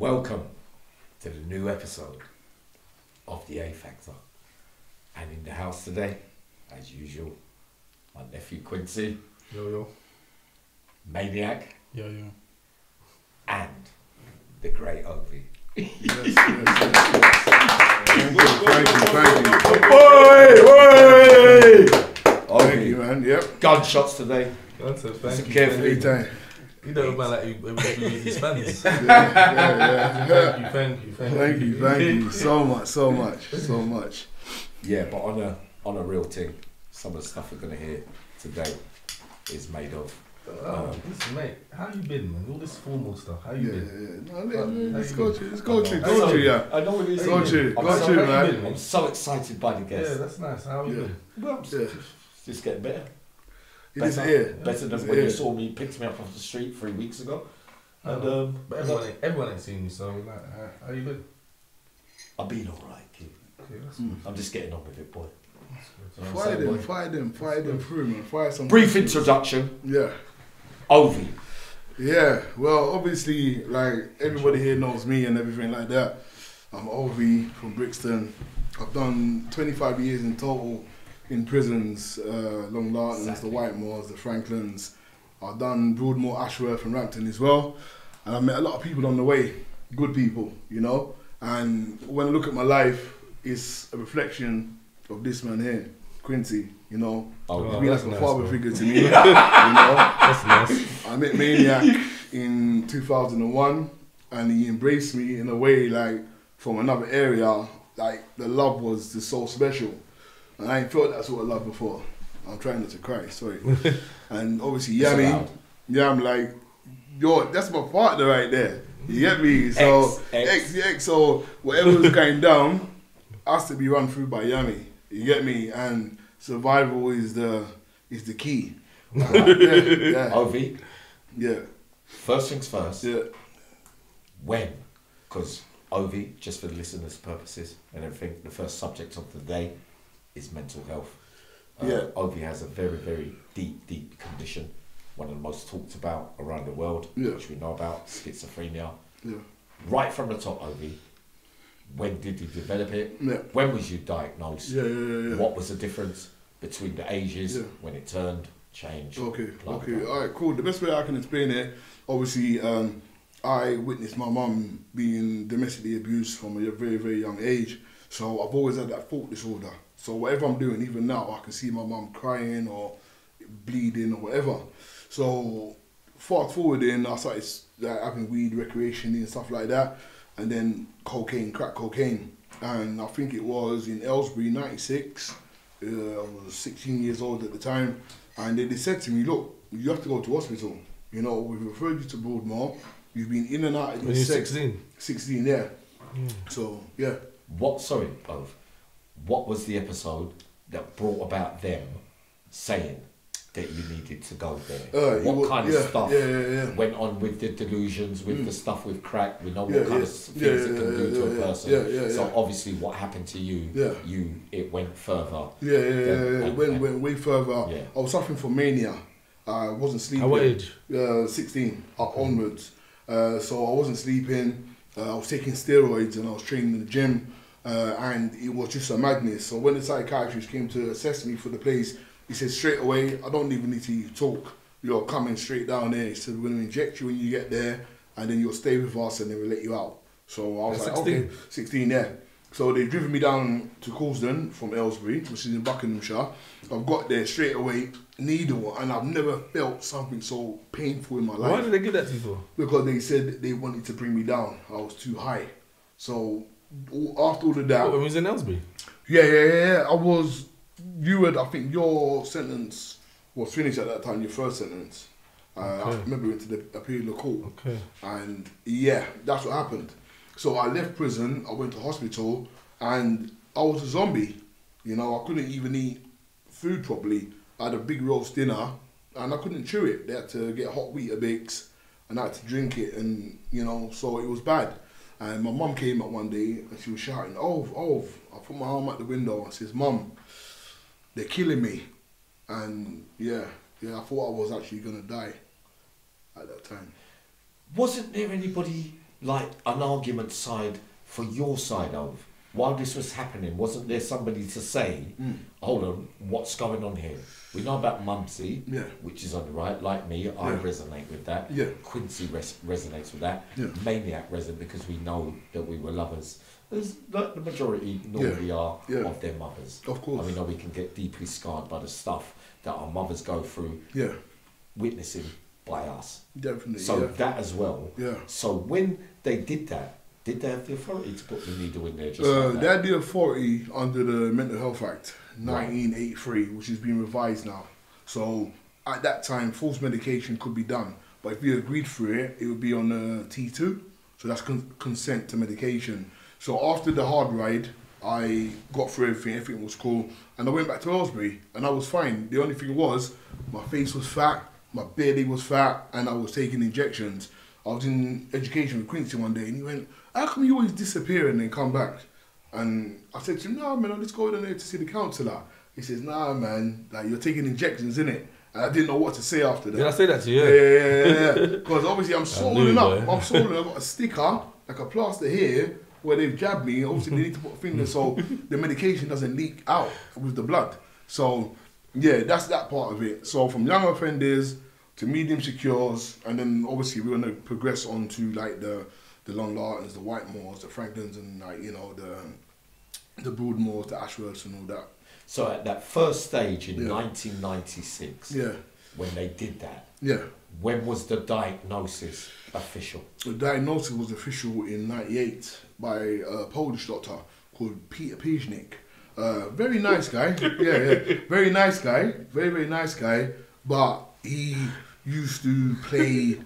Welcome to the new episode of the A Factor. And in the house today, as usual, my nephew Quincy, Yo yo. Maniac, Yo yo. and the great Ovie. Yes, yes, yes. Thank you, thank you, thank you. Oi, oi! Thank you, man. Yep. gunshots today. That's a Listen thank you. carefully. thank you. Anytime. You know, man, like you, you, you, his. Yeah, yeah, yeah. Thank you, thank you, thank you. Thank you, thank you so much, so much, so much. Yeah, but on a on a real thing, some of the stuff we're gonna hear today is made of. Oh, um, listen, mate, how you been, man? All this formal stuff. How you Yeah, been? yeah. No, let- let- let's How go you through, let's go through, I go know. through, yeah. I know what it is. Go through, I'm go so- you man. I'm so excited by the guest. Yeah, that's nice. How you Yeah. been? Well, I'm Yeah. just, just getting better. It is better, here. better than It's when you saw me, picked me up off the street three weeks ago. And Oh. um, But everyone, ain't, everyone ain't seen you, so like, how, how you been? I've been alright, kid. Okay, Mm. I'm just getting on with it, boy. that's good. You know what I'm Fire them, boy? fire them, fire them through, man. Fire some. Brief introduction. Yeah. Ovie. Yeah, well, obviously, like everybody here knows me and everything like that. I'm Ovie from Brixton. I've done 25 years in total in prisons, uh, Long Lartins, Exactly. the Whitemoors, the Franklins. I've done Broadmoor, Ashworth, and Rampton as well. And I've met a lot of people on the way, good people, you know. And when I look at my life, it's a reflection of this man here, Quincy, you know. Oh, He's been like a nice, father man. figure to me, you know. That's nice. I met Maniac in 2001 and he embraced me in a way like from another area. Like the love was just so special. And I ain't felt that sort of love before. I'm trying not to cry, sorry. and obviously It's Yammy, allowed. yeah, I'm like, yo, that's my partner right there. You get me? So X, X, X, so whatever was going down has to be run through by Yammy. You get me? And survival is the is the key. yeah, yeah, Ovie. yeah. First things first. Yeah, When? Because Ovie, just for the listeners' purposes and everything, the first subject of the day is mental health. Uh, Yeah. Ovie has a very, very deep, deep condition. One of the most talked about around the world, Yeah. which we know about, schizophrenia. yeah, Right from the top, Ovie, when did you develop it? yeah, When was you diagnosed? yeah, yeah, yeah. yeah. What was the difference between the ages Yeah. when it turned, changed? Okay, okay, all right, cool. The best way I can explain it, obviously, um, I witnessed my mum being domestically abused from a very, very young age. So I've always had that thought disorder. So whatever I'm doing, even now, I can see my mum crying or bleeding or whatever. So fast forwarding, I started like, having weed recreationally and stuff like that, and then cocaine, crack cocaine, and I think it was in Aylesbury '96. Uh, I was 16 years old at the time, and they, they said to me, "Look, you have to go to hospital. You know, we've referred you to Broadmoor. You've been in and out of When these you're sex- 16. 16, yeah. So yeah, What, sorry, both. What was the episode that brought about them saying that you needed to go there? Uh, what was- kind of yeah, stuff yeah, yeah, yeah. went on with the delusions, with Mm. the stuff with crack? We know what Yeah, kind yeah. of things Yeah, it yeah, can do yeah, to a person. yeah, yeah, so yeah. obviously, what happened to you? Yeah. You it went further. yeah, yeah, yeah. Then- yeah. and- Went, went way further. Yeah. I was suffering from mania. I wasn't sleeping. At what age? Uh, 16 up onwards. Uh, so I wasn't sleeping. Uh, I was taking steroids and I was training in the gym. Uh, and it was just a madness. So when the psychiatrist came to assess me for the place, he said straight away, I don't even need to talk. You're coming straight down there. He said, we're going to inject you when you get there and then you'll stay with us and then we'll let you out. So I was At like, 16? okay, 16, yeah. So they've driven me down to Coulsdon from Aylesbury, which is in Buckinghamshire. I've got there straight away, needle, and I've never felt something so painful in my life Why did they give that to you for? because they said they wanted to bring me down. I was too high. So after all of that, What, when we was in Aylesbury? yeah, yeah, yeah, yeah, I was. You had, I think, your sentence was finished at that time. Your first sentence. Uh, I remember we went to the appeal court, Okay. and yeah, that's what happened. So I left prison. I went to hospital, and I was a zombie. You know, I couldn't even eat food properly. I had a big roast dinner, and I couldn't chew it. They had to get hot wheat Weetabix, and I had to drink it, and you know, so it was bad. And my mum came up one day, and she was shouting, "Oh, oh!" I put my arm out the window and says, "Mum, they're killing me," and yeah, yeah, I thought I was actually gonna die at that time. Wasn't there anybody like an argument side for your side of while this was happening? Wasn't there somebody to say, Mm. hold on, what's going on here? We know about Mumsy, Yeah. which is on the right, like me. I Yeah. resonate with that. Yeah. Quincy res- resonates with that. Yeah. Maniac resonates because we know that we were lovers. As like the majority normally are of their mothers. Of course. We know we can get deeply scarred by the stuff that our mothers go through Yeah. witnessing by us. Definitely. So that as well. Yeah. So when they did that, did they have the authority to put the needle in there just Uh, like they that? had the authority under the Mental Health Act, Right. 1983, which is being revised now. So at that time, false medication could be done, but if you agreed for it, it would be on uh, T2. So that's con- consent to medication. So after the hard ride, I got through everything. Everything was cool, and I went back to Aylesbury, and I was fine. The only thing was, my face was fat, my belly was fat, and I was taking injections. I was in education with Quincy one day, and he went, "How come you always disappear and then come back?" And I said to him, "No, man, I just go down there to see the counsellor." He says, "Nah, man, like you're taking injections, innit?" And I didn't know what to say after that. Did I say that to you? Yeah, yeah, yeah, yeah. Because obviously I'm swollen up. I'm swollen. I've got a sticker, like a plaster here, where they've jabbed me. Obviously they need to put a finger so the medication doesn't leak out with the blood. So yeah, that's that part of it. So from young offenders to medium secures, and then obviously we're gonna progress on to like the the Long Lartins, the Whitemoors, the Franklins, and like you know the the Broadmoors, the Ashworths, and all that. So at that first stage in Yeah. 1996, Yeah, when they did that, yeah. when was the diagnosis official? The diagnosis was official in '98 by a Polish doctor called Peter Piznik. Uh, very nice guy. Yeah, yeah. Very nice guy. Very, very nice guy. But he used to play.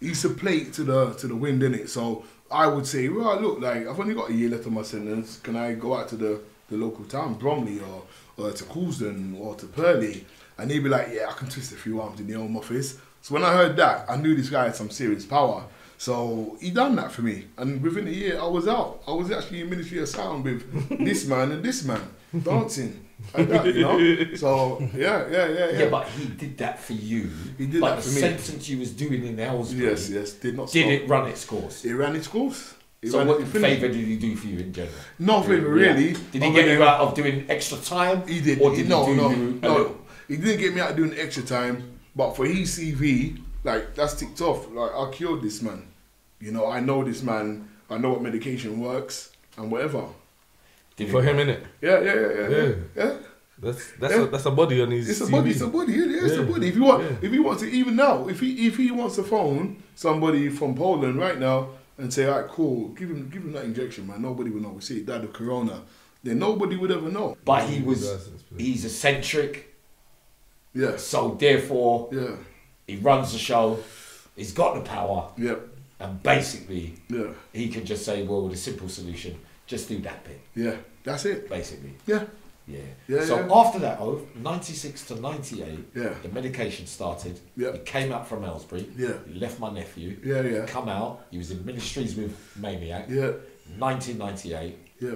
He used to play to the to the wind, innit? So I would say, well, look, like I've only got a year left of my sentence. Can I go out to the, the local town, Bromley, or or to Coulsdon, or to Purley? And he'd be like, yeah, I can twist a few arms in the home office. So when I heard that, I knew this guy had some serious power. So he done that for me, and within a year I was out. I was actually in Ministry of Sound with this man and this man dancing like that, you know. So yeah, yeah, yeah, yeah. Yeah, but he did that for you. He did but that the for me. The sentence you was doing in Aylesbury, yes, yes, did not did stop. it run its course? It ran its course. It so ran what it favour did he do for you in general? No favour, Yeah. really. Did he other get you out of doing extra time? He did. Or he, did no, he do no, you no. little- He didn't get me out of doing extra time, but for his CV, like that's ticked off. Like I cured this man. You know, I know this man. I know what medication works and whatever. Did For it- him, innit? Yeah, yeah, yeah, yeah. Yeah. yeah. yeah. That's that's Yeah. a, that's a body on his. It's a CV. body. It's a body. Yeah, yeah, it's a Yeah. body. If you want, Yeah. if he wants to, even now, if he if he wants to phone somebody from Poland right now and say, "Alright, cool, give him give him that injection, man." Nobody would know. We see he died of corona. Then nobody would ever know. But he was, he's eccentric, Yeah. so therefore Yeah. he runs the show, he's got the power, Yeah. and basically Yeah. he can just say, well, the simple solution, just do that bit, Yeah. That's it. basically. Yeah. Yeah. Yeah, so yeah. after that, oh, 96 to 98, Yeah. the medication started. Yeah. He came out from Aylesbury. Yeah. He left my nephew. Yeah. Yeah. Come out. He was in ministries with Maniac. Yeah. 1998. Yeah.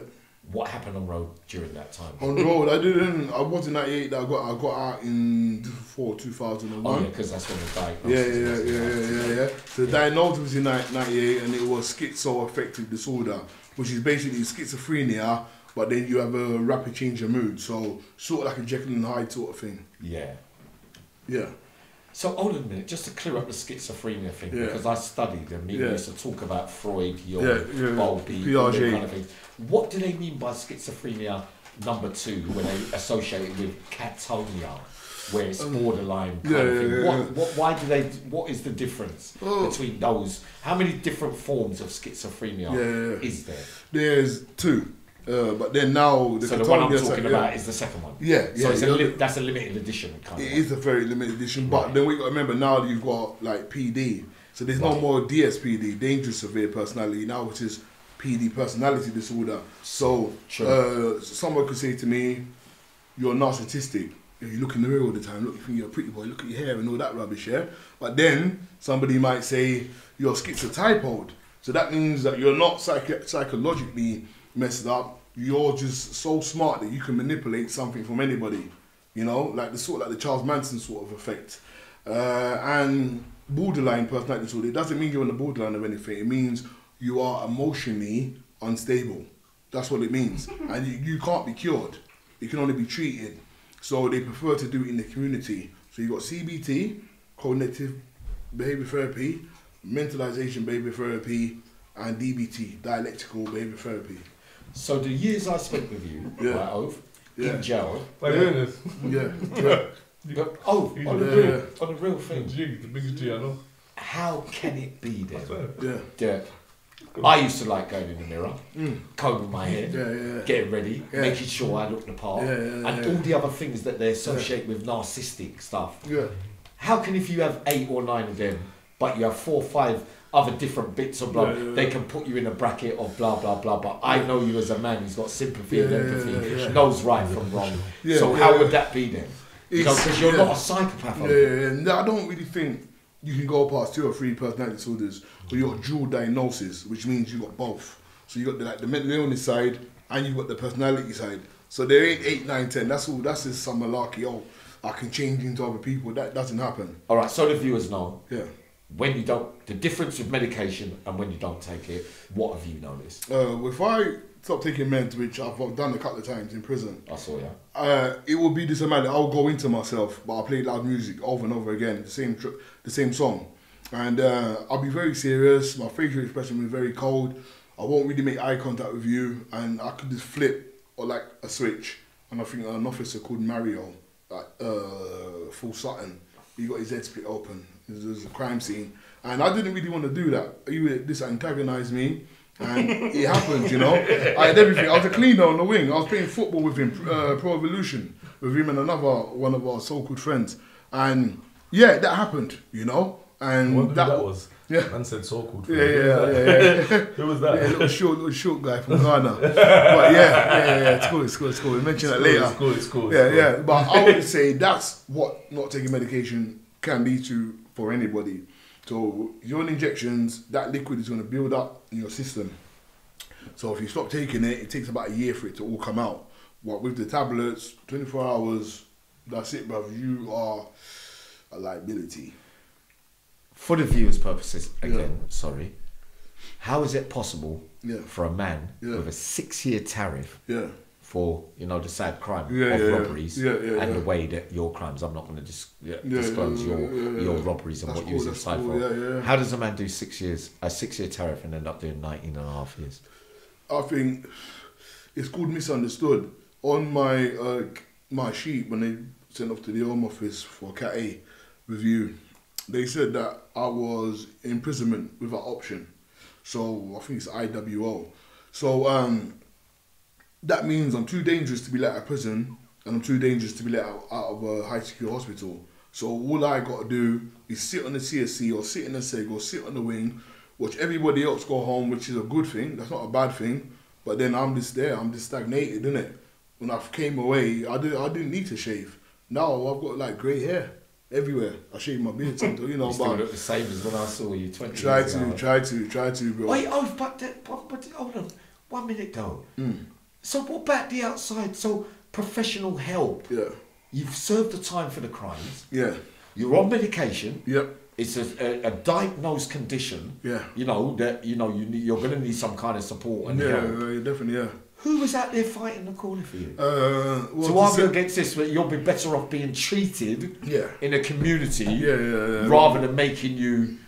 What happened on road during that time? On road, I didn't. I wasn't 98 that I got. I got out in before 2001. Oh yeah, because that's when the diagnosis. Yeah, yeah, yeah, yeah, yeah, yeah. So the diagnosis was in 98 and it was schizoaffective disorder, which is basically schizophrenia, but then you have a rapid change of mood. So sort of like a Jekyll and Hyde sort of thing. Yeah. Yeah. So hold on a minute, just to clear up the schizophrenia thing, Yeah. because I studied and we Yeah. used to talk about Freud, Jung, Yeah, yeah, Bowlby, Piaget. kind of things. What do they mean by schizophrenia number two when they associate it with catatonia, where it's borderline kind Um, yeah, of thing? yeah, yeah. what, why do they? What is the difference Oh. between those? How many different forms of schizophrenia is there? There's two, uh, but then now the so the one I'm talking like- about is the second one. Yeah, So yeah, it's a li- that's a limited edition kind It is a very limited edition, but Right. then we got to remember now you've got like PD. So there's no more DSPD, dangerous severe personality, now which is PD personality disorder. So uh, someone could say to me, "You're narcissistic. You look in the mirror all the time. Look, you think you're a pretty boy. Look at your hair and all that rubbish." Yeah. But then somebody might say you're schizotyped. So that means that you're not psych- psychologically messed up. You're just so smart that you can manipulate something from anybody. You know, like the sort like the Charles Manson sort of effect. Uh, and borderline personality disorder. It doesn't mean you're on the borderline of anything. It means you are emotionally unstable. That's what it means. and you, you can't be cured. You can only be treated. So they prefer to do it in the community. So you got CBT, cognitive behavior therapy, mentalization behavior therapy, and DBT, dialectical behavior therapy. So the years I spent with you, Yeah. right, Ovie, Yeah. in jail, By Yeah. doing this, Yeah, yeah. but, oh, on the Yeah, real, yeah. on the real thing, G, the biggest G I know. how can it be I then? swear. yeah. I used to like going in the mirror, Mm. combing my hair, Yeah, yeah. getting ready, Yeah. making sure I look the part, and all the other things that they associate with narcissistic stuff. Yeah. How can if you have eight or nine of them, but you have four or five other different bits of blah, yeah, they can put you in a bracket of blah blah blah. But I know you as a man who's got sympathy and empathy, knows right from wrong. Yeah, so how would that be then? Because you're not a psychopath. Yeah, yeah, yeah. No, I don't really think you can go past two or three personality disorders, but you got dual diagnosis, which means you got both. So you got the, like the mental illness side and you got the personality side. So there ain't eight, nine, ten. That's all. That's just some malarkey. Oh, I can change into other people. That doesn't happen. All right. So the viewers know Yeah. when you don't the difference with medication and when you don't take it. What have you noticed? Uh, if I stop taking meds, which I've done a couple of times in prison, I saw you. uh, it will be this amount I'll go into myself, but I'll play loud music over and over again, the same the same song, and uh, I'll be very serious. My facial expression will be very cold. I won't really make eye contact with you, and I could just flip or like a switch. And I think an officer called Mario, like uh, Full Sutton, he got his head split open. There's there's a crime scene, and I didn't really want to do that. Even this me. and it happened, you know. I had everything. I was a cleaner on the wing. I was playing football with him, uh, Pro Evolution, with him and another one of our so-called friends. And yeah, that happened, you know. And that, that was. Yeah. Man said so called. Yeah, yeah, yeah, yeah. Who was yeah, that? little short, little short guy from Ghana. but yeah, yeah, yeah, yeah, it's cool, it's cool, it's cool. We'll mention that later. It's cool, it's cool. Yeah, yeah. But I would say that's what not taking medication can lead to for anybody. So your injections, that liquid is going to build up in your system. So if you stop taking it, it takes about a year for it to all come out. What with the tablets, 24 hours, that's it, bruv. You are a liability. For the viewers' purposes, Yeah. again, sorry. How is it possible Yeah. for a man Yeah. with a six-year tariff Yeah. for you know the sad crime Yeah, of yeah, yeah. robberies Yeah, yeah, and yeah. the way that your crimes? I'm not going to dis- yeah, Yeah, disclose yeah, your yeah, yeah, your robberies and That's what you was inside cool, for. yeah, yeah. How does a man do six years a six-year tariff and end up doing 19 and a half years? I think it's called misunderstood. On my uh, my sheet when they sent off to the Home Office for Cat A review, they said that I was imprisonment without option. So I think it's IWO. So um, that means I'm too dangerous to be let out of prison, and I'm too dangerous to be let out, out of a high secure hospital. So all I got to do is sit on the CSC or sit in the SEG or sit on the wing, watch everybody else go home, which is a good thing. That's not a bad thing. But then I'm just there. I'm just stagnated, innit? When I came away, I didn't. I didn't need to shave. Now I've got like grey hair everywhere. I shave my beard, you know. You still look the same as when I saw you 20 try to, ago. try to, try to, bro. Wait, oh, but, that, but, but hold on, one minute though. Mm. So what about the outside? So professional help. Yeah, You've served the time for the crimes. yeah, You're on medication. yep, It's a, a, a diagnosed condition. yeah. You know that you know you need, you're going to need some kind of support and Yeah, help. yeah, definitely, yeah. Who was out there fighting the corner for you? Uh, well, to to argue say- against this, but you'll be better off being treated yeah, in a community yeah, yeah, yeah. rather than making you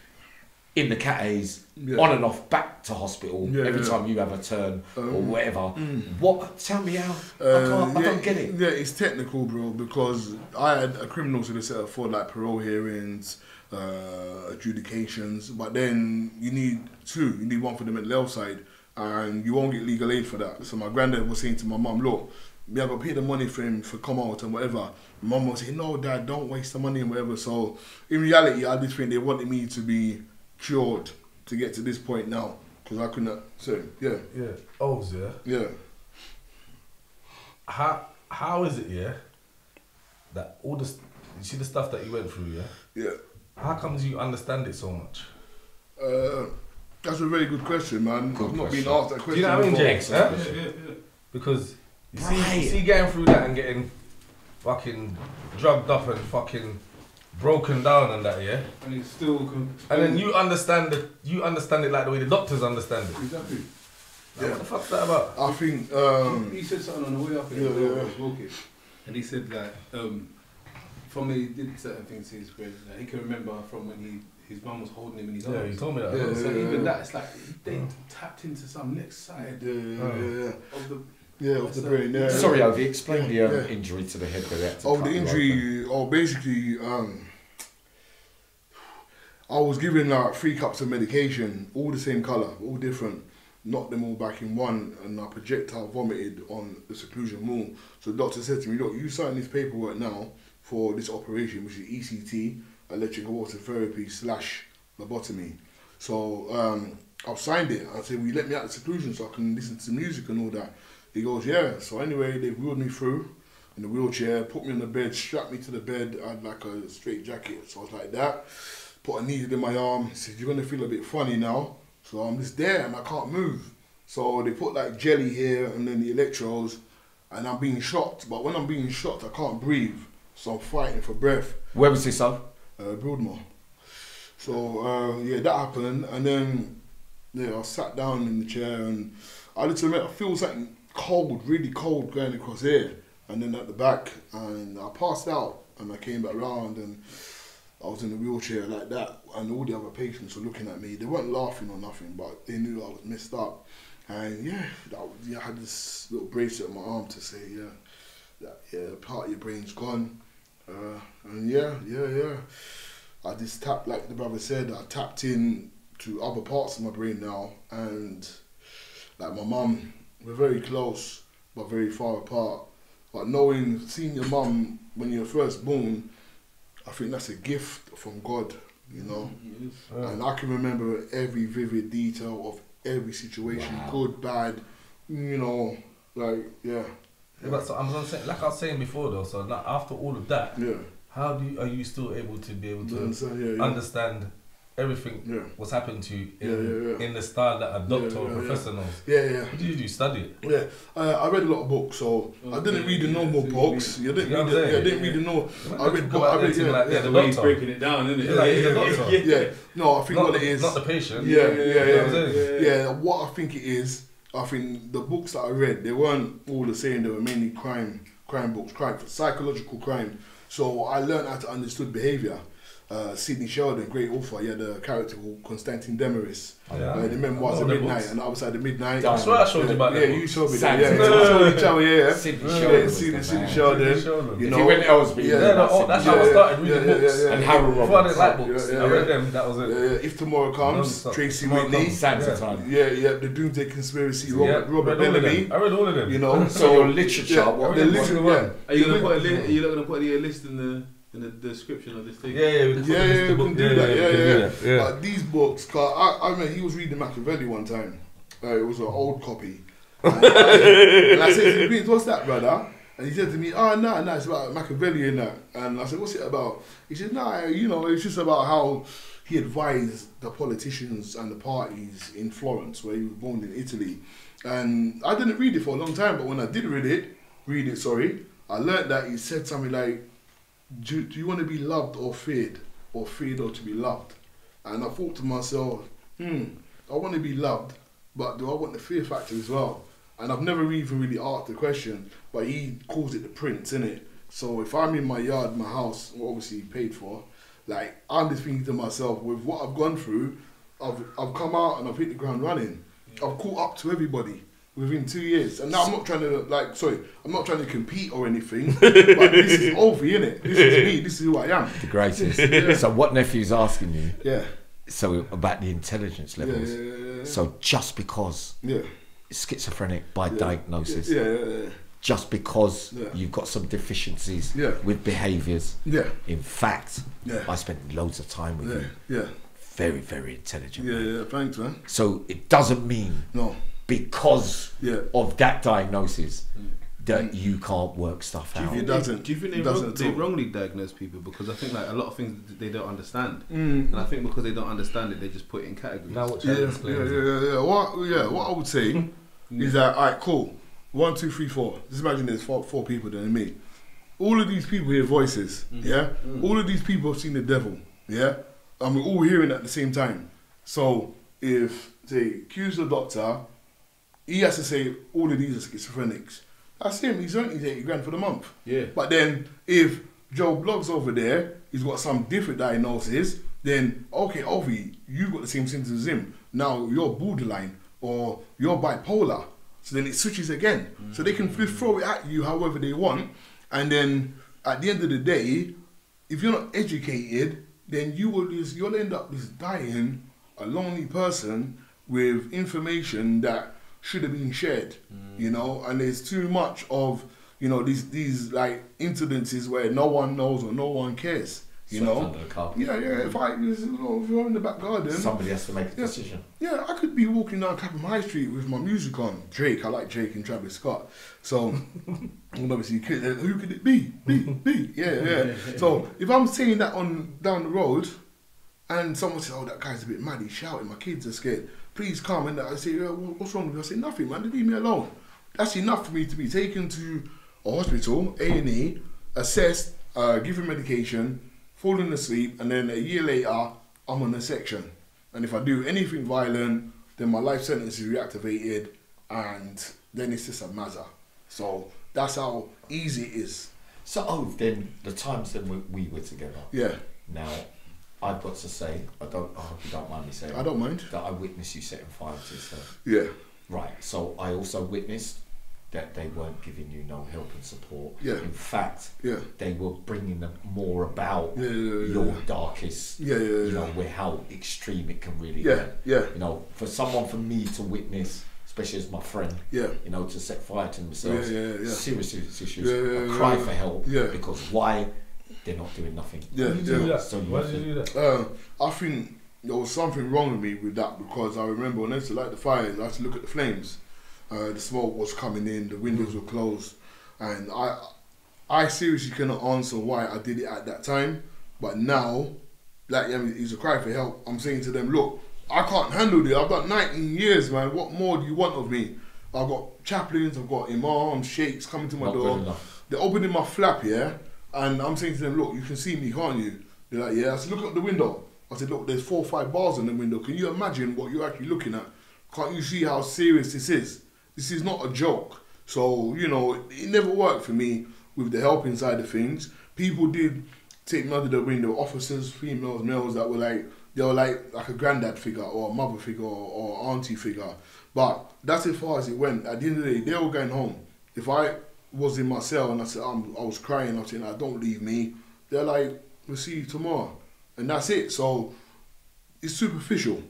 in the cat A's Yeah. on and off back to hospital Yeah, every yeah. time you have a turn or Um, whatever. mm. What? Tell me how. I, Uh, can't, I yeah, don't get it. Yeah, it's technical, bro, because I had a criminal solicitor for like parole hearings, uh, adjudications, but then you need two. You need one for the mental health side, and you won't get legal aid for that. So my granddad was saying to my mum, look, me I got pay the money for him for come out and whatever. My mum was saying, no, dad, don't waste the money and whatever. So in reality, I just think they wanted me to be cured to get to this point now, because I couldn't. So yeah, Yeah. Oh, yeah. yeah. How how is it, yeah? That all this, you see the stuff that you went through, yeah. Yeah. How comes you understand it so much? Uh, that's a very good question, man. Good I've not question. been asked that Do question. you know what I mean, before. James? Excellent Huh? question. Because you see, you see, getting through that and getting fucking drugged up and fucking broken down and that, yeah. And he's still. Con- And then you understand the you understand it like the way the doctors understand it. Exactly. Like, Yeah. What the fuck's that about? I think um, he said something on the way up here Yeah, as yeah. Was walking, and he said that um, from when he did certain things to his brain, like, he can remember from when he his mum was holding him in his Yeah, arms. you told me that. Yeah. So even that, it's like they tapped into some next side yeah, yeah, yeah, yeah, of the. yeah, of the brain. Yeah. Sorry, Ovie, explain the um, Yeah. injury to the head where they had to Oh, the you injury. Oh, basically, um, I was given like three cups of medication, all the same color, all different. Knocked them all back in one, and I projectile vomited on the seclusion wall. So the doctor said to me, "Look, you sign this paperwork now for this operation, which is ECT, electrical water therapy slash lobotomy." So um, I've signed it. I said, "Will you let me out of seclusion so I can listen to music and all that?" He goes, "Yeah." So anyway, they wheeled me through in the wheelchair, put me on the bed, strapped me to the bed. I had like a straight jacket, so I was like that. Put a needle in my arm. He said, "You're gonna feel a bit funny now." So I'm just there and I can't move. So they put like jelly here and then the electrodes, and I'm being shocked. But when I'm being shocked, I can't breathe. So I'm fighting for breath. Where was this on? Uh, Broadmoor. So uh, yeah, that happened, and then yeah, I sat down in the chair and I literally I feel something cold, really cold, going across here, and then at the back, and I passed out, and I came back round, and I was in a wheelchair like that, and all the other patients were looking at me. They weren't laughing or nothing, but they knew I was messed up, and yeah, that, yeah I had this little bracelet on my arm to say yeah, that yeah, part of your brain's gone, uh, and yeah, yeah, yeah. I just tapped, like the brother said, I tapped in to other parts of my brain now, and like my mum, we're very close, but very far apart. But knowing, seeing your mum when you're first born, I think that's a gift from God, you know. Yeah. And I can remember every vivid detail of every situation, Wow. good, bad, you know, like yeah, Yeah, but so I'm gonna say, like I was saying before though. So now after all of that, yeah. how do you, are you still able to be able to understand? Yeah, yeah. understand everything yeah. what's happened to you in, Yeah, yeah, yeah. in the style that a doctor Yeah, or yeah, yeah. professor knows? Yeah, yeah. What did you do? Study it. Yeah, uh, I read a lot of books, so I didn't read the normal Yeah, books. You didn't You know read the, yeah, I didn't read the normal. I read, Go I read, yeah, like, yeah, yeah, the The way he's breaking it down, isn't it? Yeah, like, he's a doctor. yeah. No, I think Not what it is. not the patient. yeah, yeah, Yeah, yeah, yeah, yeah, yeah. yeah. What I think it is, I think the books that I read, they weren't all the same. They were mainly crime, crime books, crime, psychological crime. So I learned how to understood behavior. Uh, Sidney Sheldon, great author, he had a character called Constantine Demiris. Yeah. Uh, the memoirs Oh, of the midnight, books. and outside the midnight. That's what I showed you about Yeah, that you book. showed me that. Yeah, Sam- yeah. Each other, yeah. Sidney Sheldon Yeah, was Sidney, Sidney. Sheldon. Sheldon. You If know, you went Ellsby, Yeah, Yeah, no, that's oh, that's Sidney how I started reading yeah, yeah, books. yeah, And Harold Before I didn't like books, Yeah, I read them. That was it. Uh, if tomorrow comes, Non-stop. Tracy Tomorrow Whitney. Comes. Sands Yeah. time. Yeah, yeah, the Doomsday Conspiracy, Robert, yeah, Robert read all of Bellamy. I read all of them. You know, So your literature, what- the what- literature. Are you gonna put Are you not gonna put a list in the in the description of this thing? Yeah, yeah, we can Yeah, yeah, we can do that. Yeah, we can yeah, yeah. But these books, cause I, I remember he was reading Machiavelli one time. Uh, it was an old copy. And I, and I said to him, "What's that, brother?" And he said to me, "Oh, no, no, it's about Machiavelli and that." And I said, "What's it about?" He said, "Nah, you know, it's just about how he advised the politicians and the parties in Florence, where he was born in Italy." And I didn't read it for a long time, but when I did read it, read it, sorry, I learned that he said something like, do, do you want to be loved or feared, or feared or to be loved? And I thought to myself, hmm, I want to be loved, but do I want the fear factor as well? And I've never even really asked the question, but he calls it the prince, innit? So if I'm in my yard, my house, obviously paid for, like I'm just thinking to myself, with what I've gone through, I've I've come out and I've hit the ground running. I've caught up to everybody within two years, and now I'm not trying to like, sorry, I'm not trying to compete or anything, but this is over, innit? This is me. This is who I am. The greatest. Yeah. So what nephew's asking you? Yeah. So about the intelligence levels. yeah, yeah, yeah. So just because yeah. schizophrenic by Yeah. diagnosis, Yeah, yeah, yeah. just because Yeah. you've got some deficiencies Yeah. with behaviours. Yeah, In fact, yeah, I spent loads of time with yeah, you. yeah, Very, very intelligent. yeah, man. yeah. Thanks, man. So it doesn't mean No, because yeah. of that diagnosis that Mm. you can't work stuff Do you out. think It they- doesn't. Do you think they, It doesn't wrong, they wrongly diagnose people? Because I think like a lot of things they don't understand, Mm. and I think because they don't understand it, they just put it in categories. Now what Yeah, yeah, yeah, yeah, yeah. What, yeah, what I would say is that, all right, cool. One, two, three, four. Just imagine there's four, four people than me. all of these people hear voices. Yeah, all of these people have seen the devil. Yeah, and we're all hearing at the same time. So if say accuse the doctor, he has to say all of these are schizophrenics. That's him. He's earning his eighty grand for the month. Yeah. But then if Joe Blogs over there, he's got some different diagnosis, then okay, Ovie, you've got the same symptoms as him. Now you're borderline or you're bipolar. So then it switches again. So they can throw it at you however they want. And then at the end of the day, if you're not educated, then you will just you'll end up just dying a lonely person with information that should have been shared. Mm. You know, and there's too much of you know these these like incidences where no one knows or no one cares. You Swept know, under the carpet. yeah, yeah. If I, if you're in the back garden, Somebody has to make a Yeah. decision. yeah, I could be walking down Clapham High Street with my music on. Drake, I like Drake and Travis Scott. So, and obviously, who could it be? Be, be. Yeah, yeah. So, if I'm seeing that on down the road, and someone says, "Oh, that guy's a bit mad. He's shouting. My kids are scared. Please come." And I say, "Yeah, "What's wrong with you?" I say, "Nothing, man. Leave me alone." That's enough for me to be taken to a hospital, A and E, assessed, uh, given medication, falling asleep, and then a year later, I'm on a section. And if I do anything violent, then my life sentence is reactivated, and then it's just a mazza. So that's how easy it is. So, oh, then the times that we, we were together. Yeah, Now, I've got to say, I don't, oh, I hope you don't mind me saying, I don't mind. that I witnessed you setting fire to yourself. Yeah, Right. So I also witnessed that they weren't giving you no help and support. Yeah. In fact, yeah, they were bringing them more about Yeah, yeah, yeah, your yeah. darkest. Yeah, yeah, You know where how extreme it can really yeah, get. yeah, You know, for someone for me to witness, especially as my friend, yeah. you know, to set fire to themselves, Yeah, yeah, yeah. serious, serious issues, Yeah, yeah, yeah, cry for help. Yeah. Because why? They're not doing nothing. Yeah, Why did you do yeah. that? So Why did you do that? Uh, I think there was something wrong with me with that because I remember when I used to light the fires, I had to look at the flames. Uh, the smoke was coming in, the windows were closed, and I, I seriously cannot answer why I did it at that time. But now, like I mean, it's a cry for help. I'm saying to them, look, I can't handle this. I've got 19 years, man. What more do you want of me? I've got chaplains, I've got imams, sheikhs coming to my Not door. They're opening my flap, yeah, and I'm saying to them, look, you can see me, can't you? They're like, yeah. I said, look out the window. I said, look, there's four or five bars in the window. Can you imagine what you're actually looking at? Can't you see how serious this is? This is not a joke. So, you know, it, it never worked for me with the helping side of things. People did take me under the window, officers, females, males that were like, they were like like a granddad figure or a mother figure or, or auntie figure. But that's as far as it went. At the end of the day, they were going home. If I was in my cell and I said um, I was crying, I was saying, like, "Don't leave me," they're like, "We'll see you tomorrow," and that's it. So it's superficial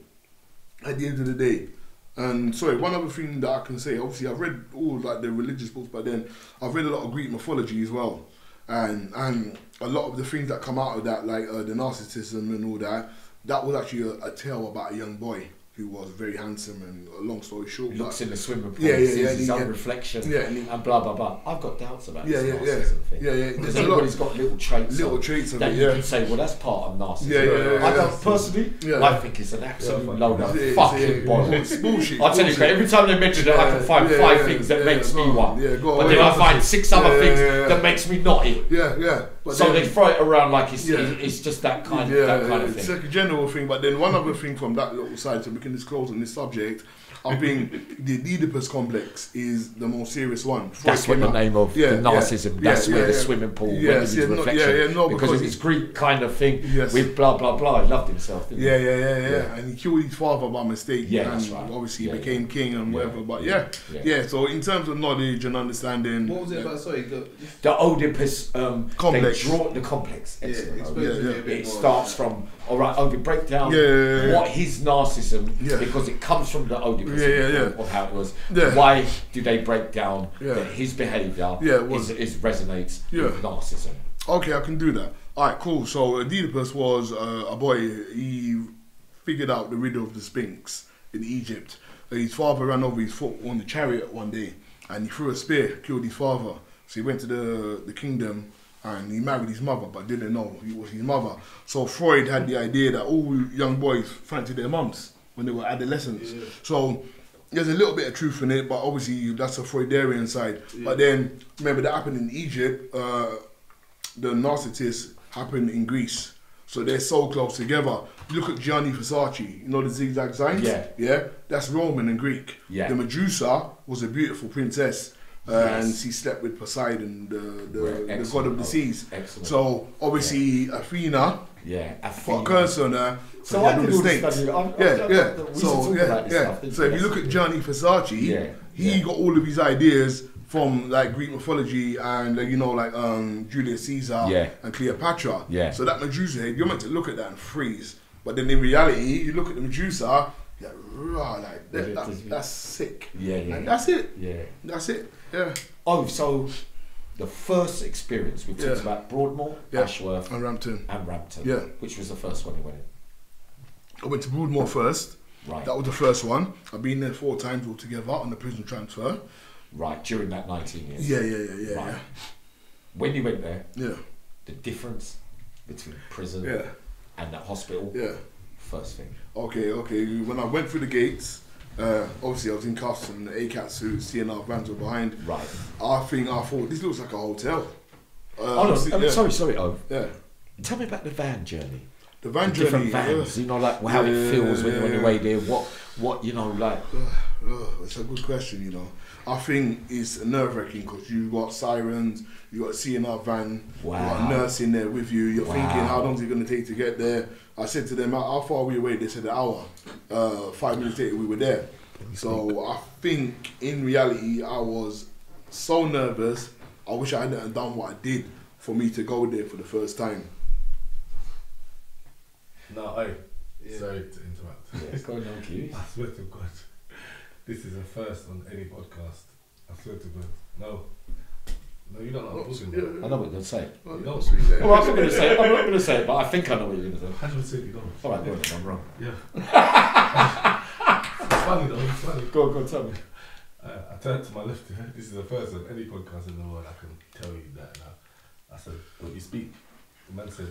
at the end of the day. And sorry, one other thing that I can say, obviously I've read all like the religious books, but then I've read a lot of Greek mythology as well, and and a lot of the things that come out of that, like uh, the narcissism and all that, that was actually a, a tale about a young boy who was very handsome. And a long story short, He looks in the swimming pool, Yeah, yeah, sees yeah, his yeah. own reflection, Yeah, and and blah blah blah. I've got doubts about Yeah, this yeah, yeah. thing. Yeah, yeah. Because There's a lot- everybody's got little traits. little of- traits that it, you can say, well, that's part of narcissism. Yeah, yeah, yeah, I yeah. don't personally. Yeah. I think it's an absolute load of Yeah, fucking yeah, bollocks. bullshit. I'll tell you, every time they mention it, I can find Yeah, five yeah, things that yeah, makes me one. But then I find six other things yeah, yeah. that makes me not it. Yeah, yeah. But so then- they throw it around like it's Yeah. it's just that kind yeah, that kind of it's like a general thing. But then one other thing from that little side, so we can disclose on this subject, I think the Oedipus complex is the more serious one. Before That's it what the out. name of Yeah, the narcissism. yeah, That's where yeah, the swimming pool went Yes, with his yeah, no- reflection. yeah, yeah, no, because, because of his Greek kind of thing Yes. with blah blah blah. He loved himself. Didn't Yeah, yeah, yeah, yeah, Yeah. And he killed his father by mistake. Yeah, and that's right. Obviously, Yeah, he became king and Yeah. whatever. But yeah, Yeah. yeah, So in terms of knowledge and understanding, What was it about? Sorry, the. The Oedipus um, Complex. They draw the complex. Excellent. explain Yeah, yeah. It starts from all right. Oedipus break down Yeah, yeah, yeah, what his narcissism because it comes from the Oedipus Yeah, yeah, yeah. of, how it was. Yeah. Why do they break down Yeah. his behaviour Yeah, was- is, is resonates Yeah. with narcissism? Okay, I can do that. All right, cool. So Oedipus was uh, a boy. He figured out the riddle of the Sphinx in Egypt. His father ran over his foot on the chariot one day, and he threw a spear, killed his father. So he went to the the kingdom and he married his mother, but didn't know he was his mother. So Freud had the idea that all young boys fancied their mums when they were adolescents. Yeah. So there's a little bit of truth in it, but obviously that's a Freudarian side. But then remember that happened in Egypt. Uh, the narcissist happened in Greece. So they're so close together. Look at Gianni Versace, you know the zigzag signs? Yeah. Yeah? That's Roman and Greek. Yeah. The Medusa was a beautiful princess. Uh, Yes. And she slept with Poseidon, the, the, the god of the seas. excellent. So obviously Athena, Yeah. I fuck feel- her son, uh, So yeah, I the did all States. study. I'm- I'm- Yeah, I'm- yeah. we used to So yeah, yeah. stuff, So if you look at Gianni Versace, Yeah, he yeah. got all of his ideas from like Greek mythology and like, you know like um Julius Caesar Yeah. and Cleopatra. Yeah. So that Medusa, head, you're meant to look at that and freeze. But then in reality, you look at the Medusa, you're like, rah, like that, that- that's sick. Yeah, yeah. And that's it. yeah. That's it. Yeah. Oh, so the first experience we talked Yeah. about Broadmoor, Yeah. Ashworth, And Rampton. and Rampton. Yeah. Which was the first one you went in? I went to Broadmoor first. Right. That was the first one. I've been there four times altogether on the prison transfer. right. During that 19 years. Yeah, yeah, yeah, yeah, Right. When you went there, yeah. the difference between prison Yeah. and that hospital. Yeah. First thing. Okay, okay. When I went through the gates, uh, obviously I was in cuffs and the ACAT suit, CNR vans were behind. Right. I think I thought this looks like a hotel. Uh, Oh no, I'm yeah, sorry, sorry. Oh, Yeah, tell me about the van journey. the van the journey. different vans. uh, You know, like how Yeah, it feels when you're on your way there. What, what you know, like. uh, it's a good question, you know. I think it's nerve wracking because you got sirens, you got a CNR van, you got a nurse in there with you. You're thinking, how Wow. long is it going to take to get there? I said to them, how how far are we away? They said an hour. Uh, five minutes later, we were there. So I think in reality, I was so nervous. I wish I hadn't done what I did for me to go there for the first time. No, hey, sorry to interrupt. Yeah, go on, Keith. I swear to God, this is a first on any podcast. I swear to God. No. No, you don't know what I'm talking about. I know what you're going to say. Well, You don't. sweet there. Well, I'm not going to say. it. I'm not going to say it, but I think I know what you're going to say. 100% you don't. All right, go on. I'm wrong. Yeah. it's funny though, it's funny. Go on, go on, tell me. I, I turned to my left. This is the first of any podcast in the world I can tell you that now. I said, "Don't you speak?" The man said.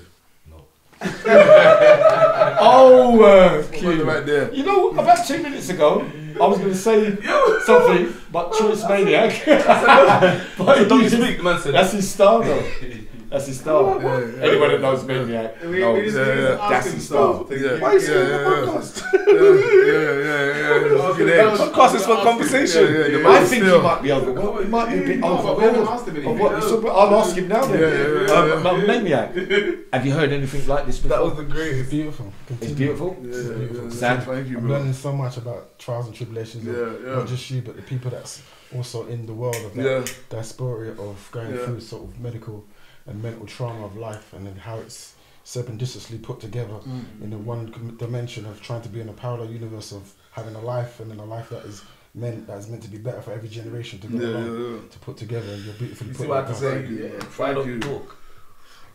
Oh, uh, right there. You know, about two minutes ago, I was going to say something, but choice maniac. but Don't you speak? Man said, That's his style, though. That's his style. Yeah, yeah. Anyone that knows maniac We, knows. we just, Yeah, we yeah. That's his stuff. style. Yeah, Why is he yeah, on the yeah, podcast? yeah, yeah, yeah, yeah. Look. Podcast is for conversation. Yeah, yeah, the I think still- he might be overwhelmed. He might be a bit No, but we overwhelmed. asked him of anything. what- so I'll ask him now then. Yeah, yeah, yeah, Um, maniac. Have you heard anything like this before? "That was the greatest." It's beautiful. It's beautiful. Yeah, yeah, yeah. Sam? Thank you, bro. I'm learning so much about trials and tribulations Yeah, yeah. not just you, but the people that's also in the world of that Yeah, diaspora of going Yeah. through sort of medical and mental trauma of life, and then how it's serendipitously put together Mm. in the one dimension of trying to be in a parallel universe of having a life and then a life that is meant that is meant to be better for every generation to go yeah, along yeah, yeah. to put together. And you're beautifully You put see what I it have to say? Thank you, Yeah. man. Why Thank don't you. you talk?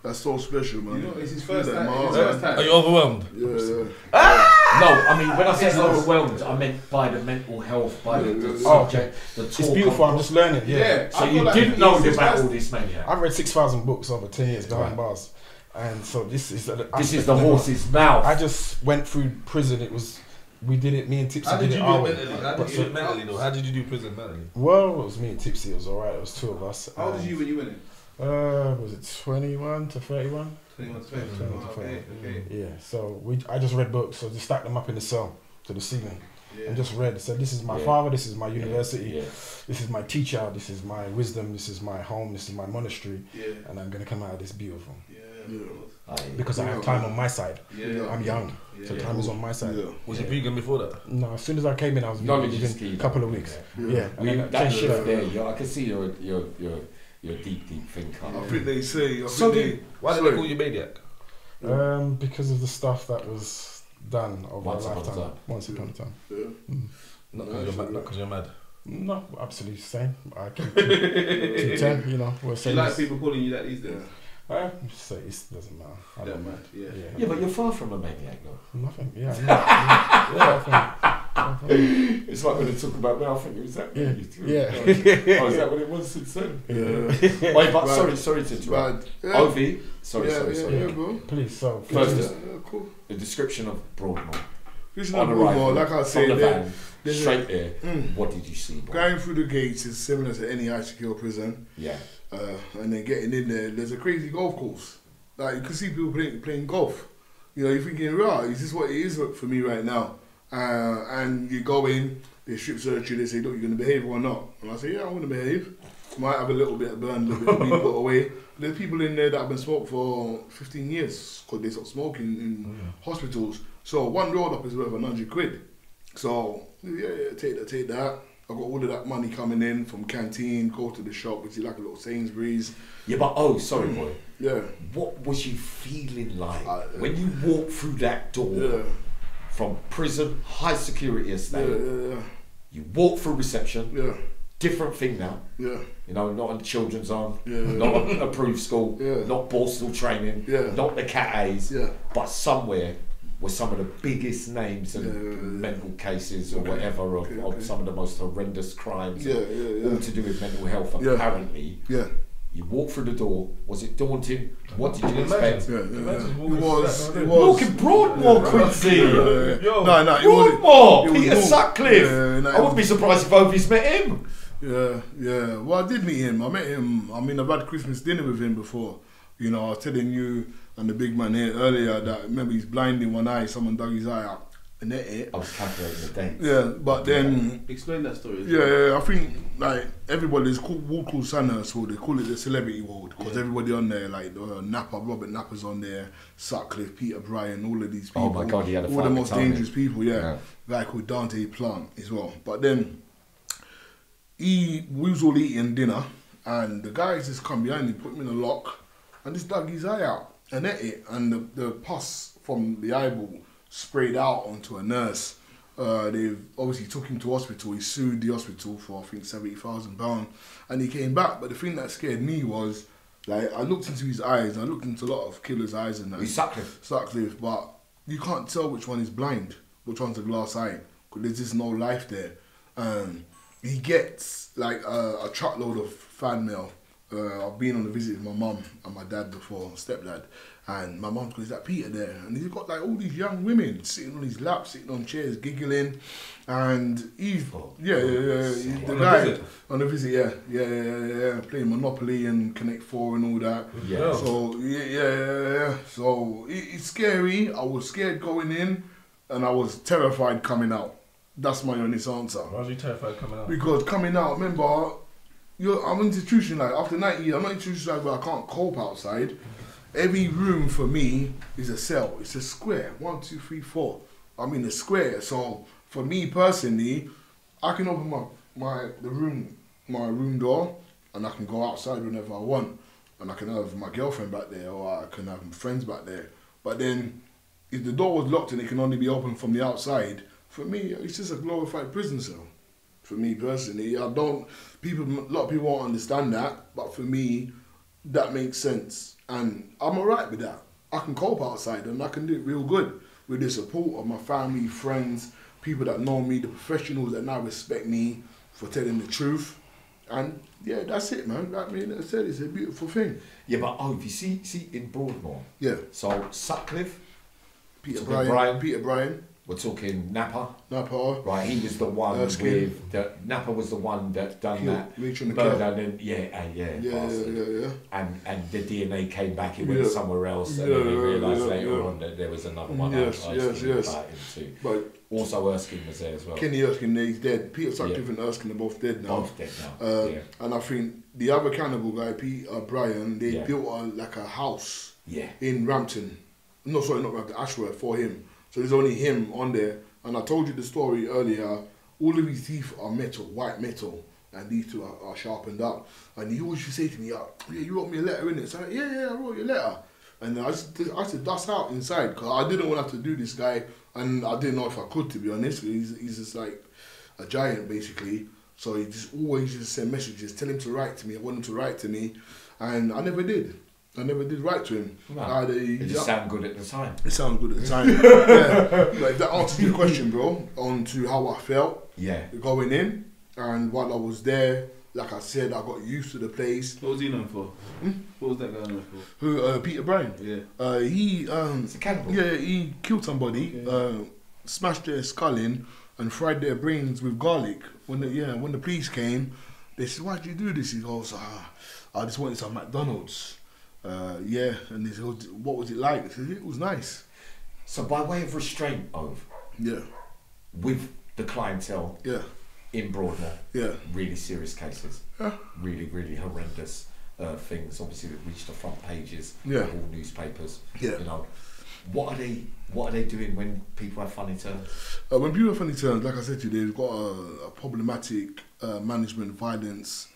That's so special, man. You know, it's his first time. my It's his first man. time. overwhelmed? Yeah, yeah. No, I mean when I said overwhelmed, I meant by the mental health, by the, the Oh, subject, the talk. It's beautiful. I'm just learning. Yeah. Yeah. So you like didn't know about all this maniac. I've read six thousand books over ten years behind Right. bars, and so this is the This is the that- horse's mouth. I just went through prison. It was we did it. Me and Tipsy How did did you it do it way. mentally? How But did you so- do it mentally though? How did you do prison mentally? Well, it was me and Tipsy. It was alright. It was two of us. How old was you when you went in? Uh, was it twenty-one to thirty-one? 21 to 20. 21 to Oh, okay, okay. Mm. Yeah. So we, I just read books. So just stacked them up in the cell to the ceiling Yeah. and just read. So this is my Yeah. father. This is my university. Yeah. This is my teacher. This is my wisdom. This is my home. This is my monastery. Yeah. And I'm gonna come out of this beautiful Yeah. Yeah. of course. Because I have time on my side. Yeah. I'm young, Yeah. so time is on my side. Yeah. Was Yeah. you vegan before that? No, as soon as I came in, I was Knowledge is a couple of weeks. Yeah. Yeah, and We, then I that changed shift there, you're, I can see you're you're you're you're a deep deep thinker. I think they say. I So think did- they, Why did they call you maniac? Um, because of the stuff that was done over Once a upon a lifetime. time. Once upon a time. Yeah. Not Yeah, because you're, sure. mad- not 'cause you're mad. No, absolutely same. I keep keep ten. You know, we're Do you saying like people calling you that these days? Yeah. Uh, say it doesn't matter. I don't Don't mind. yeah. Yeah, Yeah, but you're far from a maniac though. nothing. Yeah, no, yeah, yeah, nothing. It's like when they talk about now, I think it was that. Yeah, when you threw yeah. Oh, is that what it was since then? Yeah. Wait, but Right. sorry, sorry to interrupt. Bad. Yeah. Ovie, sorry, yeah, sorry, yeah, sorry. Yeah, bro. Please, so First, Yeah, yeah, cool. the description of Broadmoor. Vision On of arrival, Broadmoor, like I from the there- van, there's a- straight there. Mm. What did you see? Boy? Going through the gates is similar to any high secure prison. Yeah, uh, and then getting in there, there's a crazy golf course. Like you can see people playing, playing golf. You know, you're thinking, right, is this what it is for me right now? Uh, and you go in, they strip search you, they say, look, you're going to behave or not? And I say, yeah, I'm going to behave. Might have a little bit of burn, a little bit of weed put away. There's people in there that have been smoked for 15 years because they stopped smoking in hospitals. So one roll up is worth 100 quid. So, yeah, yeah, take that, take that. I've got all of that money coming in from canteen, go to the shop, which is like a little Sainsbury's. Yeah, but oh, sorry, boy. Yeah, What was you feeling like Uh, when you walked through that door yeah, from prison, high security estate. yeah, estate? yeah, You walk through reception, yeah, different thing now. yeah, You know, not a children's home, Yeah. not an approved school, Yeah. not Borstal training, Yeah. not the Cat A's, yeah. but somewhere with some of the biggest names and Yeah, yeah, yeah. mental cases or Okay, whatever of, okay, of some of the most horrendous crimes, Yeah, yeah, all to do with mental health. Yeah. Apparently, Yeah, you walk through the door. Was it daunting? What did you Imagine. expect? yeah, yeah. Yeah. walking It was, it was. Walking Broadmoor, Yeah. Quincy. Yeah, yeah, yeah. Yo. no, no, it. Broadmoor, it was Peter more- Sutcliffe. Yeah, no, I wouldn't be surprised if Ovie's met him. Yeah, yeah. Well, I did meet him. I met him. I mean, I've had Christmas dinner with him before. You know, I was telling you and the big man here earlier that remember he's blind in one eye. Someone dug his eye out, and that it. I was calculating the dates. Yeah, but then Explain that story. Yeah, well. yeah, yeah, I think like everybody's called ward called Sandhurst Ward. They call it the celebrity ward because Yeah. everybody on there, like uh, Napper, Robert Napper's on there, Sutcliffe, Peter Bryan, all of these people. Oh my God, he had a all the most time, dangerous eh? people. Yeah. Yeah. guy called Dante Plant as well. But then he we was all eating dinner, and the guys just come behind me, put me in a lock, and just dug his eye out, and that it, and the, the pus from the eyeball sprayed out onto a nurse. Uh, they obviously took him to hospital. He sued the hospital for I think seventy thousand pound, and he came back. But the thing that scared me was, like, I looked into his eyes. And I looked into a lot of killers' eyes and that. He's Sutcliffe. Sutcliffe, but you can't tell which one is blind, which one's a glass eye, because there's just no life there. Um, he gets like a, a truckload of fan mail. Uh, I've been on a visit with my mum and my dad before, stepdad, and my mum goes, "Is that Peter there?" And he's got like all these young women sitting on his lap, sitting on chairs, giggling, and he's Oh. yeah, yeah, yeah, yeah, the On a guy visit? on a visit, yeah, yeah, yeah, yeah, yeah, playing Monopoly and Connect Four and all that. Yeah. Oh. So yeah, yeah, yeah, yeah. So it, it's scary. I was scared going in, and I was terrified coming out. That's my honest answer. Why was you terrified coming out? Because coming out, remember, you're, I'm institutionalized. After 90 years, I'm not institutionalized but I can't cope outside. Every room for me is a cell. It's a square. One, two, three, four. I'm in a square. So for me personally, I can open my, my the room my room door and I can go outside whenever I want. And I can have my girlfriend back there or I can have friends back there. But then if the door was locked and it can only be opened from the outside, for me it's just a glorified prison cell for me personally. I don't people a lot of people won't understand that, but for me that makes sense. And I'm alright with that. I can cope outside and I can do it real good with the support of my family, friends, people that know me, the professionals that now respect me for telling the truth. And yeah, that's it, man. I mean, like I said, it's a beautiful thing. Yeah, but oh, if you see, see in Broadmoor, Yeah. so Sutcliffe, Peter Bryan, Brian- Peter Bryan, we're talking Napper, Napper, right? He was the one Erskine. with the Napper was the one that done Killed that Rachel and murder, and then yeah, and yeah, yeah, yeah, yeah, yeah. and and the DNA came back. It went Yeah. somewhere else, and Yeah, then they realised later on that there was another one. Yes, yes, yes. about. But Also, Erskine was there as well. Kenny Erskine, he's dead. Peter Sutcliffe and Erskine are both dead now. Both dead now. Uh, yeah, And I think the other cannibal guy, Pete uh, Brian, they built a, like a house yeah. in Rampton. No, sorry, not Rampton, Ashworth for him. So there's only him on there. And I told you the story earlier. All of his teeth are metal, white metal, and these two are, are sharpened up. And he always used to say to me, "Oh, "Yeah, you wrote me a letter in it." So I'm like, yeah, yeah, I wrote you a letter. And I just, I said, that's out inside because I didn't want to have to do this guy, and I didn't know if I could, to be honest. He's, he's just like a giant, basically. So he just always just send messages, tell him to write to me. I want him to write to me, and I never did. I never did write to him. No, I had a- It just sounded good at the time. it sounds good at the time. yeah. Like that answers your question, bro, on to how I felt Yeah. going in. And while I was there, like I said, I got used to the place. What was he known for? What was that guy known for? Who uh, Peter Brown. Yeah. Uh, he um, It's a cannibal. yeah, he killed somebody, Okay. uh, smashed their skull in, and fried their brains with garlic. When the yeah, when the police came, They said, why did you do this? He goes, ah, I just wanted some McDonald's. Uh, yeah, and they said, what was it like? I said, it was nice. So by way of restraint of Yeah, with the clientele yeah, in Broadmoor, yeah. really serious cases, Yeah. really, really horrendous uh, things. Obviously, that reach the front pages Yeah. of all newspapers. Yeah. You know, what are they? What are they doing when people have funny turns? Uh, when people have funny turns, like I said to you, they've got a, a problematic uh, management violence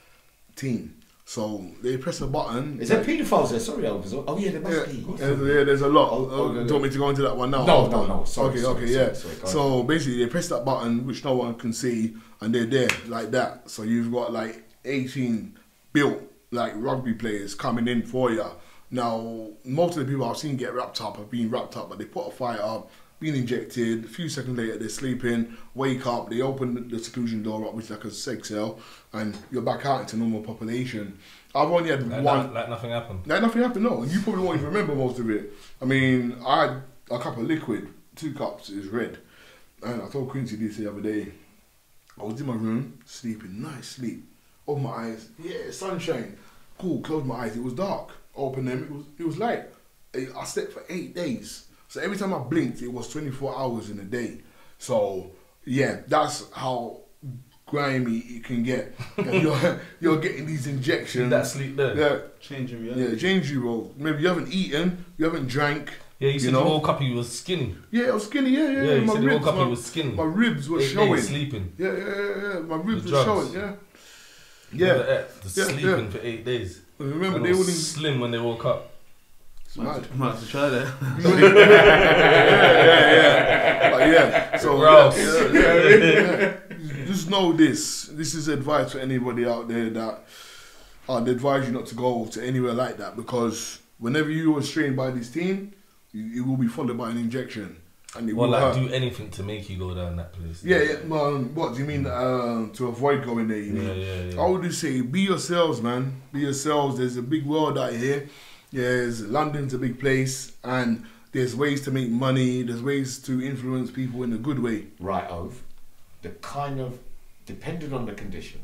team. So they press a button. Is there paedophiles there? Sorry, Elvis. Oh yeah, there must Yeah, be. yeah, yeah, there's a lot. Oh, oh, do yeah, you want me to go into that one now? No, no, no. Sorry, okay, sorry, okay, sorry, yeah. sorry, so basically, they press that button, which no one can see, and they're there like that. So you've got like 18 built like rugby players coming in for you. Now, most of the people I've seen get wrapped up have been wrapped up, but they put a fight up, been injected. A few seconds later, they're sleeping. Wake up, they open the seclusion door up, which is like a seg cell, and you're back out into normal population. I've only had Like, one. like, like nothing happened. Like nothing happened, no. And you probably won't even remember most of it. I mean, I had a cup of liquid, two cups is red. And I told Quincy this the other day. I was in my room, sleeping, nice sleep. Open my eyes, yeah, sunshine. Cool, close my eyes, it was dark. Open them, it was it was light. I I slept for eight days. So every time I blinked, it was 24 hours in a day. So yeah, that's how grimy it can get. You're, you're getting these injections. That sleep there. Yeah, Changing yeah, reality. change you, bro. Maybe you haven't eaten, you haven't drank. Yeah, you said know? you woke up, you was skinny. Yeah, I was skinny. Yeah, yeah. Yeah, you my said you ribs, woke up, my, you was skinny. my ribs were Eight days showing. sleeping. Yeah, yeah, yeah, yeah. My ribs were showing. Yeah, Yeah. yeah. The Yeah, sleeping yeah. for eight days. Remember And they was wouldn't. slim when they woke up. It's mad. Might have to try that. yeah, yeah, yeah. But yeah. So Gross. yeah, yeah, yeah, yeah. Just know this. This is advice for anybody out there that I'd advise you not to go to anywhere like that because whenever you are strained by this team, you, you will be followed by an injection, and it Well, will like, hurt. do anything to make you go down that place. Yeah, yeah. Um, what do you mean? Um, to avoid going there? You Yeah, mean? yeah, yeah. I would just say be yourselves, man. Be yourselves. There's a big world out here. Yes, London's a big place, and there's ways to make money. There's ways to influence people in a good way. Right, Ove. The kind of dependent on the condition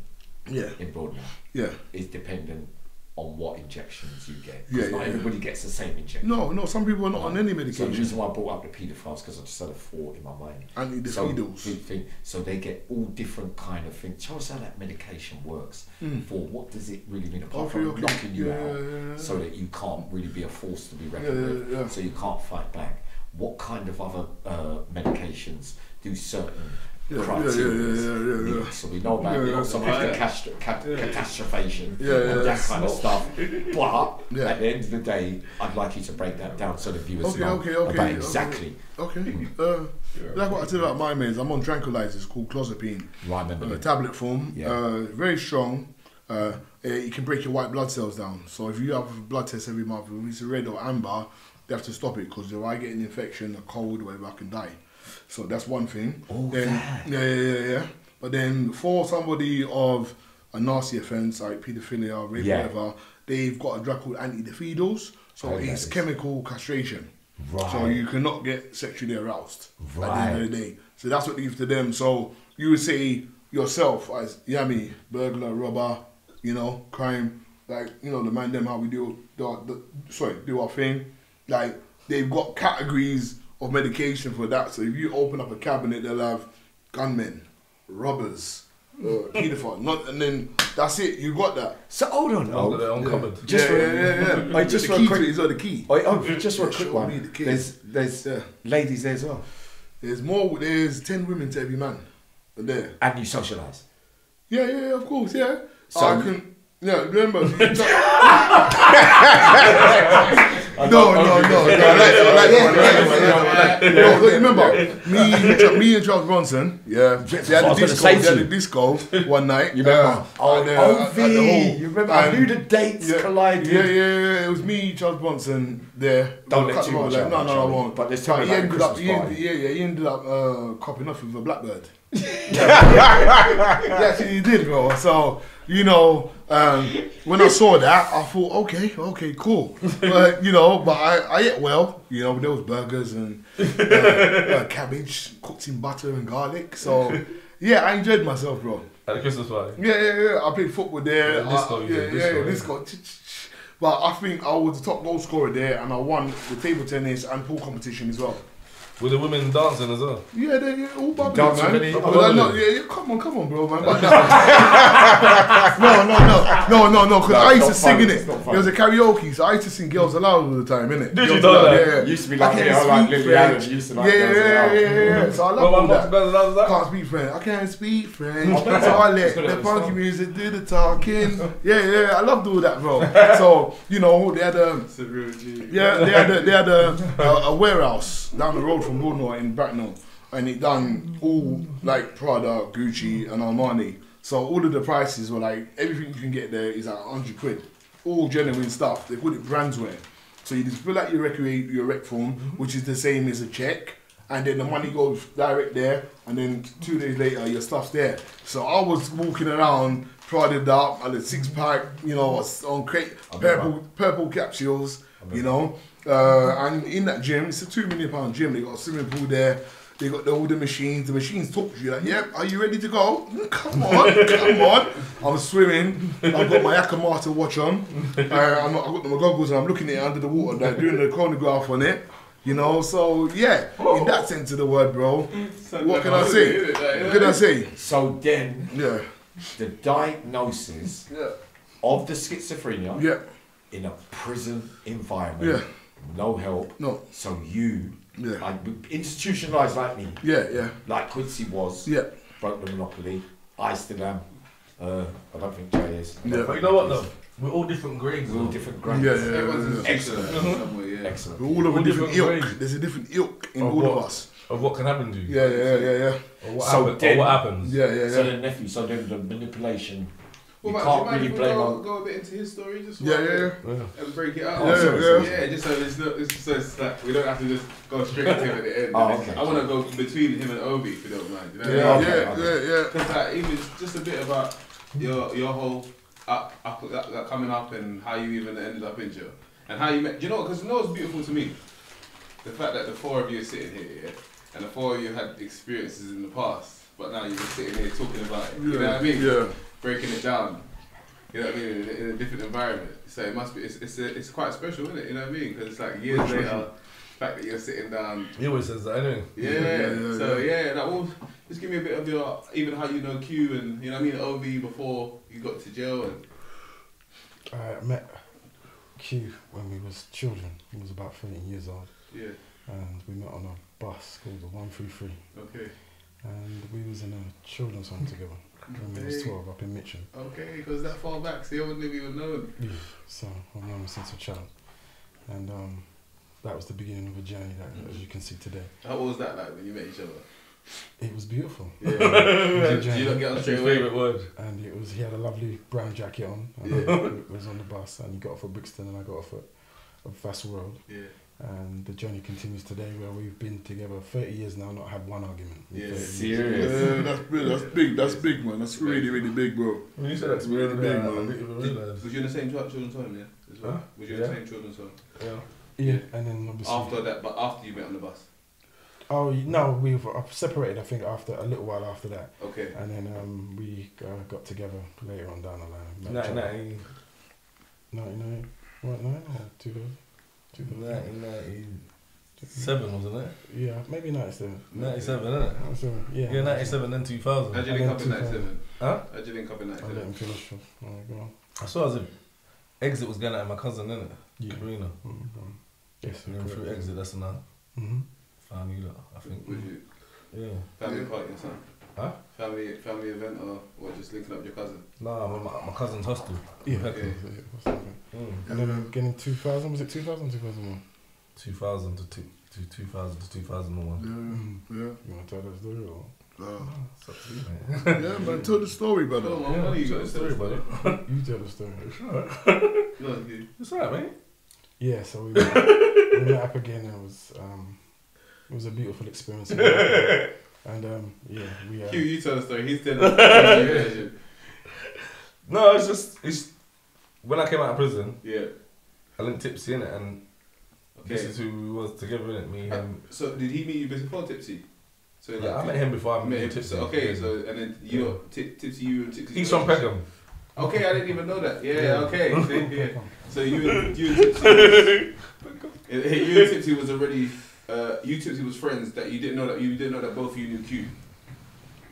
Yeah, in Broadmoor yeah. is dependent on what injections you get. Yeah, not yeah, yeah. everybody gets the same injection. No, no. Some people are not on any medication. So the reason why I brought up the paedophiles because I just had a thought in my mind. So, Antidephedals. big thing. so they get all different kind of things. Tell us how that medication works. Mm. For what does it really mean apart from knocking you Yeah, out, yeah, yeah, so that you can't really be a force to be Yeah, reckoned yeah, with, so you can't fight back. What kind of other uh, medications do certain Yeah, yeah, criteria yeah, yeah, yeah, yeah, yeah. So we know about Yeah, you yeah. know some Yeah. of the cast- cat- catastrophization Yeah, yeah, and that yeah. kind of stuff. But Yeah. at the end of the day, I'd like you to break that down so the viewers Okay, know okay, okay, about okay. exactly. Okay. Uh, like what I said about my meds, I'm on tranquilizers called clozapine. Right, I remember uh, that. tablet form. Yeah. Uh, very strong. Uh, it can break your white blood cells down. So if you have a blood test every month, if it's red or amber, they have to stop it because if I get an infection, a cold, whatever, I can die. So that's one thing. Oh, then, yeah, yeah, yeah, yeah. But then for somebody of a nasty offence like paedophilia, rape, Yeah. whatever, they've got a drug called antidephedals. So Oh, it's chemical castration. Right. So you cannot get sexually aroused at the Right. end of the day. So that's what give to them. So you would say yourself as yummy, burglar, robber, you know, crime, like, you know, the man them how we do the, the sorry, do our thing. Like they've got categories of medication for that. So if you open up a cabinet they'll have gunmen, robbers, uh, paedophile, not and then that's it, you got that. So hold on. I've got Oh, their. Just yeah, for- yeah, yeah, yeah. Wait, just the a key quick- to it is on the key. oh, oh, just for a quick one. the key. There's there's Yeah. ladies there as well, There's more there's ten women to every man. There. and you socialise. Yeah, yeah, yeah, of course, yeah. So- I can. Yeah, remember. no, no, no, no. I like that. Like that. one, I like that one, I like. No, remember, me, me and Charles Bronson. Yeah, they had what I a was disco. They had a disco one night. You remember? oh, at the- at- the hall. You remember? I knew the dates collided. Yeah, yeah, yeah. It was me, Charles Bronson, there. Don't let cut too the much No, no, I won't. But let's tell he ended up, Christmas he party. ended, yeah, yeah, he ended up uh, copping off with a blackbird. yeah, actually he did, bro. So you know, um, when I saw that, I thought, okay, okay, cool. But you know, but I, I ate well. You know, there was burgers and uh, uh, cabbage cooked in butter and garlic. So Yeah, I enjoyed myself, bro. At the Christmas party. Yeah, yeah, yeah. I played football there. Yeah, disco, I, you yeah, did yeah, disco, yeah, yeah. But I think I was the top goal scorer there, and I won the table tennis and pool competition as well. With the women dancing as well. Yeah, they yeah, all bubbly, dance man. with any- But I know- yeah, yeah, come on, come on, bro, man. But no, no, no, no, no, no, because No, I used to sing in fun, it. it's not There fun. was a karaoke, so I used to sing Girls Aloud all the time, innit? Did you Girls know that? Yeah, yeah. Used to be like me, can't I like Lily Allen, used to Yeah, like yeah, Girls yeah, Aloud. yeah, yeah, So I love Well, all what that. that? Can't speak French. I can't speak French. So I let It's got it the at the funky music do the talking. Yeah, yeah, I loved all that, bro. So you know, they had a It's a real G. yeah, they had a, they had a, a, a warehouse down the road from Broadmoor in Bracknell, and it done all like Prada, Gucci, and Armani. So all of the prices were like everything you can get there is like hundred quid, all genuine stuff. They call it brandswear. So you just fill out your rec your rec form, which is the same as a check, and then the money goes direct there, and then two days later your stuff's there. So I was walking around, prodded up, I had a six pack, you know, on crate, purple purple capsules, you know. Uh, and in that gym, it's a two million pound gym. They got a swimming pool there. They got all the machines. The machines talk to you like, "Yep, are you ready to go? Come on, come on." I'm swimming. I've got my Akamata watch on. Uh, I'm, I've got my goggles and I'm looking at it under the water, like doing the chronograph on it. You know, so yeah, in that sense of the word, bro. What can I say? What can I say? So then, Yeah, the diagnosis yeah, of the schizophrenia yeah, in a prison environment, yeah. No help. No, So you, yeah, like institutionalized like me, yeah, yeah, like Quincy was, yeah. broke the monopoly. I still am. Uh, I don't think Jay is. Yeah. But you know what though? We're all different grades. We're all different grades. Yeah, yeah, Everyone's yeah. excellent. Yeah. Excellent. We're all of a different different ilk. grades. There's a different ilk in Of all of us. Of what can happen to you. Yeah, yeah, yeah, yeah, Or what, So happen, then- or what happens. yeah, yeah, yeah. So yeah. then, nephew, so then the manipulation, Well, you man, can't do you mind really if we blame go, on. go a bit into his story, just Yeah, one yeah, yeah. Yeah. and break it up. Yeah, sorry, yeah. sorry. Yeah, just so it's not, it's, so it's like we don't have to just go straight to him at the end. Oh, okay. I want to go between him and Ovie, if you don't mind. You know Yeah, what I okay, yeah, okay. yeah, yeah. Because like even just a bit about your your whole up, up that, that coming up and how you even ended up in jail and how you met. Do you know? Because you know what's beautiful to me, the fact that the four of you are sitting here, yeah, and the four of you had experiences in the past, but now you're just sitting here talking about it. You know what I mean? Yeah. Breaking it down. You know what I mean? In, in a different environment. So it must be. It's it's, a, it's quite special, isn't it? You know what I mean? Because it's like years later, the fact that you're sitting down He always says that anyway. yeah, Yeah, yeah, so yeah. yeah, that will just give me a bit of your even how you know Q and you know what I mean OV before you got to jail and I met Q when we was children. He was about 13 years old, yeah, and we met on a bus called the 133. okay, And we was in a children's home together when we was Okay. 12 up in Mitcham. okay, because that far back, so you wouldn't have even known. Yeah. So I've known him since a child, and um, that was the beginning of a journey that, as you can see today, How was that like when you met each other? it was beautiful. Yeah, It was a did you journey. not get on That's straight your away? favourite word. and it was he had a lovely brown jacket on and Yeah. it was on the bus and he got off at Brixton and I got off at, at Fast Road Yeah, and the journey continues today where we've been together 30 years now not had one argument yeah serious yeah, that's, big, that's big that's big man that's really really big bro when you said that's really big man Did, was you in the same children's home yeah as well huh? was you in the same children's home yeah yeah and then obviously after that but after you met on the bus Oh no, we've uh, separated. I think after a little while after that. Okay. And then um, we uh, got together later on down the line. Night, night. Night, night. What nine or two thousand? 1997, wasn't it? Yeah, maybe 97. 97, isn't it? 97, yeah. Yeah, 97, then 2000. How'd you link up in 97? Huh? How'd you up in 97? I let him finish. Go on. I saw as if Exit was going out of my cousin, innit? Yeah. Karina. Mm-hmm. Yes, and then through Exit, that's enough. Mm-hmm. Found you, lot, I think. With you? Yeah. Family party or? Huh? Family family event or what? Just linking up with your cousin? Nah, my, my, my cousin's hostel. Yeah. Okay. okay. yeah, what's? Mm. And then again in 2000, was it 2000 2001? 2000 to, two, to 2000 to 2001. Yeah, yeah. You want to tell that story or? It's up to you, yeah, man. Tell the story, brother. Oh, man, what you tell the story, say? brother. You tell the story. It's alright. No, you. It's alright, mate. Yeah, so we, we met up again. It was um, it was a beautiful experience. and um, yeah, we. Uh, Q, you tell the story. He's telling the version. No, it's just, it's, when I came out of prison, Yeah. I linked Tipsy in it, and Okay. this is who we was together in it. Me, him. So did he meet you before Tipsy? So Yeah, I met him before I met met him. Tipsy. So, okay, so and then you know, Tip- Tipsy, you and Tipsy. He's from Peckham. Okay, I didn't even know that. Yeah, okay. See, yeah. So you and you and Tipsy, Eh, you and Tipsy was already. Uh, you Tipsy was friends that you didn't know that you didn't know that both of you knew Q.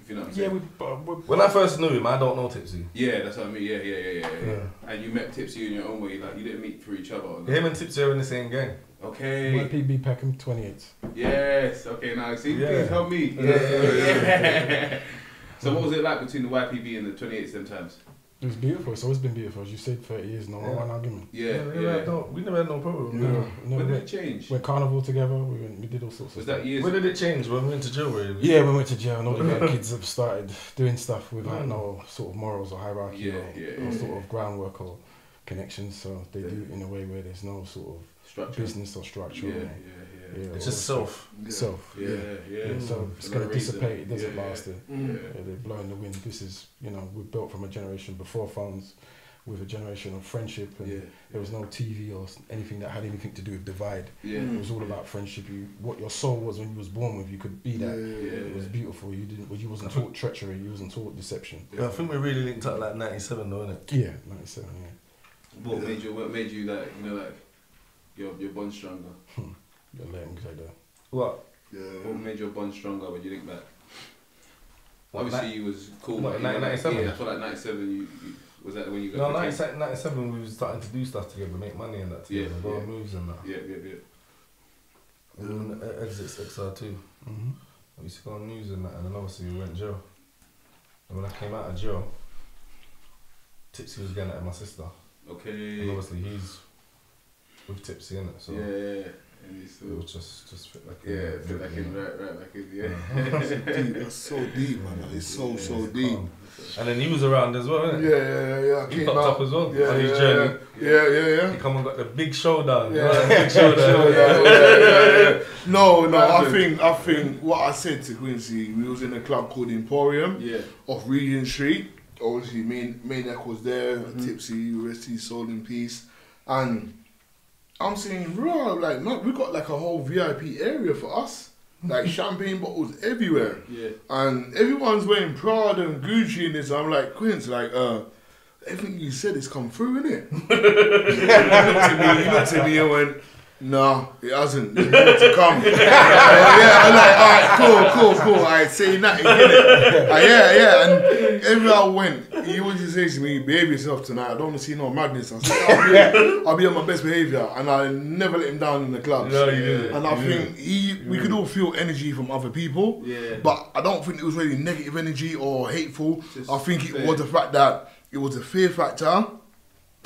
If you know what I'm Yeah, we, but we, When I first knew him, I don't know Tipsy. Yeah, that's what I mean. Yeah, yeah, yeah, yeah, yeah. Yeah. And you met Tipsy in your own way, like you didn't meet through each other. or Him and Tipsy are in the same gang. Okay. YPB Peckham 28. Yes. Okay. Now, see, Yeah. please help me. Yeah, yeah, Yeah. so, what was it like between the YPB and the 28s them times? It was beautiful. It's always been beautiful. As you said, 30 years, no Yeah. one argument. Yeah, we yeah. had no, we never had no problem. No, Yeah. never When did it went, change? went carnival together. We went, we did all sorts Was of that years? When did it change? When we went to jail, really? Yeah, when we went to jail and all the kids have started doing stuff without Mm. no sort of morals or hierarchy Yeah, or, yeah, or yeah, sort of groundwork or connections. So they do it in a way where there's no sort of Structure. business or structure. Yeah, yeah, yeah. yeah, It's just self. self. Yeah, yeah. Yeah, so Mm. it's going to dissipate. It doesn't Yeah, last. It. Yeah. Mm. Yeah, they're blowing the wind. This is, you know, we're built from a generation before phones, with a generation of friendship, and Yeah. there was no TV or anything that had anything to do with divide. Yeah. Mm. It was all about friendship. You, what your soul was when you was born with, you could be that. Yeah. It was beautiful. You didn't. You wasn't taught treachery. You wasn't taught deception. Yeah, I think we really linked up like 97 though, innit? Yeah, ninety seven. Yeah, What made you? What made you like? You know, like your your bond stronger. Hmm. You're letting go there. What? What made your bond stronger when you think back? What, Obviously, ni- you was cool. what, but you like, 97? Yeah, that's what like ninety seven. You, you was that when you No, got? 97, 97 we was starting to do stuff together, make money and that together, Yeah, go yeah. moves and that. Yeah, yeah, yeah. And then uh, exits XR2. Mm-hmm. We used to go on news and that, and then obviously we went jail. And when I came out of jail, Tipsy was getting at my sister. Okay. And obviously he's with Tipsy in it, so yeah, yeah, yeah. And you it still. was just just fit back Yeah, in. fit back in, right, right back in. Yeah. Deep, that's so deep, man. It's so so deep. Calm. And then he was around as well, Yeah, innit? yeah, yeah. yeah. I He came popped out. up as well Yeah, on his yeah, journey. Yeah, yeah, yeah. He come and got the big showdown. Yeah. you big showdown. Yeah, yeah, yeah, yeah. No, no. I think I think what I said to Quincy, we was in a club called Emporium Yeah. off Regent Street. Obviously, main Maniac was there, Mhm. Tipsy, rest his soul in peace, and I'm saying, bro, like, man, we got like a whole VIP area for us, like champagne bottles everywhere. Yeah. and everyone's wearing Prada and Gucci in this. I'm like, Quince, like, uh, everything you said has come through, innit? he looked at me, he looked at me and went, nah, it hasn't. There's more to come. yeah, I'm like, all right, cool, cool, cool. I right, say nothing, get it? Uh, yeah, yeah. And everywhere I went, he would just say to me, behave yourself tonight. I don't want to see no madness. I said, I'll be, I'll be on my best behavior. And I never let him down in the clubs. No, you didn't. And I You think he, we could all feel energy from other people. Yeah. But I don't think it was really negative energy or hateful. Just I think it fair. was the fact that it was a fear factor.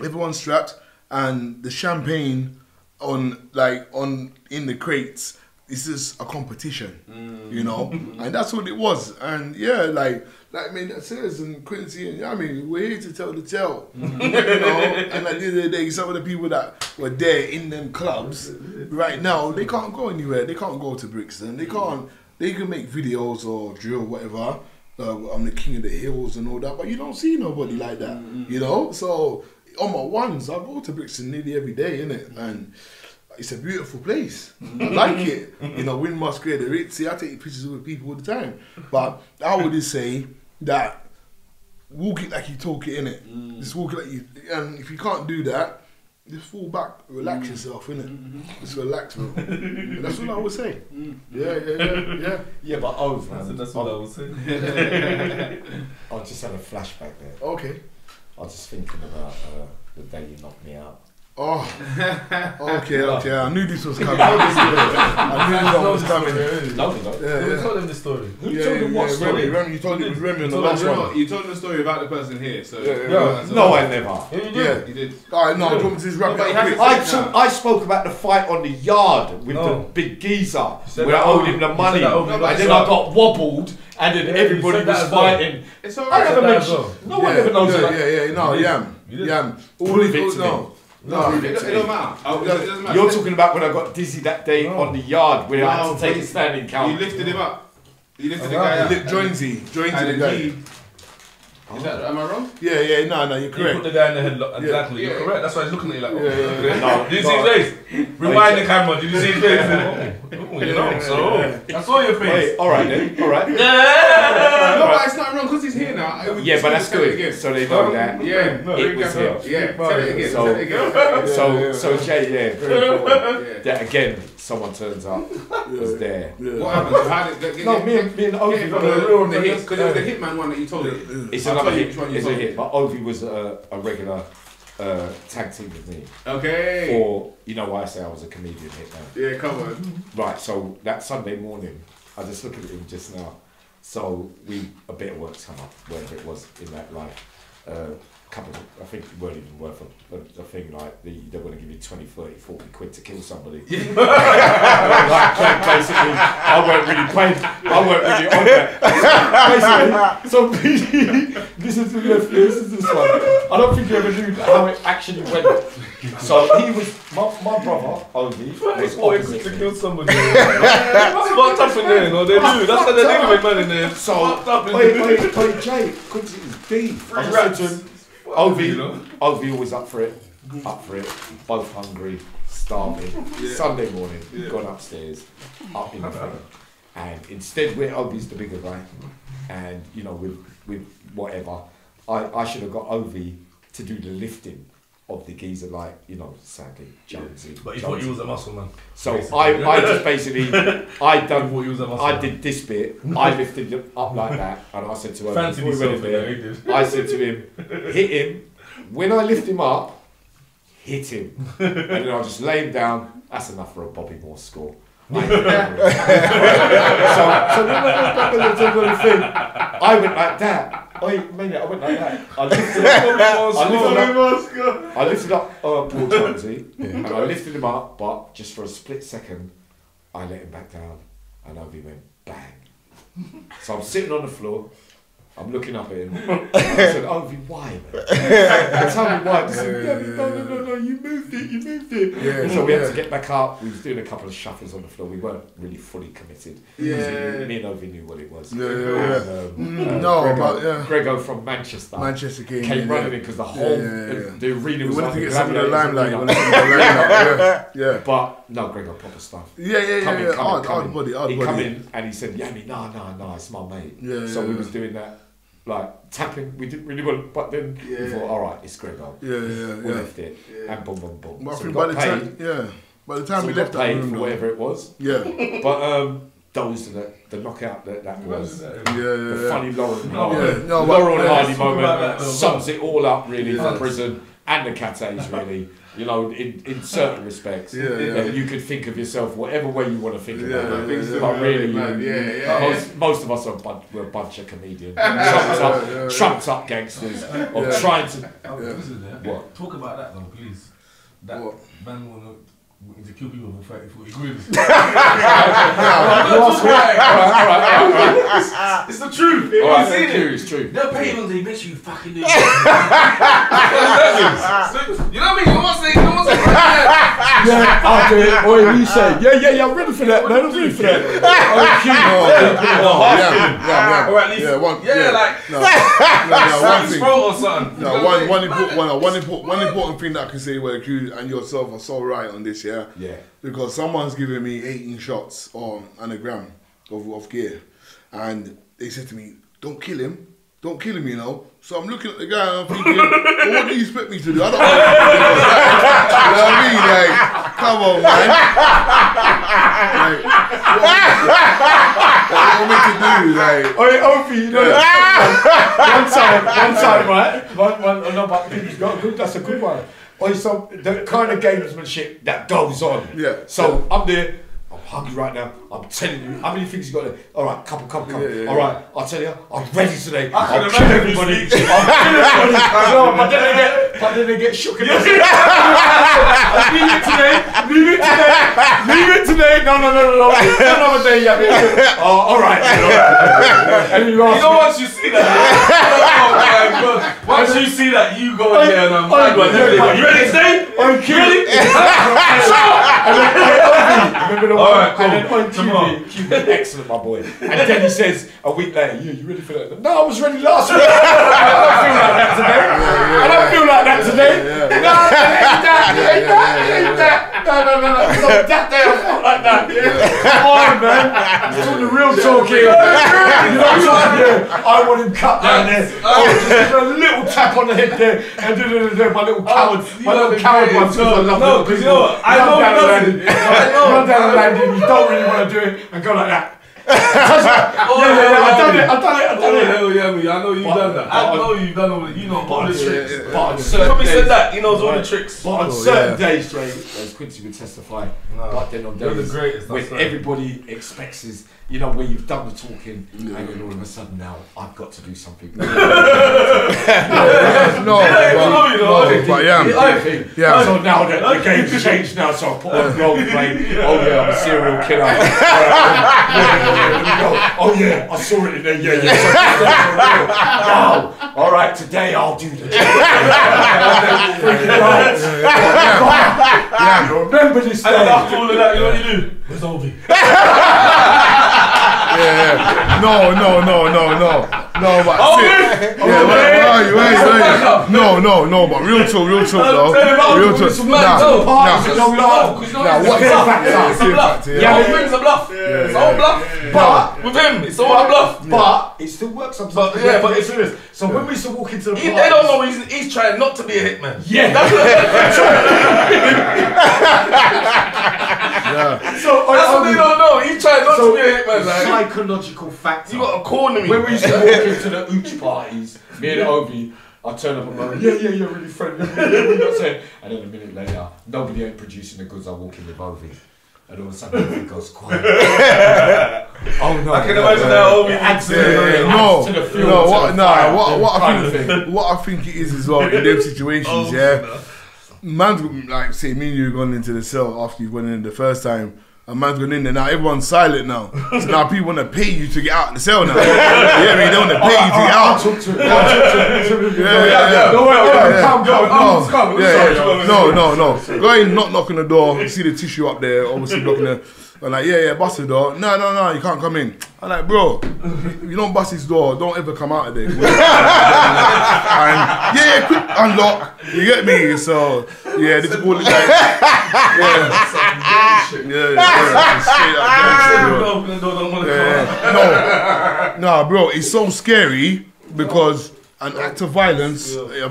Everyone's strapped, and the champagne on like on in the crates. This is a competition, Mm. you know, and that's what it was. And yeah, like like I mean, that says and Quincy and I mean, we're here to tell the tale, Mm-hmm. you know. And at the end of the day, some of the people that were there in them clubs right now, they can't go anywhere. They can't go to Brixton. They can't. They can make videos or drill whatever. Uh, I'm the king of the hills and all that, but you don't see nobody like that, you know. So on my ones, I go to Brixton nearly every day, innit? And it's a beautiful place. I like it. Mm-hmm. You know, Windrush Square, the Ritzy. I take pictures with people all the time. But I would just say that walk it like you talk it, innit? Mm. Just walk it like you. And if you can't do that, just fall back, relax mm. yourself, innit? Mm-hmm. Just relax, bro. That's what I would say. Mm. Yeah, yeah, yeah, yeah. Yeah, but over. That's, that's what I was saying. Oh. I just had a flashback there. Okay. I was just thinking about uh, the day you knocked me out. Oh, okay, okay. I knew this was coming. I knew that was coming. Yeah, No, no. Who yeah. told him this story? Who Yeah, told him what yeah, story? Remy, Remy, you told it was Remy on the last one. you told the story about the person here, so Yeah, yeah, Yeah. that's No. I never. Who you Yeah. You did. Alright, no, do you want me to just wrap No, but it up? I, took, I spoke about the fight on the yard with No. the big geezer said where I owed him the money said and then. I got wobbled and then Yeah, everybody was as well. fighting. It's I never mentioned. well. No one ever knows yeah, that. yeah, yeah, no, You did. yam, You did. yam. All Prove it, it all, to no, me. No. It, it don't matter. Oh, it doesn't matter. You're talking about when I got dizzy that day No. on the yard where I had to take a standing count. You lifted him up. You lifted the Oh, guy wow. up. Lip Jonesy, Is that, am I wrong? Yeah, yeah, no, no, you're You put the guy in the headlock. Exactly. Yeah. You're correct. That's why he's looking at you like, oh. Yeah, yeah, yeah. No, Did you no. see his face? Rewind the camera. Did you see his face? oh, you know. So I saw your face. Wait, all right then, all right. No, but it's not wrong because he's here now. Was- Yeah, but that's tell it good. Again. So they know that. Yeah, No, it was him. Yeah, tell it again. So- tell it again. So, so Jay, yeah, very again. That again, someone turns up, was there. Yeah. Yeah. What happened? How did that, No, me and me and Ovie yeah, got from a the, real the hit friends. because it was the Hitman one that you told me. It's I'll another tell hit. one you It's a told me. hit. But Ovie was a, a regular uh, tag team with me. Okay. Or you know why I say I was a comedian hitman. Yeah, come on. Right, so that Sunday morning, I just looked at him just now. So we a bit of work's come up, wherever it was in that life. Uh, couple of, I think it weren't even worth a, a, a thing like the, they want to give you 20, 30, 40 quid to kill somebody. like, basically, I weren't really paid. I weren't really on that. Basically, so this is the this is this one. I don't think you ever knew how it actually went. So he was my, my brother, Ovie, was opposite could kill somebody. It's fucked up in there, no? They do. That's how they think of it, man, in there. So, fucked up in wait, there. wait, wait, Jay, Quincy beef. I just said to him? Ovie, Ovie always up for it, up for it, both hungry, starving. Sunday morning, gone upstairs, up in the. And instead, we're Ovie's the bigger guy, and you know, with with whatever, I, I should have got Ovie to do the lifting of the geezer like you know sadly Jonesy. But he thought he was a muscle man. So. I, I just basically I done he was a muscle I man. did this bit. I lifted him up like that, and I said to him, Fancy I said to him, hit him. When I lift him up, hit him, and then I just lay him down. That's enough for a Bobby Moore score. so, so I went like that I, mate, I went like that. I lifted him up. I lifted up. I lifted up uh, Paul Jonesy, and I lifted him up, but just for a split second, I let him back down, and Ovie went bang. So I'm sitting on the floor, I'm looking up at him. I said, Ovie, why, man? Tell me why. He said, yeah, no, no, no, no, you moved it, you moved it. Yeah, And so we had to get back up. We was doing a couple of shuffles on the floor. We weren't really fully committed. Yeah. Me and Ovie knew what it was. Yeah, yeah, yeah. And, Mm, um, uh, no, Grego, but yeah. Grego from Manchester Manchester came, came in, running yeah. in because the whole yeah, yeah, yeah. the arena We was wanted like to the get some of the limelight. we wanted some of the limelight, Yeah, yeah. But no, Grego proper stuff. Yeah, yeah, yeah, Come in, yeah. come in, Hard, come hard in. body, he come in and he said, Yammy, no, no, no, it's my mate. Yeah, so yeah, we was doing that, like tapping. We didn't really want, but then we thought, all right, it's Grego. Yeah, yeah, We yeah. left it, Yeah. and boom, boom, boom. But I so we think by got the paid. time, yeah, by the time so we we left got that paid room, for whatever it was. yeah, But um, those are the the knockout that that was. yeah, The yeah, yeah. funny Laurel and No, Hardy, yeah, no, but- Laurel and yeah, Hardy let's talk about moment sums it all up really Yeah. for prison and the cat A's really. You know, in, in certain respects, Yeah, yeah. that you could think of yourself whatever way you want to think Yeah, about yeah, it. Yeah. But really, man. you- yeah, yeah. Most, most of us are a bunch, we're a bunch of comedians, trumped yeah, up, yeah, yeah. trumped up gangsters, or Yeah. trying to. Oh, Yeah. What? Talk about that though, please. That What? man wanna to kill people for 30, 40 quid. It's the truth. All right, seen it. it's true. They'll pay and they bet you fucking do it. You know what I mean? You what I'm saying? You what I'm saying? Yeah, I'll do it. Oh, Oi, what you say? Yeah, yeah, yeah, I'm ready for that, man. I'm ready for that. Oh, cute. yeah, yeah, yeah. Or at least, yeah, one, yeah, like, no, no, no, one thing. or something. No, I'm one, one, important, one, one, important, one important thing that I can say where you and yourself are so right on this, yeah? Yeah. Because someone's giving me 18 shots on, on a gram of, of gear. And they said to me, don't kill him. Don't kill him, you know. So I'm looking at the guy and I'm thinking, well, what do you expect me to do? I don't want to You know what I mean? Like, come on, man. Like, what, what, what me to do? Like, Oi, Opie, you know, one time, one time, right? One, one, oh, no, but people's got a good, that's a good one. Oi, so the kind of gamesmanship that goes on. Yeah. So I'm there, I'm hungry right now. I'm telling you, how many things you got there? All right, couple, couple, couple. Yeah, yeah, All right, I'll tell you, I'm ready today. I I'll can kill everybody. I'll kill everybody. but then again, but then they get shook and they say, leave it today, leave it today, leave it today. No, no, no, no, no. Another day, yeah. yeah. Oh, all right. All right. And you You know, me, once you see that, oh my god! Once you see that, you go in there and I'm like, you ready to stay? I'm kidding. And then, remember the All one? right, cool. And then on Come on. QB, QB, excellent, my boy. And then he says a week later, you, you ready for that? No, I was ready last week. I don't feel like that today. I don't feel like that today. No, it ain't that, it ain't that, it ain't that. No, no, no, no. So that day I felt like that. Come on, man. It's all the real talk here. You know what I'm saying? I want him cut down there. Oh, just give a little tap on the head there. And do, do, do, do, my little oh, coward, my little coward great- one. because I no, little 'cause you know what? I know down he the doesn't. landing. I know. Landing. You don't really want to do it and go like that. Oh, Yeah, yeah, yeah, I've done it. I've done it. I've done it. hell yeah, me! I know you've done that. but I on- know you've done all the, you know all the tricks. yeah, yeah. But on He certain said that. He knows all the Right. tricks. But on Oh, certain yeah. days, Dre, as Quincy would testify, No. but then on You're the days greatest, when right. everybody expects is, you know, where you've done the talking, and then all of a sudden now I've got to do something. No, but, no, but yeah. Yeah. Yeah. So now that the game's changed now, so I put on role play. Oh yeah, I'm a serial killer. All right, yeah, yeah, yeah, let me go. Oh yeah, I saw it in there. Yeah, yeah. So just go for real. Now, all right, today I'll do the. Freaking. Yeah. Remember this And after all of that, you know what you do? It's Ovie. Yeah, yeah. No, no, no, no, no. No, but Oh, sit. Yeah, Oh, wait, wait, wait, It's a wait. backup. No, no, no, but real talk, real talk, I'm telling though. Real Ovie, it's a talk. bluff. Nah, No, nah. It's no Nah, it's what- a bluff. Yeah, It's a bluff. yeah. The whole thing's a bluff. It's all bluff. But- with him, it's all a bluff. But it still works sometimes. But, But yeah, yeah, but but it's- serious. So when we used to walk into the He, they don't know he's, he's trying not to be a hitman. Yeah. Yeah. So That's I, what they don't know. He's trying not so to be a hitman. Like. psychological factor. You got a corner me. when we used to walk into the ooch parties, me and Ovie, I turn up and go, yeah, yeah, you're really friendly. Yeah, yeah, not saying. And then a minute later, nobody ain't producing the goods. I walk in with Ovie. And all of a sudden, everything goes quiet. oh no! I can no, imagine no, that no. Ovie It adds to Yeah, the- yeah, it yeah. adds No, to the fuel, no, to what, the nah, fire, what, what, I kind of think, thing. what I think it is as well in them situations, Oh, yeah. Man's like say me and you gone into the cell after you've gone in the first time. A man's gone in there now. Everyone's silent now. So now people want to pay you to get out of the cell now. yeah, I mean they want to pay you to get I'll out. talk to him. I'll talk to him. Yeah, yeah, yeah. No, wait, wait, Yeah, yeah. Yeah, yeah. No, no, no. Go in, knock, knock on the door. See the tissue up there, obviously blocking the. I'm like, yeah, yeah, bust the door. No, no, no, you can't come in. I'm like, bro, if you don't bust his door, don't ever come out of there. and yeah, yeah, quick unlock. You get me? So yeah, this all like, yeah, yeah, yeah, yeah, straight up gangster, bro. Open the door, don't want to Yeah, no, no, bro, it's so scary because an act of violence, a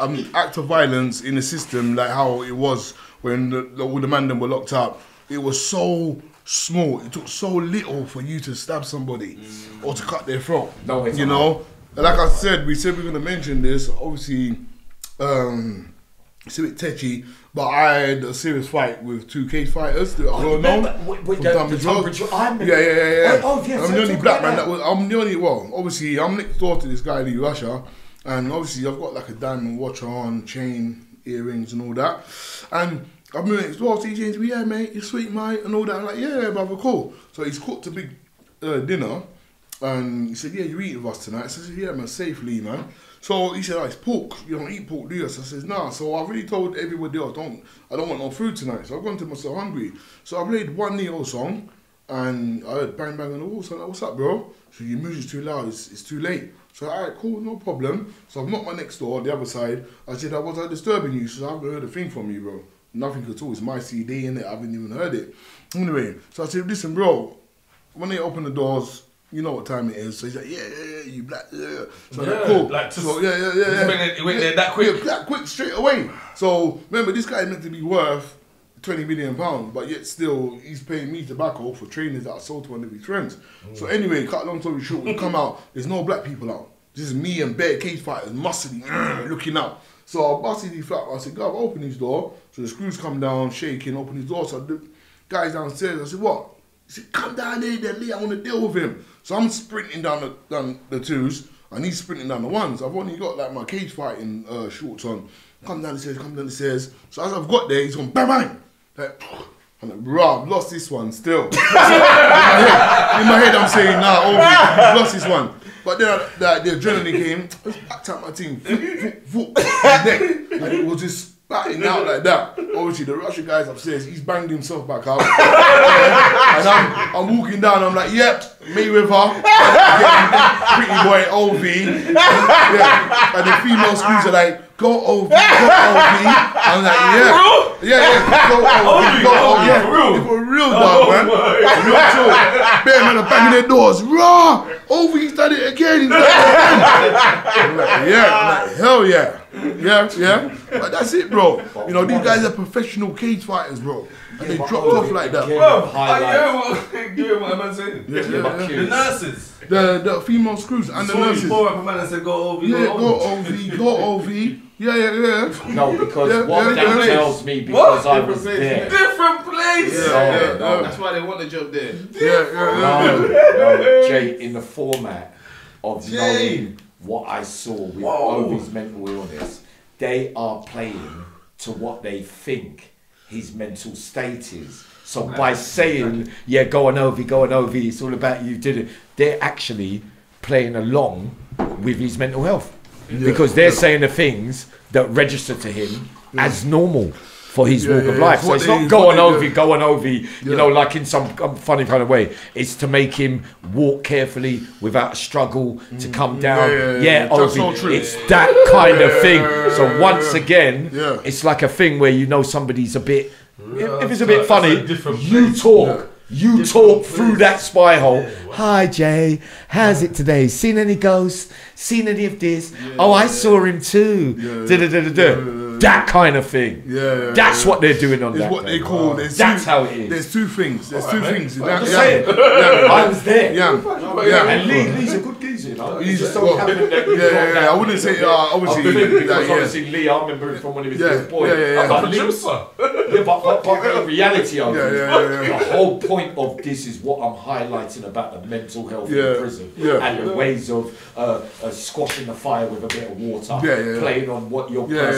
an act of violence in the system, like how it was when the, the, all the man them were locked up, it was so small. It took so little for you to stab somebody or to cut their throat. No, you know, And like I said, we said we are gonna mention this. Obviously, um, it's a bit tetchy, but I had a serious fight with two cage fighters that are well known. Remember, wait, wait, the- the Road. Tunbridge I remember- Yeah, yeah, yeah, yeah. Oh, oh, yes, I'm the only black man that. that was. I'm the only. Well, obviously, I'm next door to this guy, Lee Russia, and obviously, I've got like a diamond watch on, chain, earrings, and all that. And I've moved next door. So he changed me, yeah, mate, you're sweet, mate, and all that. I'm like, yeah, yeah, brother, cool. So he's cooked a big uh, dinner, and he said, yeah, you're eating with us tonight. So I said, yeah, man, safely, man. So he said, oh, it's pork. You don't eat pork, do you? So I said, nah. So I really told everybody else, don't, I don't want no food tonight. So I've gone to myself hungry. So I played one Ne-Yo song, and I heard bang bang on the wall. So I'm like, what's up, bro? So your music's too loud. It's, it's too late. So all right, cool, no problem. So I've knocked my next door, the other side. I said, I was I disturbing you? So I haven't heard a thing from you, bro. Nothing at all. It's my CD in it. I haven't even heard it. Anyway, so I said, listen, bro. When they open the doors, you know what time it is. So he's like, yeah, yeah, yeah, you black, yeah. So I'm like, cool. like, just- so yeah, yeah, yeah, just yeah. it went there that quick. Yeah, that quick straight away. So remember, this guy meant to be worth twenty million pounds, but yet still he's paying me tobacco for trainers that I sold to one of his friends. So mm. anyway, cut long story short, we come out. There's no black people out. This is me and bare cage fighters, muscly, looking out. So I busted his flat. I said, "Go, open his door." So the screws come down, shaking. Open his door. So the guys downstairs. I said, "What?" He said, "Come down here, then Lee. I want to deal with him." So I'm sprinting down the down the twos, and he's sprinting down the ones. I've only got like my cage fighting uh, shorts on. come down the stairs, come down the stairs. So as I've got there, he's gone bang bang. Like, I'm like, bro, I've lost this one still. in, my head, in my head, I'm saying, nah, oh, I've lost this one. But then like, the adrenaline came, I just backed out my team, foot, foot, foot, neck, and it was just batting out like that. Obviously, the Russian guy's upstairs, he's banged himself back out. And I'm, I'm walking down, I'm like, yep, Mayweather, pretty boy, OV. Yeah, and the female screws are like, go OV, go OV. I'm like, yeah. Yeah, yeah, go OV, go OV. Yeah, for real? For real, dog, man. Real talk. Bear man are banging their doors. Raw! OV, he's done it again. He's done it again. I'm like, yeah, I'm like, hell yeah. Yeah, yeah. But that's it, bro. You know, these guys are professional cage fighters, bro. And they dropped off like that. Bro, I hear what, you hear what a man saying. Yeah, yeah, but yeah. The nurses. The, the female screws and the Saw you nurses. pour up a man and said, go over, Yeah, go go. OV, go OV. Yeah, yeah, yeah. No, because Yeah, what yeah, that yeah. tells me because What? I was there. Different place. Yeah, No, yeah, no. That's why they want the job there. Yeah, yeah, yeah. No, no, Jay, in the format of Jay. knowing what I saw with Whoa. Ovie's mental illness, they are playing to what they think his mental state is. So by saying, yeah, go on Ovie, go on Ovie, it's all about you did it, they're actually playing along with his mental health. because they're saying the things that register to him as normal for his Yeah, walk yeah, of life. It's So it's not it's go what on they Ovie, go on Ovie, you Yeah. know, like in some um, funny kind of way. It's to make him walk carefully without a struggle to come down. Mm. yeah, yeah, yeah. That's Ovie, true. it's that kind of thing. So yeah, once yeah. again, Yeah. it's like a thing where you know somebody's a bit. Yeah, if it's a that's bit funny, a you place. talk. You Different talk through that spy hole. Yeah, what- Hi Jay, how's it today? Seen any ghosts? Seen any of this? oh, I saw him too. Yeah, Da, da, da, That kind of thing. Yeah, yeah, That's yeah. what they're doing on It's that. what they call. There's That's two, how it is. There's two things. There's two Alright, things. mate. Yeah, I'm just yeah, saying. yeah, I was there. yeah, yeah. And Lee, Lee's a good geezer, you know. He's- It just so well, happened that yeah, yeah, yeah, I wouldn't say, uh, obviously, of that, because yeah. obviously Lee, I remember him from when he was a little boy. yeah, yeah, yeah. But The producer. Yeah, but, but, but the reality of it, yeah, yeah, yeah. the whole point of this is what I'm highlighting about the mental health in prison and the ways of uh, uh, squashing the fire with a bit of water, Yeah, yeah, yeah. playing on what your Yeah,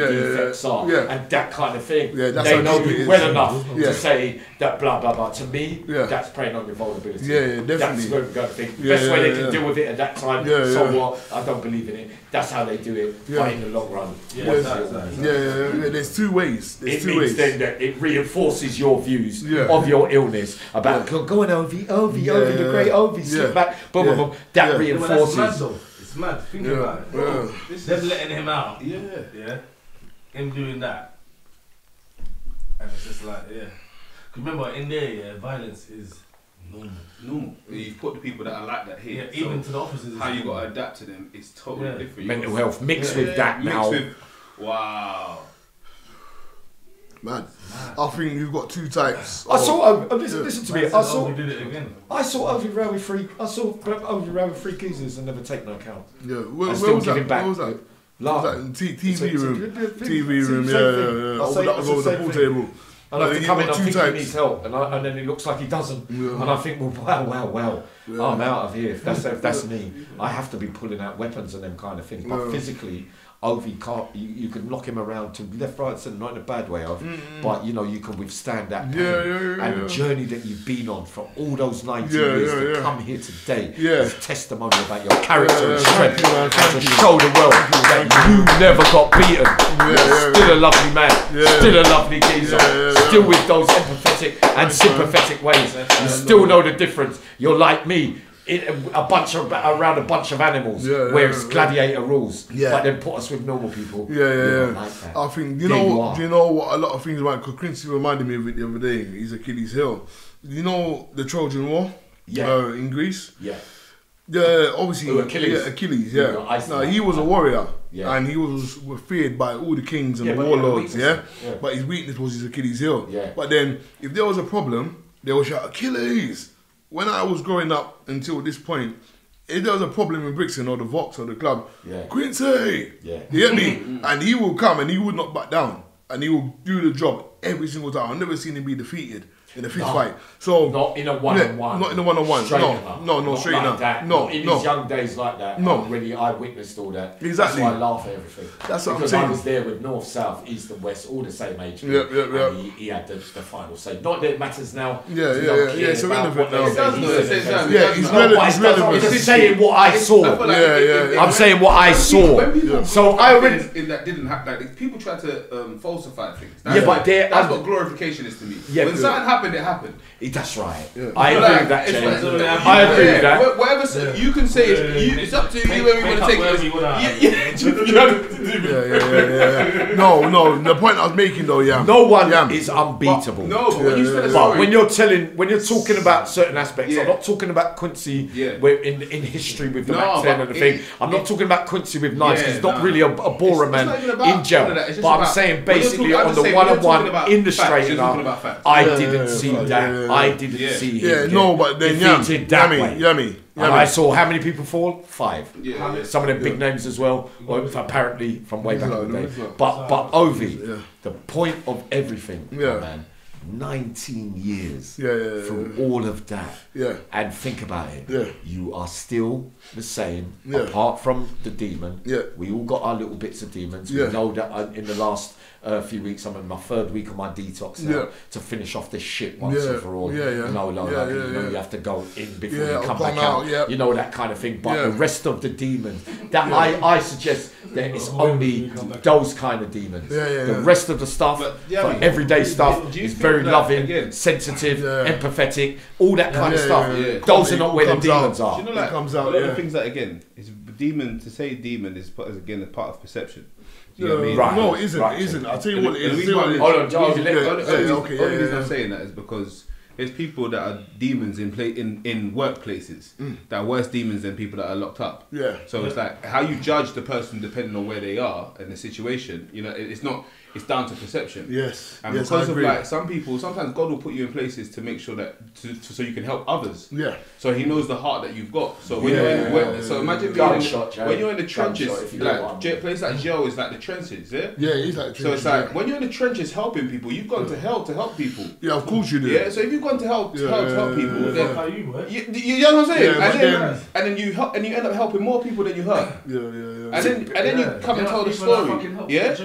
yeah, personality yeah, yeah, yeah. are, Yeah. and that kind of thing. Yeah, that's they how know deep it you is. well enough Yeah. to say that blah blah blah. To me, Yeah. that's playing on your vulnerability. Yeah, yeah, definitely. That's where we're going to think. Yeah, Best way yeah, they can deal with it at that time. Yeah, so yeah. what? I don't believe in it. That's how they do it. Yeah. But in the long run, Yeah, what's exactly, exactly. Yeah, yeah, yeah, yeah. There's two ways. There's it two means ways. then that it reinforces your views Yeah. of your illness about Yeah. go, go on Ovie, Ovie, Yeah, Ovie, the yeah, great yeah. Ovie, sit back, boom, Yeah. boom, boom. That Yeah. Yeah, but that's mad reinforces. It's mad. Think Yeah, about it. yeah. This Them letting him out. yeah. Yeah. Him doing that. And it's just like, yeah. 'Cause remember, in there, yeah, violence is normal. normal. You've put the people that are like that here. Yeah, even to the officers. how you got to adapt to them is totally Yeah. different. You Mental health mixed Yeah, with that mixed now. with- wow. Man, I think you've got two types. I saw. Ovie, listen, Yeah. listen to me. I oh, saw. oh, we did it again. I saw Ovie round with three. I saw Ovie round with three geezers and never take no account. Yeah, where, where still was give that? him back. Where was that? That T- TV room? TV room, yeah, yeah, yeah. Over that was the over the pool table. And I have to come in, I think he needs help, and, I, and then it looks like he doesn't. Yeah. And I think, well, wow, wow, wow, Yeah. I'm out of here. If that's if that's me, I have to be pulling out weapons and them kind of things. But physically, Ovie can't. You, you can knock him around to left, right, and centre, not in a bad way, of. But you know, you can withstand that. pain. Yeah, yeah, yeah, And journey that you've been on for all those 19 Yeah, years to come here today Yeah. is testimony about your character and strength, you, and to show the world that you never got beaten. You're still a lovely man, still a lovely geezer, still with those empathetic and sympathetic ways. You still know the difference. You're like me. A bunch of around a bunch of animals Yeah, where yeah, it's yeah. gladiator rules, Yeah. but then put us with normal people. Yeah, yeah, yeah. like. I think you know. you do you know what a lot of things about? Because Quincy reminded me of it the other day. He's Achilles heel. You know the Trojan War. Yeah. Uh, in Greece. yeah, Yeah, obviously. Who, Achilles? Yeah, Achilles. Yeah, no, I see no, he was a warrior. Yeah. And he was feared by all the kings and Yeah, the but he had a warlords. Yeah? Yeah. But his weakness was his Achilles heel. Yeah. But then, if there was a problem, they would shout Achilles. When I was growing up until this point, if there was a problem in Brixton or the Vox or the club, Yeah. Quincy. Yeah. You get me? and he will come and he would not back down. And he will do the job every single time. I've never seen him be defeated. In a fist No. fight. So Not in a one-on-one. not in a one-on-one. No, no, no, Not straight like that. No, Not in no. his young days like that. No. Really, I witnessed all that. Exactly. That's why I laugh at everything. That's what I'm because saying. I was there with North, South, East, and West, all the same age. group, Yeah, yeah, yeah. And he, he had the, the final say. Not that it matters now. Yeah, yeah, yeah, yeah, it's irrelevant now. It does He though, said it says it. that. Yeah, It it's No, relevant. It's it's relevant. I'm just saying what I saw. Yeah, yeah. I'm saying what I saw. When people Yeah. So I already. in that didn't happen. Like people try to um, falsify things. Yeah, but that's what glorification is to me. Yeah, when something happened, it happened. That's right. Yeah. I agree Like, with that, it's Jay. like- I agree with Yeah, that. Whatever s- you can say, it's, you, it's up to you where we want to take it. Yeah, yeah. Yeah, yeah. No, no. The point I was making though, yeah. No one Yeah. is unbeatable. No, but when you Yeah, spell a yeah, But story, when you're telling, when you're talking about certain aspects, Yeah. I'm not talking about Quincy Yeah. in in history with the No, Mac 10 and the thing. I'm not talking about Quincy with knives. 'cause Yeah, he's not really a, a Bora It's- man it's not even about in all jail. of that, it's just But I'm saying basically on the saying, when you're one-on-one in the facts, you're straightener, talking about facts. I didn't yeah, see yeah, that. yeah, yeah. I didn't Yeah. see him Yeah, get no, but then yeah, that Yammy, way. Yammy, And Yammy. I saw how many people fall? Five. Yeah. Some of them big names as well, or apparently from way back in the day. Exactly. But but Ovie, Yeah. the point of everything, Yeah. man, 19 years Yeah, yeah, yeah, from yeah. all of that. Yeah. And think about it. Yeah. You are still the same, Yeah. apart from the demon. Yeah. We all got our little bits of demons. Yeah. We know that uh, in the last uh, few weeks, I'm in my third week of my detox now Yeah. to finish off this shit once Yeah. and for all. Yeah, yeah. You know, like, Yeah, like, yeah, you know, yeah. you have to go in before Yeah, you come come back out. out, yeah. You know that kind of thing. But Yeah. the rest of the demons, that I, I suggest that it's only those kind of demons. Yeah, yeah, the yeah. rest of the stuff, But, yeah, for everyday do- stuff, do you is very that, loving, again- sensitive, Yeah. empathetic, all that kind of stuff. yeah, yeah. Those are not where the demons are. Do you know, It like, comes a out, lot of things that again is demon. To say demon is again a part of perception. You know what I mean? Right. No, it isn't. Right. It isn't. I'll tell you what it is. it and is. the Tell you what it reason is. Hold on, Charles, Only- Yeah, only- yeah, only- okay, only yeah, reason yeah. I'm saying that is because there's people that are demons in play in, in workplaces mm. that are worse demons than people that are locked up. Yeah. So it's like how you judge the person depending on where they are and the situation. You know, it's not. It's down to perception. Yes. And yes, because I of like some people, sometimes God will put you in places to make sure that to, to, so you can help others. Yeah. So He knows the heart that you've got. So when Yeah, you're in, yeah, when, yeah, so imagine yeah. being in, Gunshot, Jay. when you're in the trenches, Gunshot, if you know what I like mean. place like jail is like the trenches, yeah. Yeah, he's like. Trenches, So it's like when you're in the trenches helping people, you've gone to hell to help people. Yeah, of course you do. Yeah. So if you've gone to help to Yeah, help, yeah, help people, yeah, then How you, boy? you, you, you know what I'm saying? Yeah, but and, then, then- and then you help, and you end up helping more people than you hurt. Yeah, yeah, yeah. And then and then you come and tell the story. Yeah.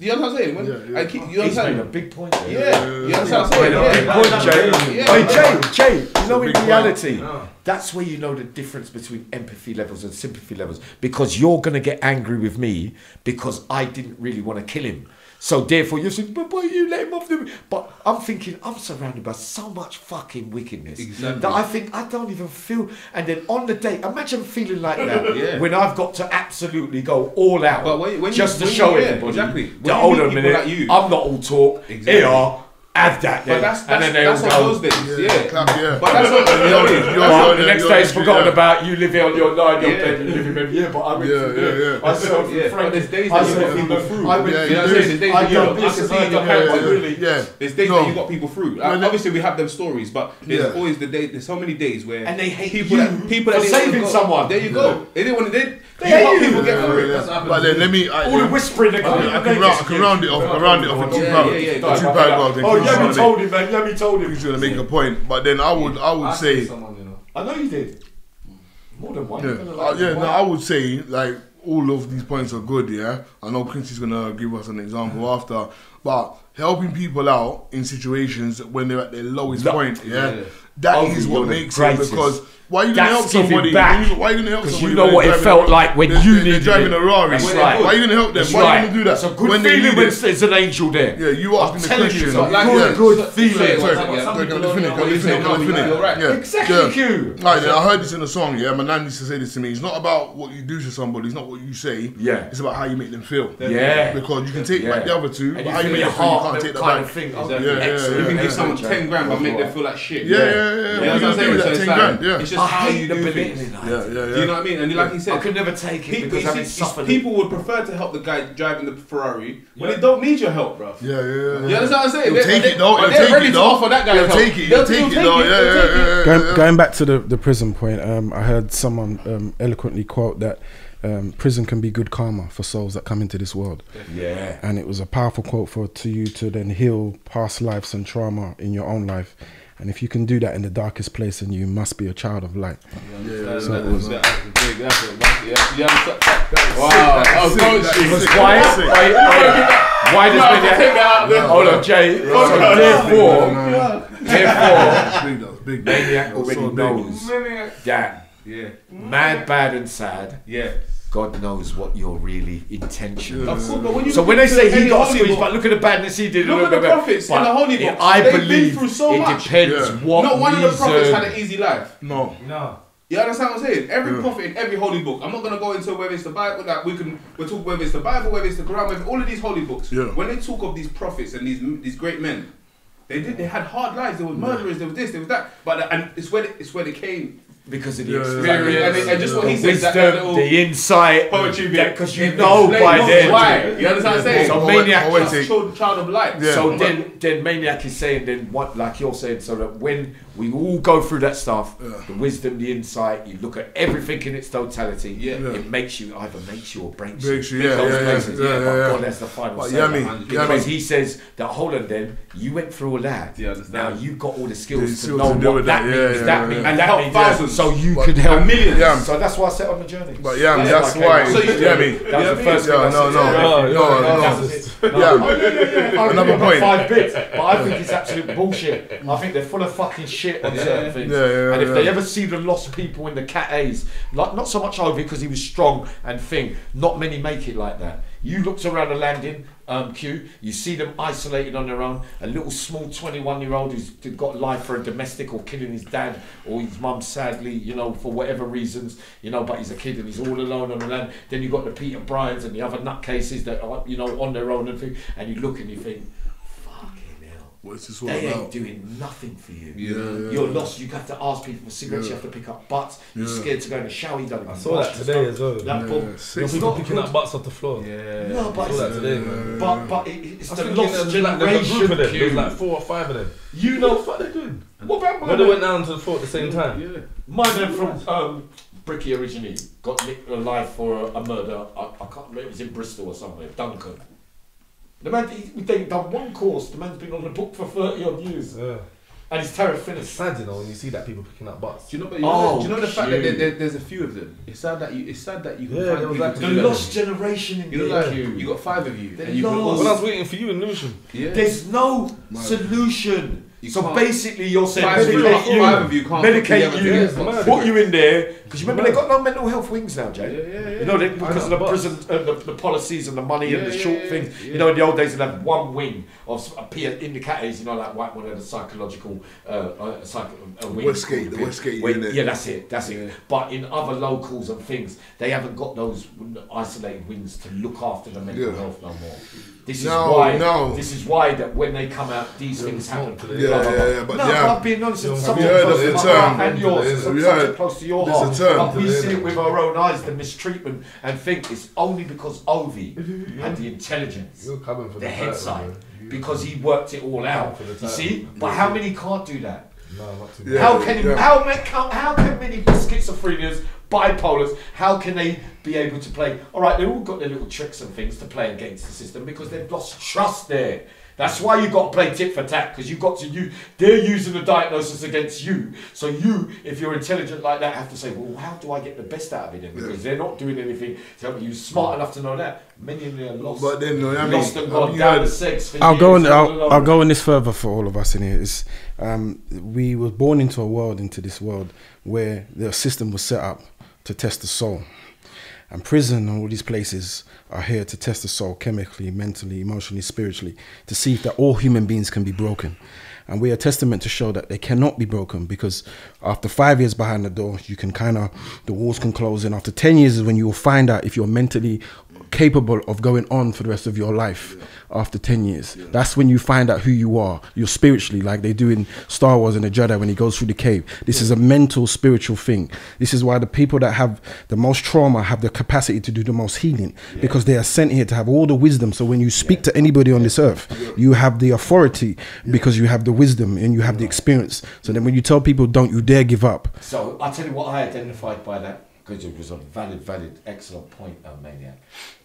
You know what I'm saying? When, Yeah, yeah. I keep, you He's made a big point there. Yeah. You understand what I'm saying? Made a big Yeah. point, Jay. Yeah. Hey, Jay, Jay, you know, in reality, No. that's where you know the difference between empathy levels and sympathy levels. Because you're going to get angry with me because I didn't really want to kill him. So therefore, you're saying, but why you let him off the... But I'm thinking, I'm surrounded by so much fucking wickedness Exactly. that I think I don't even feel... And then on the day, imagine feeling like that Yeah. when I've got to absolutely go all out But when- when you- just to when you- show yeah, everybody exactly. When you hold on a minute, like you- I'm not all talk. Exactly. Here, have that But then. that's and that's, then they that's all on go, those days. Yeah, Yeah. clap, yeah. But that's what you know what I mean? You're- you're- the next day it's forgotten yeah. about you live here on your nine, your Yeah. bed, you live in bed. Yeah, but I went Yeah, through yeah, yeah. I saw Yeah, Frank. but there's days I that you saw got people through. I went Yeah, through yeah, this. there's days that you done got- I this can and see I in your done head, that. but Really. Yeah. There's days that you got people through. Like, Well, then- obviously, we have them stories, but there's always the day. There's so many days where And they hate people you that people for that didn't saving someone. There you go. They didn't want to. They, They you hate help people get Yeah, through it. yeah. That's what But then let me. I, All the whispering they I, got. I can round, I can round it off. I round it off in two Yeah, paragraphs. yeah, yeah. In Go two paragraphs. Oh, Chris is Yammy told him, man. Yammy told him. He's gonna make a point, but then I would, I would say, someone, you know. I know you did. More than one. yeah, You're uh, yeah. No, I would say like all of these points are good. Yeah, I know Quincy's gonna give us an example after, but helping people out in situations when they're at their lowest Lo- point. Yeah, yeah. that Oh, is what makes it because. Why are you gonna help somebody? back. Why are you gonna help 'Cause somebody? you know what it felt like when they're- you they're needed driving it. a Rari. That's Why right. are you gonna help them? That's Why are you gonna do that? It's a good when feeling need when there's an angel there. Yeah, you I'm asking the telling you, question. it's a Like, good, yeah. good feeling. Sorry, Some yeah, people let me don't finish, know let what me you finish, say, let me but finish. you're right. Exactly, yeah. Then I heard this in a song, yeah. My nan used to say this to me. It's not about what you do to somebody, it's not what you say. Yeah. It's about how you make them feel. Yeah. Because you can take Yeah. back the other two, but how you make your them feel, you heart, can't take that kind back. of thing. Yeah, yeah, You can give someone ten grand by make them feel like shit. Yeah, yeah, yeah. You what can I'm saying? do So that, it's 10 like, grand, yeah. It's I how hate you the do belittling. things. Yeah, yeah, Do you know what I mean? And like he said, I could never take it people, because you having suffered. people would prefer to help the guy driving the Ferrari when Yeah. they don't need your help, bro. Yeah, yeah, yeah. You understand what I'm saying? He'll They- take they- it though. but He'll they're take ready it to though. offer that guy help. take it. They'll- take it though. Yeah, yeah, yeah, yeah. Going, going back to the, the prison point, um, I heard someone um, eloquently quote that um, prison can be good karma for souls that come into this world. yeah. And it was a powerful quote for to you to then heal past lives and trauma in your own life. And if you can do that in the darkest place, then you must be a child of light. That's, So that's, it was- that's big. That's it. That's, yeah, you understand? Wow, that was coaching. Because why? Why, why, why does No, Maniac? take that out there. Hold on, Jay. So on. therefore, therefore, That's big, big. Maniac already so big. knows that Yeah, mad, bad, and sad. yeah. God knows what your really intention is. course, when So when they into say any he got holy squeezed, book- but look at the badness he did. Look at the prophets in the holy Book. I They've been believe through so it much. depends Yeah. what Not one of the prophets had an easy life. No. No. You understand what I'm saying? Every Yeah. prophet in every holy book. I'm not gonna go into whether it's the Bible. Like we can, we talk whether it's the Bible, whether it's the Quran, whether all of these holy books. Yeah. When they talk of these prophets and these these great men, they did. They had hard lives. They were murderers. They were this. They were that. But and it's where they, it's where they came. Because of the Yeah, yeah, experience, And, it- and just what he the said, that, wisdom, that little the insight, poetry because you know explains by then. why. You understand what I'm saying? So Poet- Maniac poetic. child, child of light. Yeah. So then, then Maniac is saying, then what, like you're saying, so that when we all go through that stuff, Yeah. the wisdom, the insight, you look at everything in its totality, Yeah. Yeah. it makes you either makes you or breaks, Breaks you, you. yeah, Those yeah, yeah, places, yeah, but yeah, yeah. God has the final But say. yeah, I mean, man, yeah, I because mean, he says that hold on, then you went through all that. Yeah, now you've got all the The skills to know to what with that that, means. yeah, that yeah, means yeah. And that help means thousands. So you But- could help and millions. Yeah. So that's why I set on the journey. But yeah, I Yeah, that's okay. why. So you- yeah, I mean, That was the first Yeah, no, no, no, no, no. Oh, yeah. Yeah, yeah, yeah. I Another point. Five bits, but I think it's absolute bullshit. I think they're full of fucking shit on Yeah. certain things. And if they ever see the lost people in the cat A's, like not so much Ovie because he was strong and thing. Not many make it like that. You looked around the landing, um, Q. You see them isolated on their own. A little small twenty-one-year-old who's got life for a domestic or killing his dad or his mum, sadly, you know, for whatever reasons, you know. But he's a kid and he's all alone on the land. Then you've got the Peter Bryans and the other nutcases that are, you know, on their own and thing. And you look and you think. What's this all They ain't doing nothing for you. Yeah. Yeah. You're lost. You have to ask people for cigarettes. You have to pick up butts. You're scared to go in the shower. You don't even I saw wash that your today stuff. as well. That Yeah, book- yeah. You know, people not picking up butts off the floor. Yeah. No, but I saw that it's, today, Yeah, man. but but it, it's I the lost there's like, there's a generation. group of them. There's like four or five of them. you know, What the fuck they doing? what about my When they man? went down to the fort at the same time. Yeah. My man from um, Bricky originally got nicked alive for a, a murder. I, I can't remember. It was in Bristol or somewhere. Duncan. The man, he, they done one course. The man's been on the book for thirty odd years, Yeah. and he's Terror It's sad, you know, when you see that people picking up butts. Do you know? But you Oh, know, do you know the fact that there, there, there's a few of them. It's sad that you. It's sad that you can Yeah, find there like The lost generation in You know, like Q. you got five of you, They're and you can lost. When I was waiting for you in Lewisham, Yeah. There's no Man. solution. You so can't- basically, you're saying Five you, medicate you, five of you can't put medicate you, together. Yeah, put you in there. Because you remember Mad. they got no mental health wings now, Jay. yeah, yeah. You know, they, because of the but- prison, uh, the, the policies and the money Yeah, and the yeah, short yeah, things. yeah. You know, in the old days, they'd have one wing of s- a peer in the cat you know, like white one had a psychological, uh, uh, psych, a wing. Westgate, the peer. Westgate Wait, unit. Yeah, that's it, that's Yeah. it. But in other locals and things, they haven't got those isolated wings to look after the mental Yeah. health no more. This is No, why. no. This is why that when they come out, these things happen. today. Yeah, yeah, yeah, but no, yeah. I'm being honest, it's Have something close to my term? heart and yours. It's Have something heard? close to your There's a heart. term. But we see it with our own eyes, the mistreatment, and think it's only because Ovie had the intelligence, you're coming for the the head side, because he worked it all out. For the You see, but how many can't do that? No, not too Yeah. How can yeah. how, ma- how how can many schizophrenias, bipolars, how can they be able to play? All right, they've all got their little tricks and things to play against the system because they've lost trust there. That's why you've got to play tit for tat because you've got to use. They're using the diagnosis against you. So you, if you're intelligent like that, have to say, well, how do I get the best out of it then? Because they're not doing anything to help you. Smart enough to know that. Many of them are lost. But then, no, I mean, lost and have gone you down heard- the sex. For I'll go years, on. I'll, I'll go on this further for all of us in here. Is um, we were born into a world, into this world where the system was set up to test the soul, and prison and all these places are here to test the soul chemically, mentally, emotionally, spiritually, to see if that all human beings can be broken. And we're a testament to show that they cannot be broken because after five years behind the door, you can kind of, the walls can close. And after 10 years is when you will find out if you're mentally capable of going on for the rest of your life after 10 years. That's when you find out who you are. You're spiritually, like they do in Star Wars and the Jedi when he goes through the cave. This is a mental, spiritual thing. This is why the people that have the most trauma have the capacity to do the most healing because they are sent here to have all the wisdom. So when you speak to anybody on this earth, you have the authority because you have the wisdom and you have the experience. So then when you tell people, don't you dare give up, So I'll tell you what I identified by that, because it was a valid, valid, excellent point, Maniac,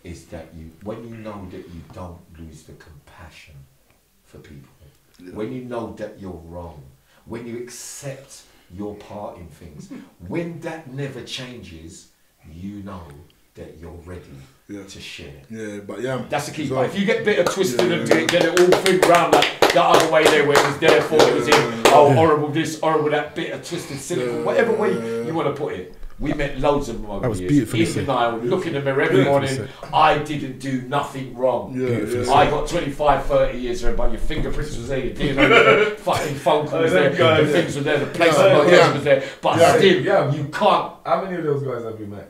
is that you, when you know that you don't lose the compassion for people, when you know that you're wrong, when you accept your part in things, when that never changes, you know that you're ready Yeah. to share. Yeah, but yeah. That's the key. So- if you get bitter twisted Yeah, and yeah, get, it all thing round like the other way there, where it was there for it was in, oh, horrible this, horrible that, bitter, twisted, cynical, whatever way you want to put it. We met loads of them over That was the years. beautifully In said. denial, look in the mirror every morning. I didn't do nothing wrong. Yeah, yeah. I got 25, 30 years there, but your fingerprints was there, your DNA, your fucking phone calls was there, guy, the yeah. things were there, the place Yeah, of my yeah. was there. But Yeah. still, Yeah. you can't, How many of those guys have you met?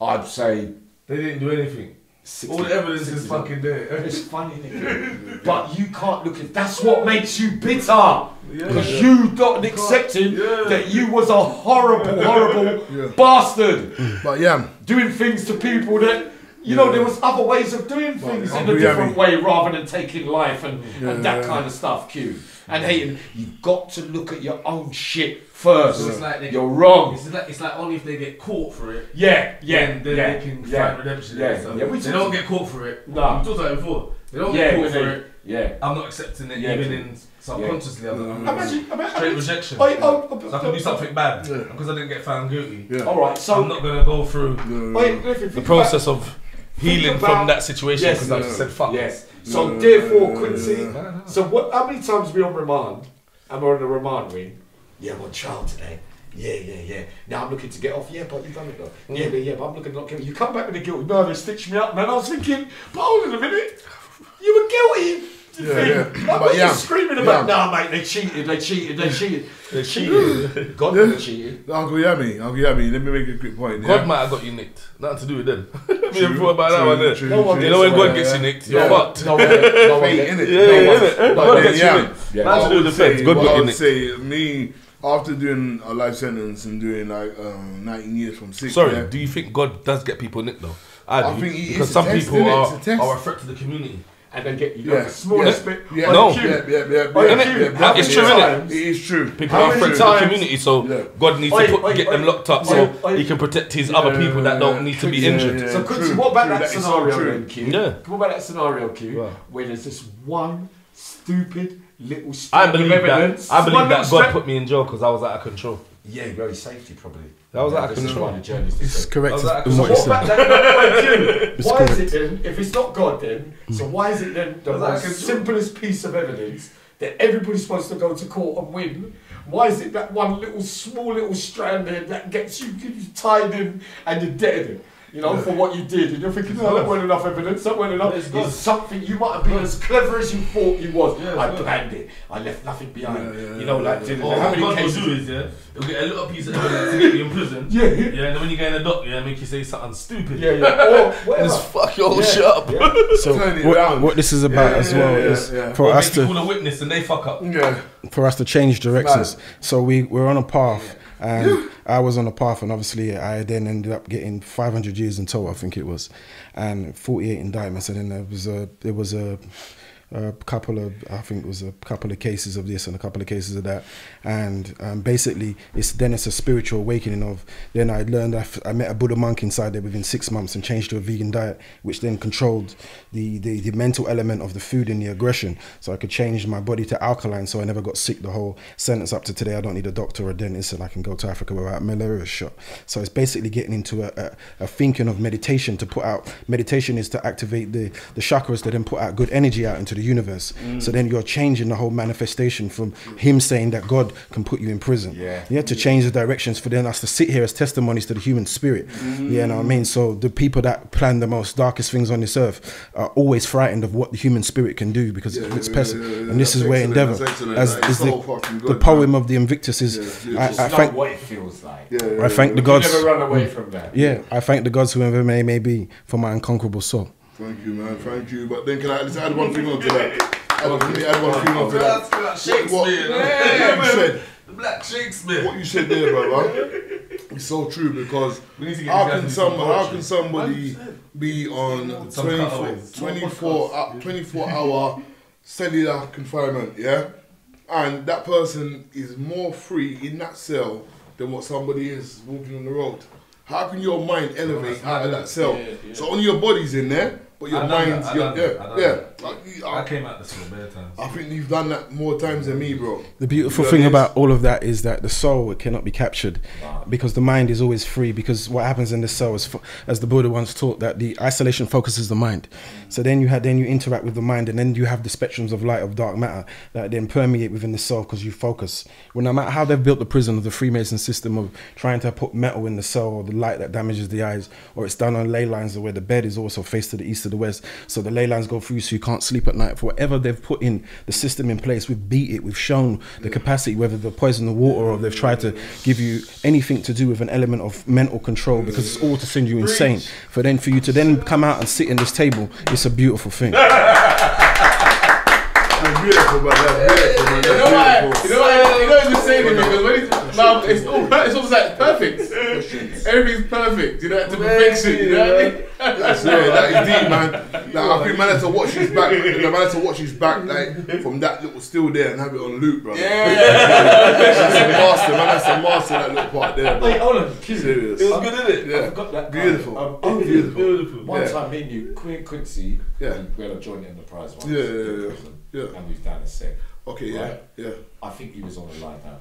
I'd say, They didn't do anything. 60, All the evidence is fucking there. It's funny, nigga. but you can't look at. That's what makes you bitter. Yeah. Because you not accepting Yeah. that you was a horrible, horrible Yeah. bastard But yeah, doing things to people that you know there was other ways of doing things in a different Yammy. way rather than taking life and, and that Yeah. kind of stuff. Q and hating. You've got to look at your own shit first. So it's like they You're wrong. It's like, it's like only if they get caught for it, Yeah, yeah, then, then yeah, they can yeah, find redemption. Yeah, and stuff. yeah. We they don't get caught for it. Nah. We talked about it before. They don't Yeah, get caught for they- it. Yeah. I'm not accepting it, Yeah, even in subconsciously. I'm, I'm Imagine, imagine, straight rejection. Oh, oh, oh, so I can do oh. something bad Yeah. because I didn't get found guilty. yeah. All right, so I'm not gonna go through Wait, if you The process of healing about- from that situation Yes, because I yeah. said fuck. about- yes. So Yeah, therefore, yeah, Quincy. yeah. So what? How many times we on remand? And we're on the remand ring. Yeah, I'm on trial today. Yeah, yeah, yeah. Now I'm looking to get off. Yeah, but you've done it though. Mm. Yeah, yeah, yeah. But I'm looking not guilty. You come back with a guilty. No, they stitched me up, man. I was thinking, but hold on a minute. You were guilty. Yeah, Thing. yeah. Like, But what yeah, you screaming about? yeah. Nah, mate, they cheated, they cheated, they cheated. They cheated. God Yeah. never cheated. Uncle Yammy, Uncle Yammy, let me make a quick point. God yeah? might have got you nicked. Nothing to do with them. Me and thought about that true, one there. true, No one true. You know when Yeah. God gets you nicked, you're Yeah. fucked. No one, no one, Fate, get- innit? Yeah, no yeah, one- God gets you nicked. Yeah. Man's I to do would the feds. say, God what got I would say, me, after doing a life sentence and doing like um, 19 years from six, Sorry, yeah, do you think God does get people nicked though? I, I do. think he- because some test, people are, It's a test. are a threat to the community. And they get you Yeah. the smallest Yeah. bit. Yeah. No. the yeah, yeah, yeah, Oh, yeah, yeah, yeah, Q, yeah, how It's many true, innit? times- It is true. People How are many threats the community, so Yeah. God needs Oi, to put, oi, get oi, them locked up oi, so oi. he can protect his other people that don't need to be injured. yeah. So, Quincy, true, what about true, that, that is so scenario true. then, Q? Yeah. What about that scenario, Q? Wow. Where there's just one stupid little I believe of that. I believe that God put me in jail because I was out of control. Yeah, very safety probably. That was yeah, out of this is one of the journeys. to It's say. correct Oh, that- in So what you what about said. that? no, wait, Q, It's why is it then, if it's not God then, hmm. so why is it then the Was most simplest piece of evidence that everybody's supposed to go to court and win? Why is it that one little small little strand there that gets you you tied in and you're dead? You know, for what you did, and you're thinking, no, that wasn't enough evidence. That wasn't enough. It's It's, something you might have been as clever as you thought you was. Yeah, it's I God. planned it. I left nothing behind. Yeah, yeah, you know, yeah, like yeah, did- yeah. Or how what many God cases? do is, yeah, he'll get a little piece of evidence to get you in prison. Yeah, Yeah, and then when you get in the dock, yeah, make you say something stupid. yeah, yeah. Or whatever. Just fuck your Yeah, shit up. yeah. So what, what this is about Yeah, as well yeah, is yeah. for Or us to call a witness and they fuck up. Yeah. for us to change directions. So we we're on a path, and I was on a path, and obviously I then ended up getting 500 years in total, I think it was, and 48 indictments, and then there was a there was a. A couple of, I think it was a couple of cases of this and a couple of cases of that, and um, basically, it's then it's a spiritual awakening of. Then I learned I, met a Buddha monk inside there within six months and changed to a vegan diet, which then controlled the, the the mental element of the food and the aggression, so I could change my body to alkaline, so I never got sick. The whole sentence up to today, I don't need a doctor or a dentist, and I can go to Africa without malaria shot. So it's basically getting into a, a, a thinking of meditation to put out. Meditation is to activate the the chakras to then put out good energy out into the universe. So then you're changing the whole manifestation from him saying that God can put you in prison. Yeah. Yeah, to change the directions for then us to sit here as testimonies to the human spirit. Yeah, know what I mean? So the people that plan the most darkest things on this earth are always frightened of what the human spirit can do because Yeah, it's yeah, pessimist. yeah, yeah, and this that's is where endeavor, as That is is so the, fucking the poem man. of the Invictus is, Yeah, yeah, I, Just I thank, what it feels like. Yeah, yeah, I thank the gods. Never run away from that. yeah, I thank the gods whoever may may be for my unconquerable soul. Thank you, man. Thank you. But then can I let's add one thing onto that? Add, me add one thing onto that. That's like Shakespeare. What, you what you said, The Black Shakespeare. what you said there, brother, it's so true because We need to get how can some how can somebody be on Some 24, cutaways. 24, uh, 24 hour cellular confinement, yeah? And that person is more free in that cell than what somebody is walking on the road. How can your mind elevate out of that cell? yeah, yeah. So only your body's in there, but your I mind's your, yeah, that, I done yeah. That. Like, you- I I, came out this for bare times. I think you've done that more times than me, bro. The beautiful Yeah, thing it is. about all of that is that the soul cannot be captured because the mind is always free. Because what happens in the soul is, as the Buddha once taught, that the isolation focuses the mind. So then you had then you interact with the mind, and then you have the spectrums of light of dark matter that then permeate within the soul because you focus. Well, no matter how they've built the prison of the Freemason system of trying to put metal in the soul or the light that damages the eyes, or it's done on ley lines where the bed is also faced to the east or the west, so the ley lines go through, so you can't sleep at night. For whatever they've put in the system in place, we've beat it, we've shown the capacity, whether the poison the water or they've tried to give you anything to do with an element of mental control because it's all to send you insane. For then for you to then come out and sit in this table, it's a beautiful thing. That's beautiful, man. That's beautiful, man. You know why? That's You know why? You know it's just saying because when it's, man, it's all it's almost like perfect. Everything's perfect. You know, to perfection. You know what I mean? That's yeah, that is deep, man. Like, I think man had to watch his back. The man had to watch his back, like from that little still there and have it on loop, bro. Yeah. That's a master, man. That's a master that little part there, Wait, bro. hold on. Excuse. Serious. It was good, innit? Yeah. I forgot that. Beautiful. Um, um, Beautiful. Beautiful. One Yeah. time, me and you, Queen Quincy, Yeah. we had a joint enterprise once. Yeah, yeah, yeah, yeah. And we've done a sec. Okay, yeah, Right. yeah, I think he was on the line down.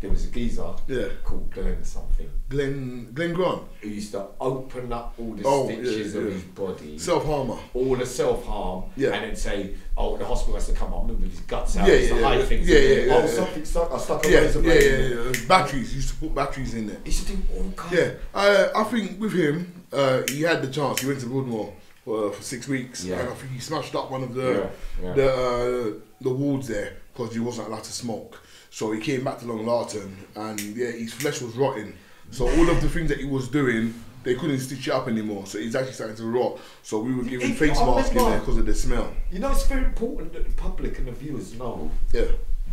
There was a geezer yeah. called Glenn something Glenn, Glenn Grant, who used to open up all the Oh, yeah, stitches of his body, self harmer. all the self harm, Yeah. and then say, "Oh, the hospital has to come up and with his guts out, Yeah, yeah, yeah, yeah, things." yeah, in yeah, oh, something stuck. I stuck a Yeah, razor yeah, yeah, yeah. Batteries. Used to put batteries in there. He used to do all kinds. Yeah, uh, I think with him, uh, he had the chance. He went to Broadmoor for, for six weeks, Yeah. and I think he smashed up one of the Yeah, yeah. the uh, the wards there because he wasn't allowed to smoke. So he came back to Long Lartin, and yeah, his flesh was rotting. So all of the things that he was doing, they couldn't stitch it up anymore. So he's actually starting to rot. So we were giving If- face masks in there because of the smell. You know, it's very important that the public and the viewers know Yeah,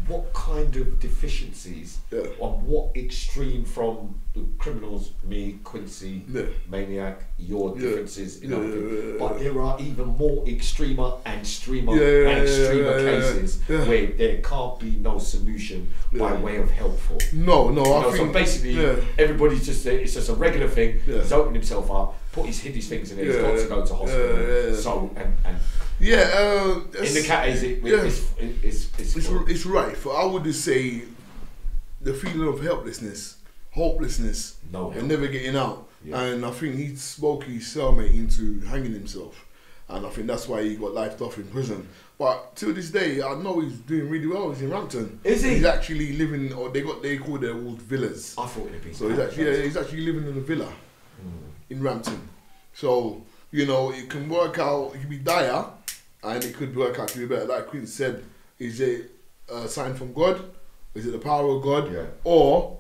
what kind of deficiencies Yeah. on what extreme from the criminals, me, Quincy, Yeah. Maniac, your differences in Yeah, other yeah. But there are even more extremer and streamer and streamer cases where there can't be no solution by way of helpful. no, no, You I know, so basically, everybody's just it's just a regular thing. He's opened himself up, put his hid his things in there. He's got to go to hospital. So and and Yeah, uh, in the it's- cat is it, yeah. it's, it's, it's, It's, it's right. For I would just say the feeling of helplessness, hopelessness, No and never getting out. Yeah. And I think he spoke his cellmate into hanging himself. And I think that's why he got lifed off in prison. But to this day, I know he's doing really well. He's in Rampton. Is he? He's actually living, or they got they call their walls villas. I thought it'd be. So he's actually yeah, he's actually living in a villa in Rampton. So you know it can work out. It can be dire, and it could work out to be better. Like Queen said, is it a sign from God? Is it the power of God? Yeah. Or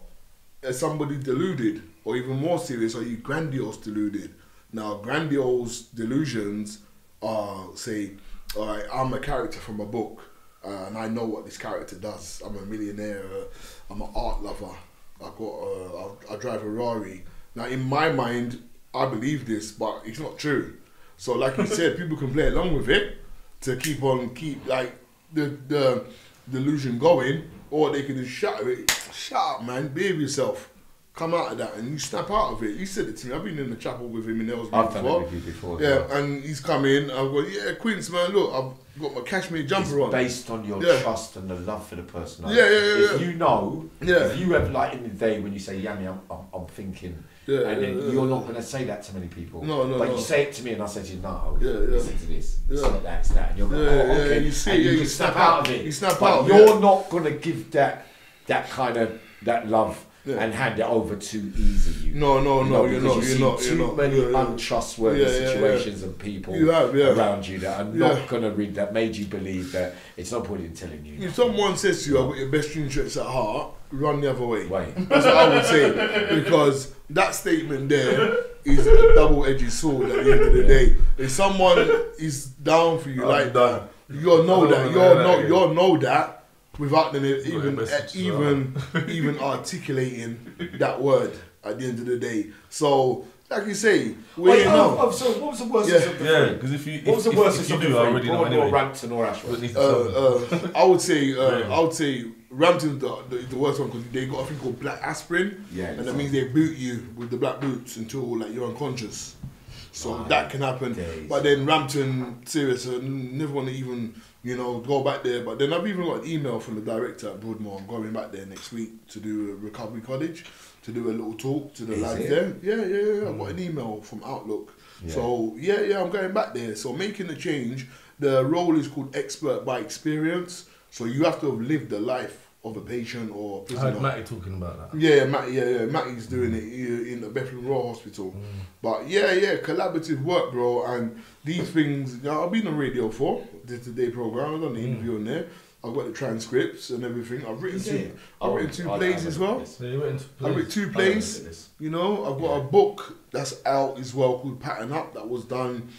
is somebody deluded, or even more serious, are you grandiose deluded? Now, grandiose delusions are say, all right, I'm a character from a book, uh, and I know what this character does. I'm a millionaire. Uh, I'm an art lover. I got. Uh, I, I drive a Rari. Now, in my mind, I believe this, but it's not true. So, like you said, people can play along with it to keep on keep like the the delusion going, or they can just shut it. Shut up, man. Behave yourself. Come out of that, and you snap out of it. You said it to me. I've been in the chapel with him in Ellesmere I've done before. it with you before. Yeah, and he's come in. I've got yeah, Quince man. Look, I've got my cashmere It's jumper on. based on your Yeah. trust and the love for the person. Yeah, yeah, yeah, If yeah. you know, Yeah. if you have like in the day when you say Yammy, I'm, I'm, I'm thinking, Yeah, and then yeah, yeah, you're not going to say that to many people. No, no, But no. you say it to me, and I say to you, no, Yeah, yeah. listen to this. It's not that, it's that, and you're like, oh, okay. you see, and you you snap snap out of it. You snap but out, You're not going to give that that kind of that love. And hand it over too easy. You. No, no, You no, know, you're not, you you're not, Too many untrustworthy situations and people have, around you that are not going to read that made you believe that it's no point in telling you. If someone says to you, "I've got your best interests at heart," run the other way. That's what I would say because that statement there is a double-edged sword at the end of the day. If someone is down for you I'm like done. that, you'll know that. You'll know. that You'll know that without them even even even articulating that word at the end of the day. So, like you say, we Wait, know. oh, oh, so what was the worst Yeah. of the Yeah, because if you if, What was the if, worst if, of you the do, I three? already know Broadmoor, anyway. Rampton or But Ashworth? it needs to show me. Uh, uh, I would say uh, Really? I would say Rampton's the, the, the worst one because they got a thing called black aspirin, Yeah, and that means they boot you with the black boots until like you're unconscious. So My that can happen. days. But then Rampton, serious, I never want to even you know go back there. But then I've even got an email from the director at Broadmoor. I'm going back there next week to do a recovery college, to do a little talk to the Is lads it? there. Yeah, yeah, yeah. I got an hmm. email from Outlook. Yeah. So yeah, yeah, I'm going back there. So making the change. The role is called expert by experience. So you have to have lived the life of a patient or a I prisoner. heard Matty talking about that. Yeah, yeah, Matty, yeah, yeah, Matty's hmm. doing it uh, in the Bethlehem Royal Hospital. Hmm. But yeah, yeah, collaborative work, bro. And these things, you know, I've been on radio for the Today program. I've done the interview on there. I've got the transcripts and everything. I've written Is two. I've Oh, written two I- plays I as well. So you went into I've written two this. I haven't plays. looked at this. You know, I've got Yeah. a book that's out as well called Pattern Up that was done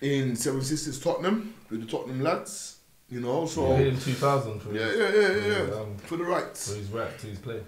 in Seven Sisters Tottenham with the Tottenham lads. You know, so Yeah, yeah, in 2000 for yeah, his, yeah, yeah, for, um, for the rights. for his rap to his play.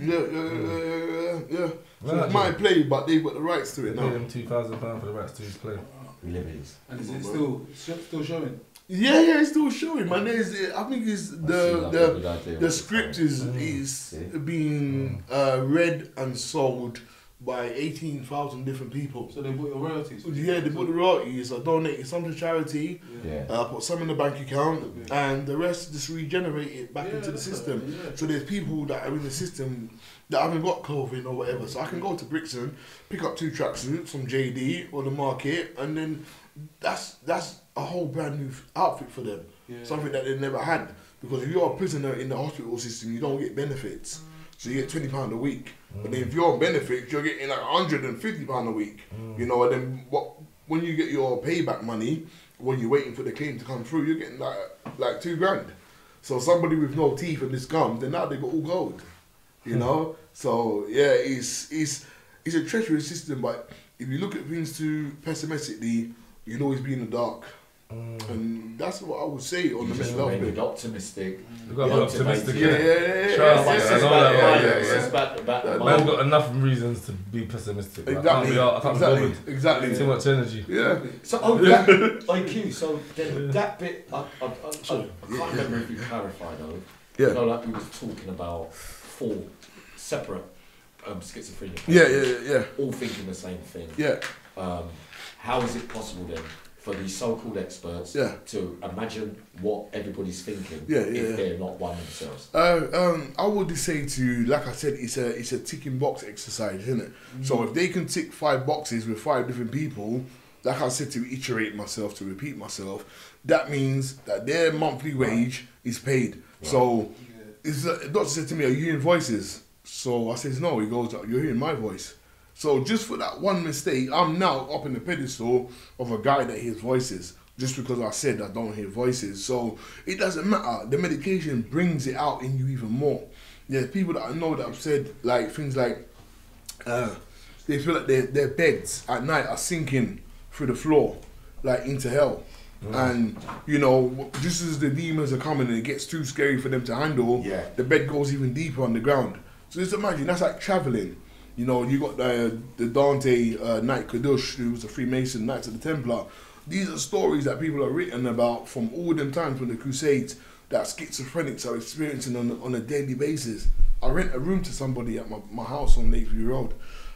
Yeah, yeah, yeah, yeah, yeah, yeah. So Right. it's my play, but they've got the rights to They it paid now. him two thousand pound for the rights to his play. Libby's. And is it still still showing? Yeah, yeah, it's still showing, man. is. I think it's the the the script is Mm. is being uh, read and sold by eighteen thousand different people. So they bought your royalties. Yeah, they put the royalties. I donated some to charity. Yeah. Uh, put some in the bank account, and the rest just regenerate it back Yeah, into the system. it, yeah. So there's people that are in the system that haven't got clothing or whatever. So I can go to Brixton, pick up two tracksuits from JD or the market, and then that's that's a whole brand new outfit for them. Yeah. Something that they never had. Because if you're a prisoner in the hospital system, you don't get benefits. So you get twenty pound a week. But if you're on benefits, you're getting like hundred and fifty pound a week. Mm. You know, and then what? When you get your payback money, when you're waiting for the claim to come through, you're getting like like two grand. So somebody with no teeth and this gums, then now they got all gold. You know. Hmm. So yeah, it's it's it's a treacherous system. But if you look at things too pessimistically, you'll always be in the dark. And that's what I would say on the You just mental health remained bit. optimistic. We've got to be optimistic. Yeah, yeah, innit? yeah, yeah. Trust yeah, me, It's I just know about- that, yeah, yeah, yeah, yeah. just about- about the That- got enough reasons to be pessimistic. but I can't Exactly. be, I can't be Exactly. bothered. Exactly. Too much energy. Yeah. So, oh, that, IQ. So then that bit, I, I, I, I, I can't remember if you clarified though. Yeah. You know, like we was talking about four separate um, schizophrenia. Yeah, patients, yeah, yeah, All thinking the same thing. yeah. Um, how is it possible then for these so-called experts Yeah. to imagine what everybody's thinking Yeah, if yeah, yeah. they're not one themselves? Uh, um, I would just say to you, like I said, it's a it's a ticking box exercise, isn't it? So if they can tick five boxes with five different people, like I said to iterate myself to repeat myself, that means that their monthly wage is paid. So it's uh, the doctor said to me, "Are you hearing voices?" So I says, "No." He goes, "You're hearing my voice." So just for that one mistake, I'm now up in the pedestal of a guy that hears voices. Just because I said I don't hear voices, so it doesn't matter. The medication brings it out in you even more. There's people that I know that have said like things like, uh, they feel like their their beds at night are sinking through the floor, like into hell. And you know, just as the demons are coming and it gets too scary for them to handle, Yeah. the bed goes even deeper on the ground. So just imagine that's like traveling. You know, you got the the Dante uh, Knight Kadosh, who was a Freemason, Knights of the Templar. These are stories that people are written about from all them times from the Crusades that schizophrenics are experiencing on, on a daily basis. I rent a room to somebody at my, my house on Lakeview Road,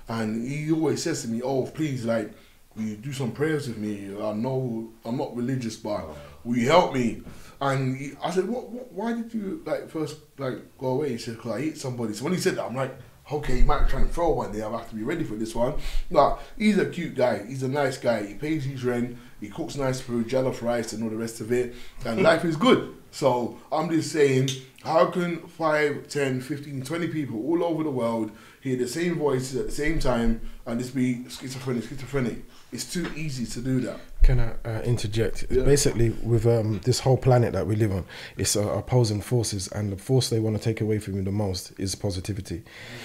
and he always says to me, "Oh, please, like, will you do some prayers with me? I know I'm not religious, but will you help me?" And he, I said, what, what? Why did you like first like go away?" He said, "Cause I hit somebody." So when he said that, I'm like. Okay, he might trying to throw one day. I have to be ready for this one. But he's a cute guy. He's a nice guy. He pays his rent. He cooks nice food, jollof rice, and all the rest of it. And life is good. So I'm just saying, how can 5, 10, 15, 20 people all over the world hear the same voices at the same time and just be schizophrenic, schizophrenic. It's too easy to do that. Can I uh, interject? Yeah. Basically, with um, this whole planet that we live on, it's uh, opposing forces, and the force they want to take away from you the most is positivity.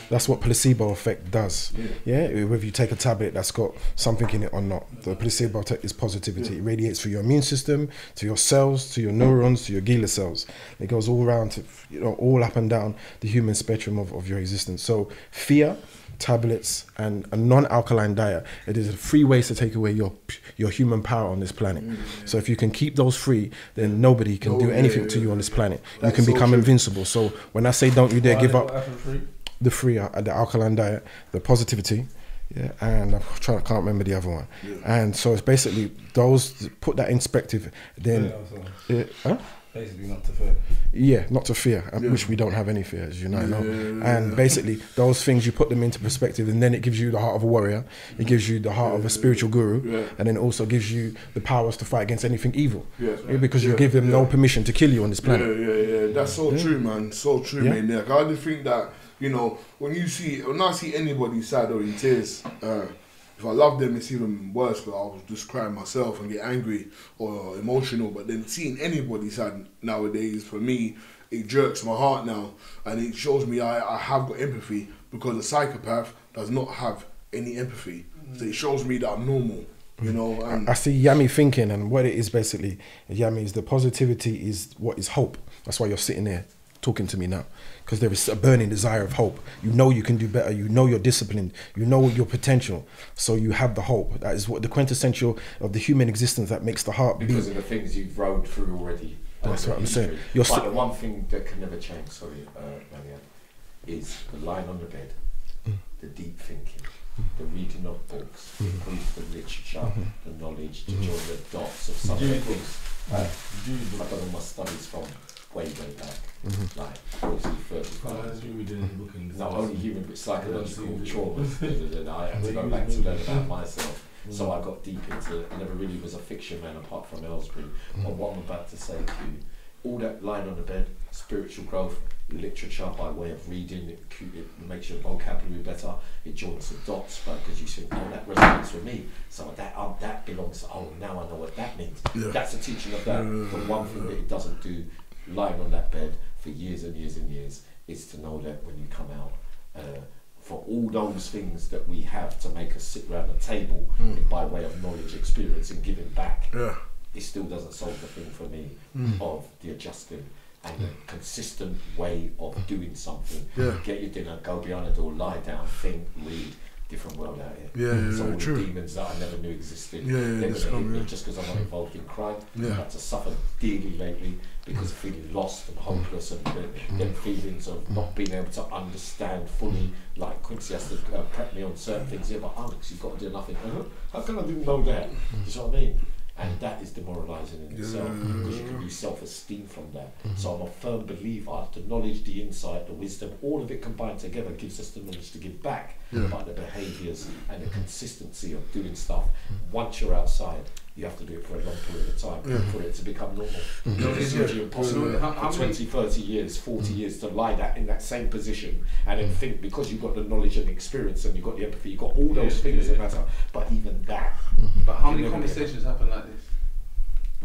That's what placebo effect does. Yeah, whether you take a tablet that's got something in it or not, the placebo effect is positivity. It radiates through your immune system, to your cells, to your neurons, to your glial cells. It goes all around, to, you know, all up and down the human spectrum of, of your existence. So fear tablets and a non-alkaline diet it is three ways to take away your your human power on this planet. So if you can keep those free then nobody can Oh, do yeah, anything yeah, to you on this planet. That's you can so become true. invincible. So when i say don't you dare give up free? the free uh, the alkaline diet the positivity yeah and i'm trying i can't remember the other one. And so it's basically those put that in perspective then Yeah, huh? Basically not to fair. Yeah, not to fear, uh, Yeah. which we don't have any fear, as you know. Yeah, know. yeah, and basically, those things you put them into perspective, and then it gives you the heart of a warrior. It gives you the heart of a spiritual guru, and then also gives you the powers to fight against anything evil. Yeah, because you give them no permission to kill you on this planet. yeah, yeah. yeah. That's so true, man. So true, man. Like, I just think that you know when you see when I see anybody sad or in tears, uh, if I love them, it's even worse because I was just cry myself and get angry or emotional. But then seeing anybody sad nowadays, for me, it jerks my heart now, and it shows me I, I have got empathy because a psychopath does not have any empathy. Mm. So it shows me that I'm normal, you mm. know. And I see Yammy thinking, and what it is basically, Yammy is the positivity is what is hope. That's why you're sitting there talking to me now, because there is a burning desire of hope. You know you can do better. You know you're disciplined. You know your potential. So you have the hope. That is what the quintessential of the human existence that makes the heart beat. because of the things you've rode through already. That's what I'm history. saying. You're but st- the one thing that can never change, sorry, uh, Marianne, is the lying on the bed, Mm. the deep thinking, the reading of books, the Mm-hmm. brief, the literature, the knowledge to join the dots of some of the things. Uh, I've done all my studies from way, way back, Mm-hmm. like obviously Oh, 35. that's you reading the book in No, only human but psychological Yeah, trauma. and I had to go back to learn about myself. So I got deep into. I never really was a fiction man apart from Aylesbury. But what I'm about to say to you, all that lying on the bed, spiritual growth, literature by way of reading, it, it makes your vocabulary better. It joins the dots, but because you think, oh, that resonates with me. So that um, that belongs. Oh, now I know what that means. Yeah. That's the teaching of that. The one thing that it doesn't do, lying on that bed for years and years and years, is to know that when you come out. Uh, for all those things that we have to make us sit around the table by way of knowledge, experience, and giving back, yeah, it still doesn't solve the thing for me Mm. of the adjusting and the consistent way of doing something. Yeah. Get your dinner, go behind the door, lie down, think, read. Different world out here. Yeah, yeah, so yeah, all true. the demons that I never knew existed, Yeah, yeah, they're gonna hit me just because I'm not involved in crime. Yeah. I've had to suffer dearly lately because of feeling lost and hopeless and them feelings of not being able to understand fully. Like Quincy has to uh, prep me on certain things here, but Alex, you've got to do nothing. Uh-huh. How come I didn't know that? Do you know what I mean? And that is demoralising in itself mm. because you can lose self-esteem from that. Mm-hmm. So I'm a firm believer. The knowledge, the insight, the wisdom, all of it combined together gives us the knowledge to give back. Yeah. But the behaviours and the consistency of doing stuff. Once you're outside, you have to do it for a long period of time for it to become normal. Mm-hmm. It's usually impossible How- how for many- 20, 30 years, 40 Mm. years to lie that in that same position and then think because you've got the knowledge and experience and you've got the empathy, you've got all those Yeah, things yeah, that matter. But even that, But how many Can never get- conversations happen like this?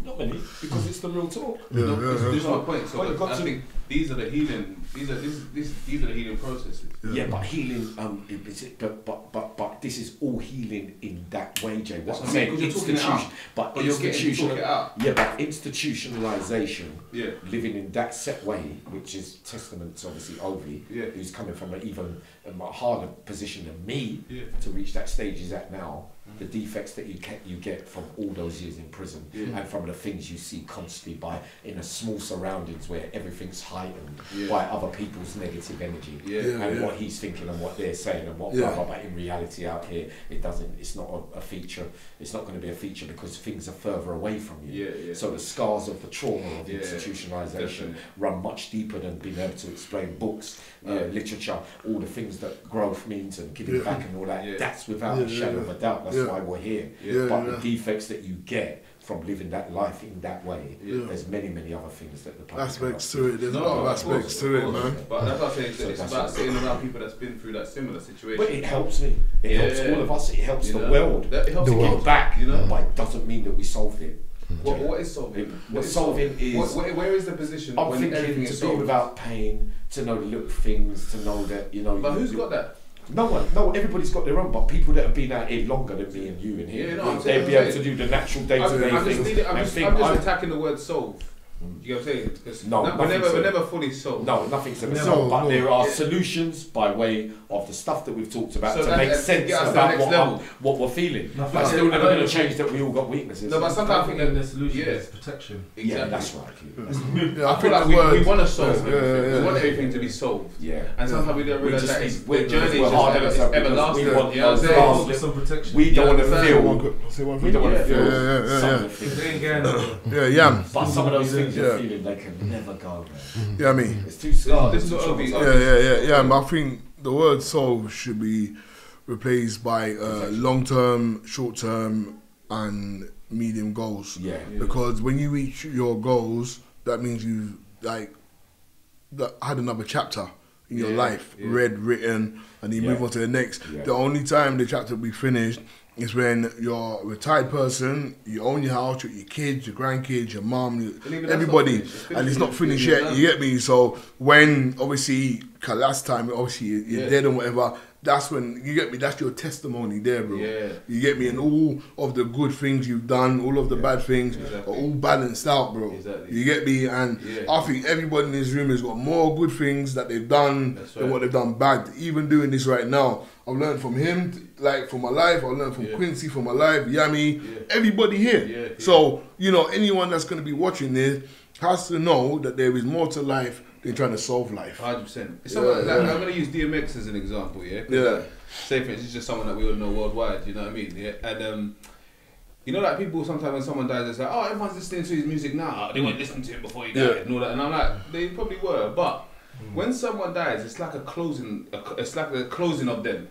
not many, because it's the real talk. Yeah, no, yeah, this, yeah. this is my point. So Well, you've got I to- think these are the healing. These are this, this these are the healing processes. Yeah, but healing, um, it- it's- but, but but but this is all healing in that way, Jay. That's What what I'm saying, mean, 'cause you're talking it institution, but But you're getting to institutional, talk it out. yeah, but institutionalization, Yeah. living in that set way, which is testament to obviously Ovie, Yeah. who's coming from an even um, a harder position than me Yeah. to reach that stage he's at now. The defects that you get, you get from all those years in prison, Yeah. and from the things you see constantly by in a small surroundings where everything's heightened Yeah. by other people's negative energy Yeah. Yeah. and what he's thinking and what they're saying and what Yeah. blah blah. But in reality, out here, it doesn't. It's not a, a feature. It's not going to be a feature because things are further away from you. Yeah, yeah. So the scars of the trauma of Yeah, institutionalization definitely. run much deeper than being able to explain books, uh, literature, all the things that growth means and giving Yeah. back and all that. Yeah. That's without Yeah, a shadow yeah, of a doubt. That's yeah. why we're here. Yeah, but yeah. the defects that you get from living that life in that way, Yeah. there's many, many other things that the public Aspects to it. There's a No, lot of of aspects course, to of it, man. But that's what I'm saying. So it's that's about what- sitting around people that's been through that similar situation. But it helps me. It Yeah. helps all of us. It helps You the know? world That- it helps The the world. world. back. You know? but it doesn't mean that we solved it. What, what is solving? It- What what is solving is- What, where, where is the position I'm when thinking to is be solved? without pain, to know the little things, to know that you know. But you- who's you- got that? No one, no. one, Everybody's got their own, but people that have been out here longer than me and you and him, Yeah, no, they'd be able to do the natural day-to-day I'm just, things. I'm just, I'm just I'm- attacking the word solve. Mm. You know what I'm saying? 'Cause No, we're never, we're never fully solved. No, nothing's ever No, solved, but no. there are Yeah. solutions by way of the stuff that we've talked about So to that- make that- sense to about what, level. I'm- what we're feeling. Nothing- But still never going to change that we all got weaknesses. No, but I sometimes think I that think the solution yeah. is protection. Exactly. yeah, that's right. Hugh. That's Yeah, I, I, feel think like we, we want to solve Yeah, everything. yeah, We want yeah. everything to be solved. yeah. And sometimes we don't realize that need- it's, the journey is just ourselves ever, because everlasting. we want you I'm saying? last Focus on protection. We don't want to feel. One good- say one We don't want to feel Yeah, yeah, yeah, some yeah. of the things. Again, again, Yeah, yeah. But some of those things Yeah. you're feeling, they can never go, man. Yeah, I mean. It's too scarred. This it's too what Obi- traumatized. Yeah, yeah, yeah, yeah. I think the word soul should be replaced by uh, long term, short term, and medium goals. Yeah. Because when you reach your goals, that means you've like that had another chapter in your Yeah, life, yeah. read, written, and you Yeah. move on to the next. Yeah. The only time the chapter will be finished is when you're a retired person, you own your house, your, your kids, your grandkids, your mom, your, everybody, not finished. And it's not finished You're yet. You get me? So when obviously, last time obviously you- you're Yeah. dead and whatever, that's when you get me. That's your testimony there, bro. Yeah. You get me, and all of the good things you've done, all of the bad things Exactly. are all balanced out, bro. Exactly. You get me, and Yeah. I think everybody in this room has got more good things that they've done That's than what they've done bad. Even doing this right now, I've learned from him, like for my life. I learned from Yeah. Quincy for my life, Yammy, Yeah. everybody here. Yeah, yeah. So you know, anyone that's going to be watching this has to know that there is more to life than trying to solve life. Hundred percent. It's Yeah, like, yeah. I'm gonna use DMX as an example, yeah. Yeah. say for instance, just someone that we all know worldwide. You know what I mean? Yeah. And um, you know, like people sometimes when someone dies, they say, "Oh, everyone's listening to his music now. They weren't listening to him before he died." Yeah. And all that. And I'm like, they probably were, but. When someone dies, it's like a closing. a It's like a closing of them.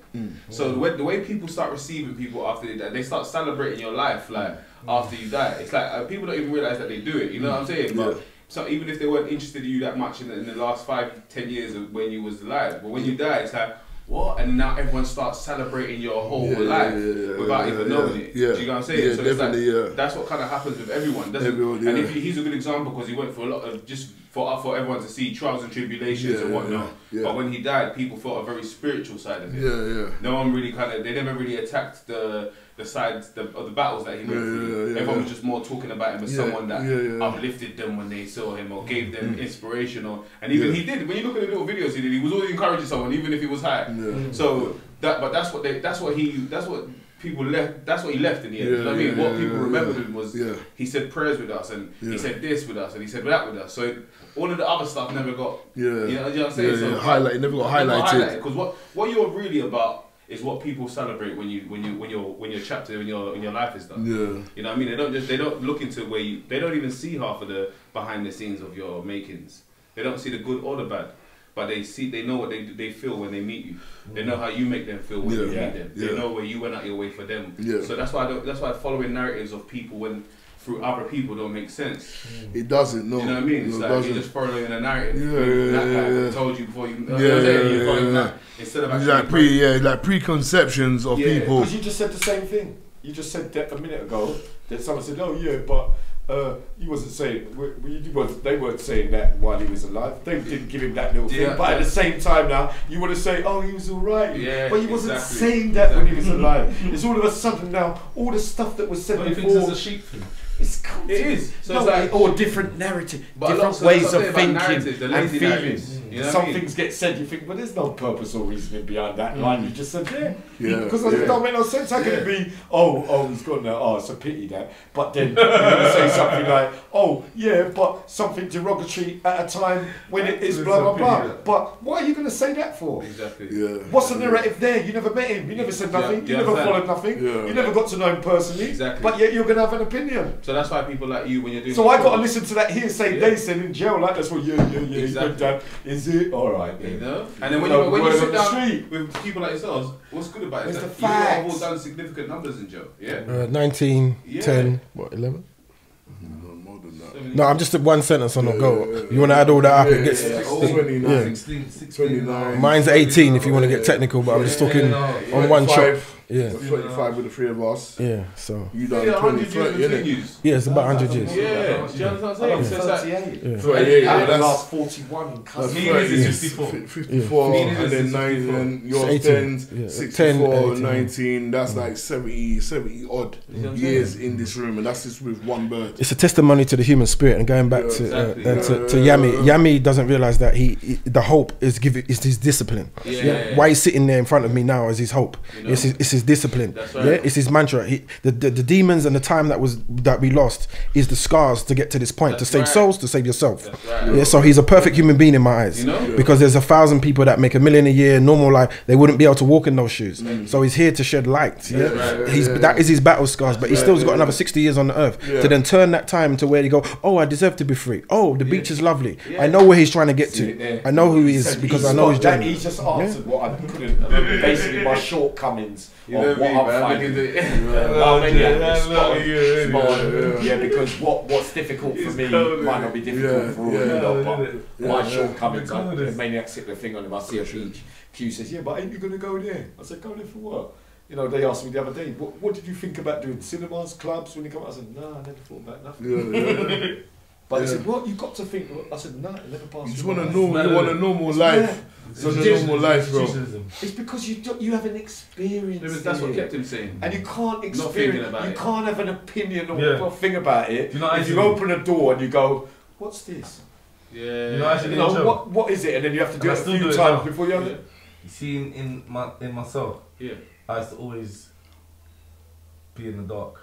So the way, the way people start receiving people after they die, they start celebrating your life like after you die. It's like uh, people don't even realize that they do it. You know what I'm saying? But Yeah. So even if they weren't interested in you that much in the, in the last five, ten years of when you was alive, but when you die, it's like what? And now everyone starts celebrating your whole Yeah, life yeah, yeah, without even knowing it. yeah. Do you know what I'm saying? So it's like, that's what kind of happens with everyone. Doesn't Everyone, And if he, he's a good example because he went for a lot of just for uh, for everyone to see trials and tribulations and whatnot. But when he died, people felt a very spiritual side of it. Yeah, yeah. No one really kind of they never really attacked the the sides the, of the battles that he went Yeah, through. yeah, yeah, Everyone yeah. was just more talking about him as Yeah, someone that yeah, yeah. uplifted them when they saw him or gave them mm-hmm. inspiration or and even Yeah. he did when you look at the little videos he did he was always encouraging someone even if he was high. Yeah. Mm-hmm. So that but that's what they that's what he that's what people left that's what he left in the end. you know what I mean? yeah, what people yeah, remembered yeah. him was Yeah. he said prayers with us and Yeah. he said this with us and he said that with us. So all of the other stuff never got Yeah. you know, you know what I'm saying? Yeah, so yeah. Highlight- never got highlighted. because what what you're really about is what people celebrate when you when you when your when your chapter when your when your life is done. Yeah. You know what I mean? They don't just they don't look into where you they don't even see half of the behind the scenes of your makings. They don't see the good or the bad. But they see they know what they they feel when they meet you. They know how you make them feel when you meet them. They know where you went out your way for them. Yeah. So that's why I don't, that's why following narratives of people when through other people don't make sense. It doesn't, no. You know what I mean? It's No, it like doesn't. you're just following a narrative. Yeah, that yeah, guy yeah, yeah. told you before you. you know Yeah, what I'm saying? yeah, You're following yeah, that instead of actually. like pre, yeah, like preconceptions of Yeah. people. Because you just said the same thing. You just said that a minute ago that someone said, "Oh yeah, but uh, he wasn't saying." we- we- you weren't- They weren't saying that while he was alive. They didn't give him that little Yeah, thing. But at the same time, now you want to say, "Oh, he was all right," Yeah, but he wasn't exactly. saying that when he was alive. It's all of a sudden now all the stuff that was said What do you think before. a sheep thing? It's cool. It is. So no, it's like- or different narrative, But different ways of what I'm saying about thinking the and lazy feeling. you know Some I mean? things get said, you think, well, there's no purpose or reasoning behind that mm. line you just said there. Yeah, Because yeah. it don't make no sense. How can it be, oh, oh, he's got no, oh, it's a pity that. But then you're going to say something like, oh, yeah, but something derogatory at a time when it is blah, blah, blah. pity. But what are you going to say that for? Exactly. Yeah. What's the narrative there? You never met him. You never said Yeah, nothing. you you never followed nothing. Yeah. You never got to know him personally. Exactly. But yet you're going to have an opinion. So that's why people like you when you're doing. So I got to listen to that hearsay Yeah. they said in jail. Like that's what, yeah, yeah, yeah. He went Exactly. down. Is it all right? You know? And then when No, you when you sit down street. with people like yourselves, what's good about it is It's that the you lot have all done significant numbers in jail. Yeah. Uh, 19, Yeah. 10, what, 11? No, more than that. No, I'm just at one sentence on the Yeah, go. yeah, yeah. You want to add all that up? Yeah, It gets. yeah, yeah. Sixteen. 29. 16, 16, 29. Mine's 18 if you want to get technical, but I'm just talking on one shot. 25, Yeah, 25 with the three of us. yeah. So You done Yeah, 20, 100 years 30, between innit? yeah, it's about 100 years. Yeah, do you understand what I'm saying? So it's like, Yeah. 38, yeah, Out of that's, last 41 in cousins. Me and is 54. 54, and then is 9, 54. and yours 10, 64, 19. That's like 70, 70 odd You know what years in this room, and that's just with one bird. It's a testimony to the human spirit, and going back Yeah, to exactly. uh, uh, to, to Yammy. Yammy doesn't realize that he, he the hope is give is his discipline. Yeah. Why he's sitting there in front of me now is his hope. It's his, it's his discipline. That's right. Yeah, it's his mantra. He, the, the the demons and the time that was that we lost is the scars to get to this point to save right. souls to save yourself. Right. Yeah, so he's a perfect human being in my eyes. You know? Because there's a thousand people that make a million a year, normal life, they wouldn't be able to walk in those shoes. Mm. So he's here to shed light. Yeah, right. he's that is his battle scars, but he still's got another sixty years on the earth Yeah. to then turn that time to where you go, oh, I deserve to be free. Oh, the beach is lovely. Yeah. I know where he's trying to get See to. there. I know who he is So because I know got his that- journey. He's just answered what I couldn't. Basically, my shortcomings You know what me, I'm man. finding. Look at the- How many Yeah, are yeah, spot on, yeah, yeah, spot on. yeah. Yeah, because what what's difficult for me might not be difficult Yeah, for all yeah, of you, lot, yeah, but my yeah. shortcomings, Yeah, I, cold the is- maniac stick their finger on him. I see a beach. Q says, "Yeah, but ain't you gonna go there?" I said, "Go there for what?" You know, they asked me the other day, "What, what did you think about doing cinemas, clubs when you come out?" I said, "No, I never thought about nothing." Yeah, yeah. But they said, "What? You got to think." I said, "No, it never passed." You just want a mind." normal, you want a normal life. mad. So the normal life, bro. It's because you don't, you haven't experienced Yeah, That's what kept him saying. And you can't thinking experience, about you it. can't have an opinion or Yeah. a thing about it. You know what I if you do? open a door and you go, what's this? Yeah. You know, actually, You know, what, what is it? And then you have to do And it I a still few it times now. before you have Yeah. it. You see, in, in my in myself, Yeah. I used to always be in the dark.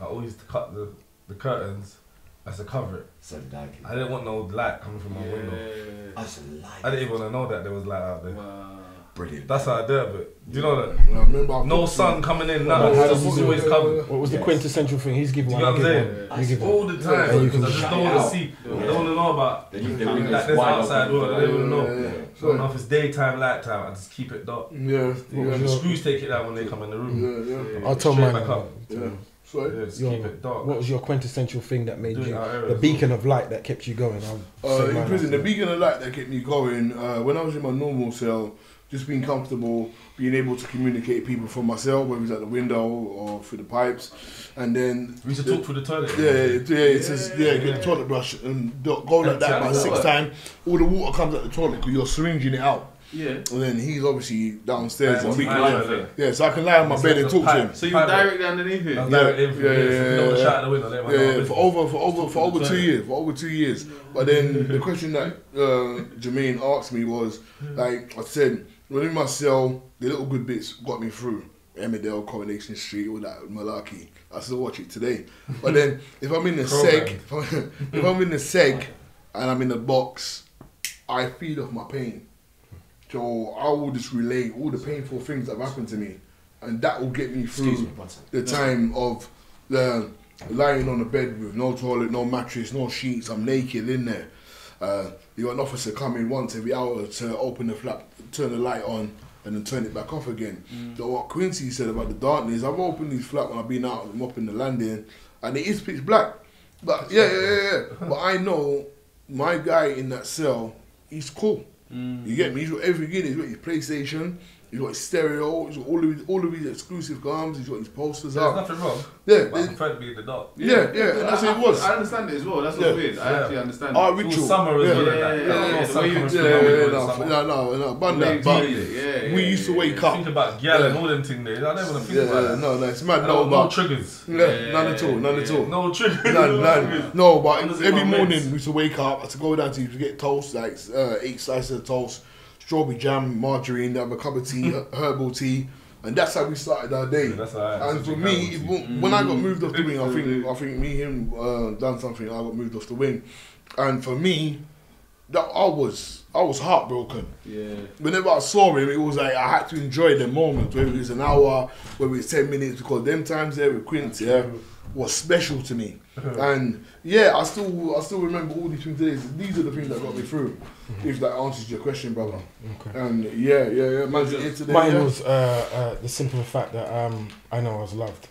I always cut the, the curtains. I used to cover it. So nagging. I didn't want no light coming from my window. I just like I didn't even want to know that there was light out there. Wow. Brilliant. That's how I do it. But do you know that? I remember No cooked sun coming in. No, Nothing. how It's does just he do always it? covered. What was the quintessential thing? He's giving Do one. you know what I'm saying? one. All one. the And time you because I can just shut don't it want to out. see. I don't want to know about. Then you, Like then Like just this wide outside open. world, I don't even know. Yeah, yeah. I don't if it's daytime, light time. I just keep it dark. Yeah, What yeah, was The screws take it out when they come in the room. yeah, yeah. I'll tell Straight mine. back up. yeah. Sorry. Yeah, just Your- keep it dark. What was your quintessential thing that made Do you our the as beacon of light that kept you going? I'll Uh, say in mine prison, after the beacon of light that kept me going, uh, when I was in my normal cell, just being comfortable, being able to communicate with people from my cell, whether it's at the window or through the pipes, and then We used to talk through the toilet. yeah, yeah, yeah, it says yeah, get the toilet brush and do- go like that about six times. All the water comes out the toilet because you're syringing it out, Yeah. and then he's obviously downstairs. and we Lie can, on there. yeah, so I can lie on my bed and talk to him. So you were directly underneath That's him. direct Yeah, yeah, Yeah, yeah, so if you don't yeah, shout out the window, Yeah, yeah, for over for over for over two years, for over two years. But then the question that uh, Jermaine asked me was like I said, when in my cell, the little good bits got me through. Emmerdale, Coronation Street, all that malarkey. I still watch it today. But then if I'm in the seg, if I'm in the seg and I'm in the box, I feed off my pain. So I will just relay all the painful things that have happened to me, and that will get me through me, the time of the lying on the bed with no toilet, no mattress, no sheets. I'm naked in there. Uh, you got an officer coming once every hour to open the flap, turn the light on, and then turn it back off again. So what Quincy said about the darkness, I've opened these flap when I've been out, I'm up in the landing, and it is pitch black. But yeah, yeah, yeah, yeah. but I know my guy in that cell, he's cool. Mm. You get me? He's got everything. Got his PlayStation. He's got his stereo. He's got all of his all of his exclusive gums. He's got his posters There's up. nothing wrong. Yeah, But I there's- prefer to be in the dark. yeah, yeah. And that's what it was. I understand it as well. That's what's Yeah. weird. I Yeah. actually understand. Our it. It was ritual. summer as Yeah. well. Yeah, and that. yeah, There was yeah, no the sun way you- coming Yeah, yeah, yeah, no, no, no, no, bun that. But deal with it, yeah, yeah, we used to wake yeah. up. Think about gal and all them things there. I don't want to think Yeah, about that. no, no, it's mad. I No, don't- no but triggers. yeah, none at all, none at all. No triggers. None, none. No, but What every want, morning mates? we used to wake up, I had to go down to get toast, like uh, eight slices of toast, strawberry jam, margarine, have a cup of tea, herbal tea, and that's how we started our day. Yeah, And for me, tea. when I got moved off the wing, I think I think me him uh, done something. I got moved off the wing, and for me, that I was I was heartbroken. Yeah. Whenever I saw him, it was like I had to enjoy the moment, whether it's an hour, whether it's ten minutes, because them times there with Quint, yeah, was special to me. and yeah, I still I still remember all these things. These are the things that got me through. If that answers your question, brother. Okay. And yeah, yeah, yeah. Man's here today. Mine yeah. was uh, uh, the simple fact that um, I know I was loved.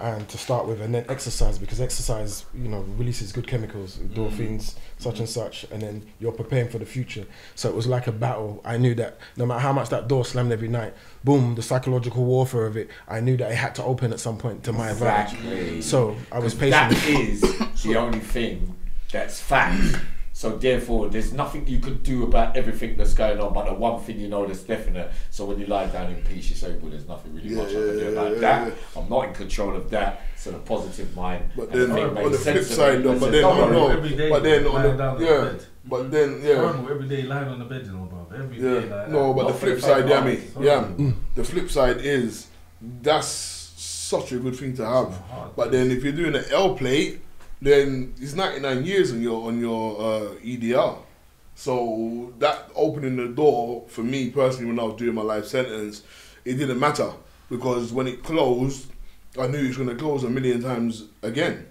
And to start with, and then exercise because exercise, you know, releases good chemicals, mm. endorphins, such and such, and then you're preparing for the future. So it was like a battle. I knew that no matter how much that door slammed every night, boom, the psychological warfare of it, I knew that it had to open at some point to my advantage. So I was patient. That is the only thing that's fact. So therefore, there's nothing you could do about everything that's going on, but the one thing you know that's definite. So when you lie down in peace, you say, "Well, there's nothing really Yeah, much I can do yeah, about yeah, that. yeah. I'm not in control of that." So the positive mind. But then thing on the flip side, though, but then don't no, no, every day but then on lying down on the the yeah, bed. but then Yeah. yeah, Horrible every day lying on the bed, you know, bro. Every day, yeah. like No, but the flip side, faint yeah, hearted. me, yeah. Mm. The flip side is that's such a good thing to have. But then if you're doing an L plate, then it's 99 years on your on your uh, EDR. So that opening the door for me personally when I was doing my life sentence, it didn't matter because when it closed, I knew it was going to close a million times again.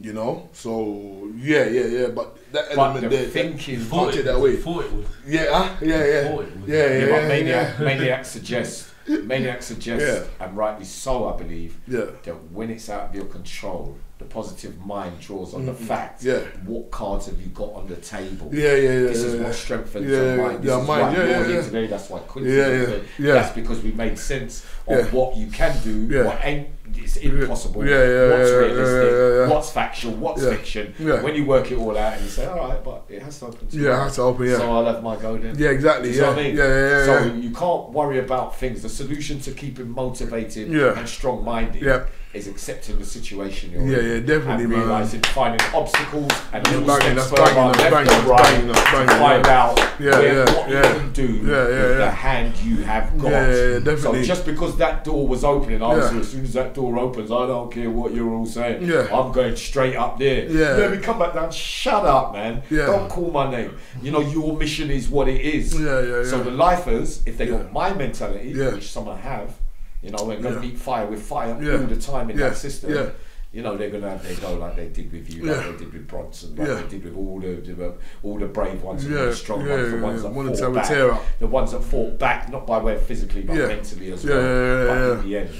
You know, so yeah, yeah, yeah. But that But element the there, thinking. Thought it that way. Thought it would. yeah, ah, yeah, yeah, Thought it would. yeah, yeah, Yeah, yeah, but yeah, maniac, maniac suggests, maniac suggests, Yeah. and rightly so, I believe, yeah, that when it's out of your control, the positive mind draws on the Mhm. fact. Yeah. What cards have you got on the table? yeah, yeah, yeah. This is yeah, what strengthens Yeah, your mind. This yeah, is mind, why yeah, you're yeah, here today. That's why Quincy Yeah, is yeah, here. yeah. That's because we made sense of Yeah. what you can do, Yeah. what ain't it's impossible, Yeah, yeah, what's yeah, yeah, realistic, yeah, yeah, yeah. what's factual, what's Yeah. fiction. Yeah. When you work it all out and you say, all right, but it has to open. Yeah, it has to open, yeah. So I'll have my go then. Yeah, exactly. You see Yeah, what I mean? yeah, yeah, yeah. So yeah. you can't worry about things. The solution to keeping motivated Yeah. and strong-minded Yeah. Is accepting the situation you're Yeah, in. yeah, definitely, and man. realizing finding obstacles and Yeah, little banging, steps that's further left banging, and right banging, to banging, find yeah. out Yeah, where, yeah, what yeah. you can do Yeah, yeah, with yeah. the hand you have got. Yeah, yeah, yeah, definitely. So just because that door was opening, obviously, Yeah. as soon as that door opens, I don't care what you're all saying. Yeah. I'm going straight up there. Yeah. Let me come back down. Shut up, man. Yeah. Don't call my name. You know, your mission is what it is. Yeah, yeah, So the lifers, if they Yeah. got my mentality, Yeah. which some have, you know, we're going to Yeah. meet fire with fire Yeah. all the time in Yeah. that system. Yeah. You know, they're going to have their go like they did with you, like they did with Bronson, like they did with all the, the uh, all the brave ones and the strong ones, the ones that fought back, the ones that fought back, not by way of physically, but mentally as well. but in the end,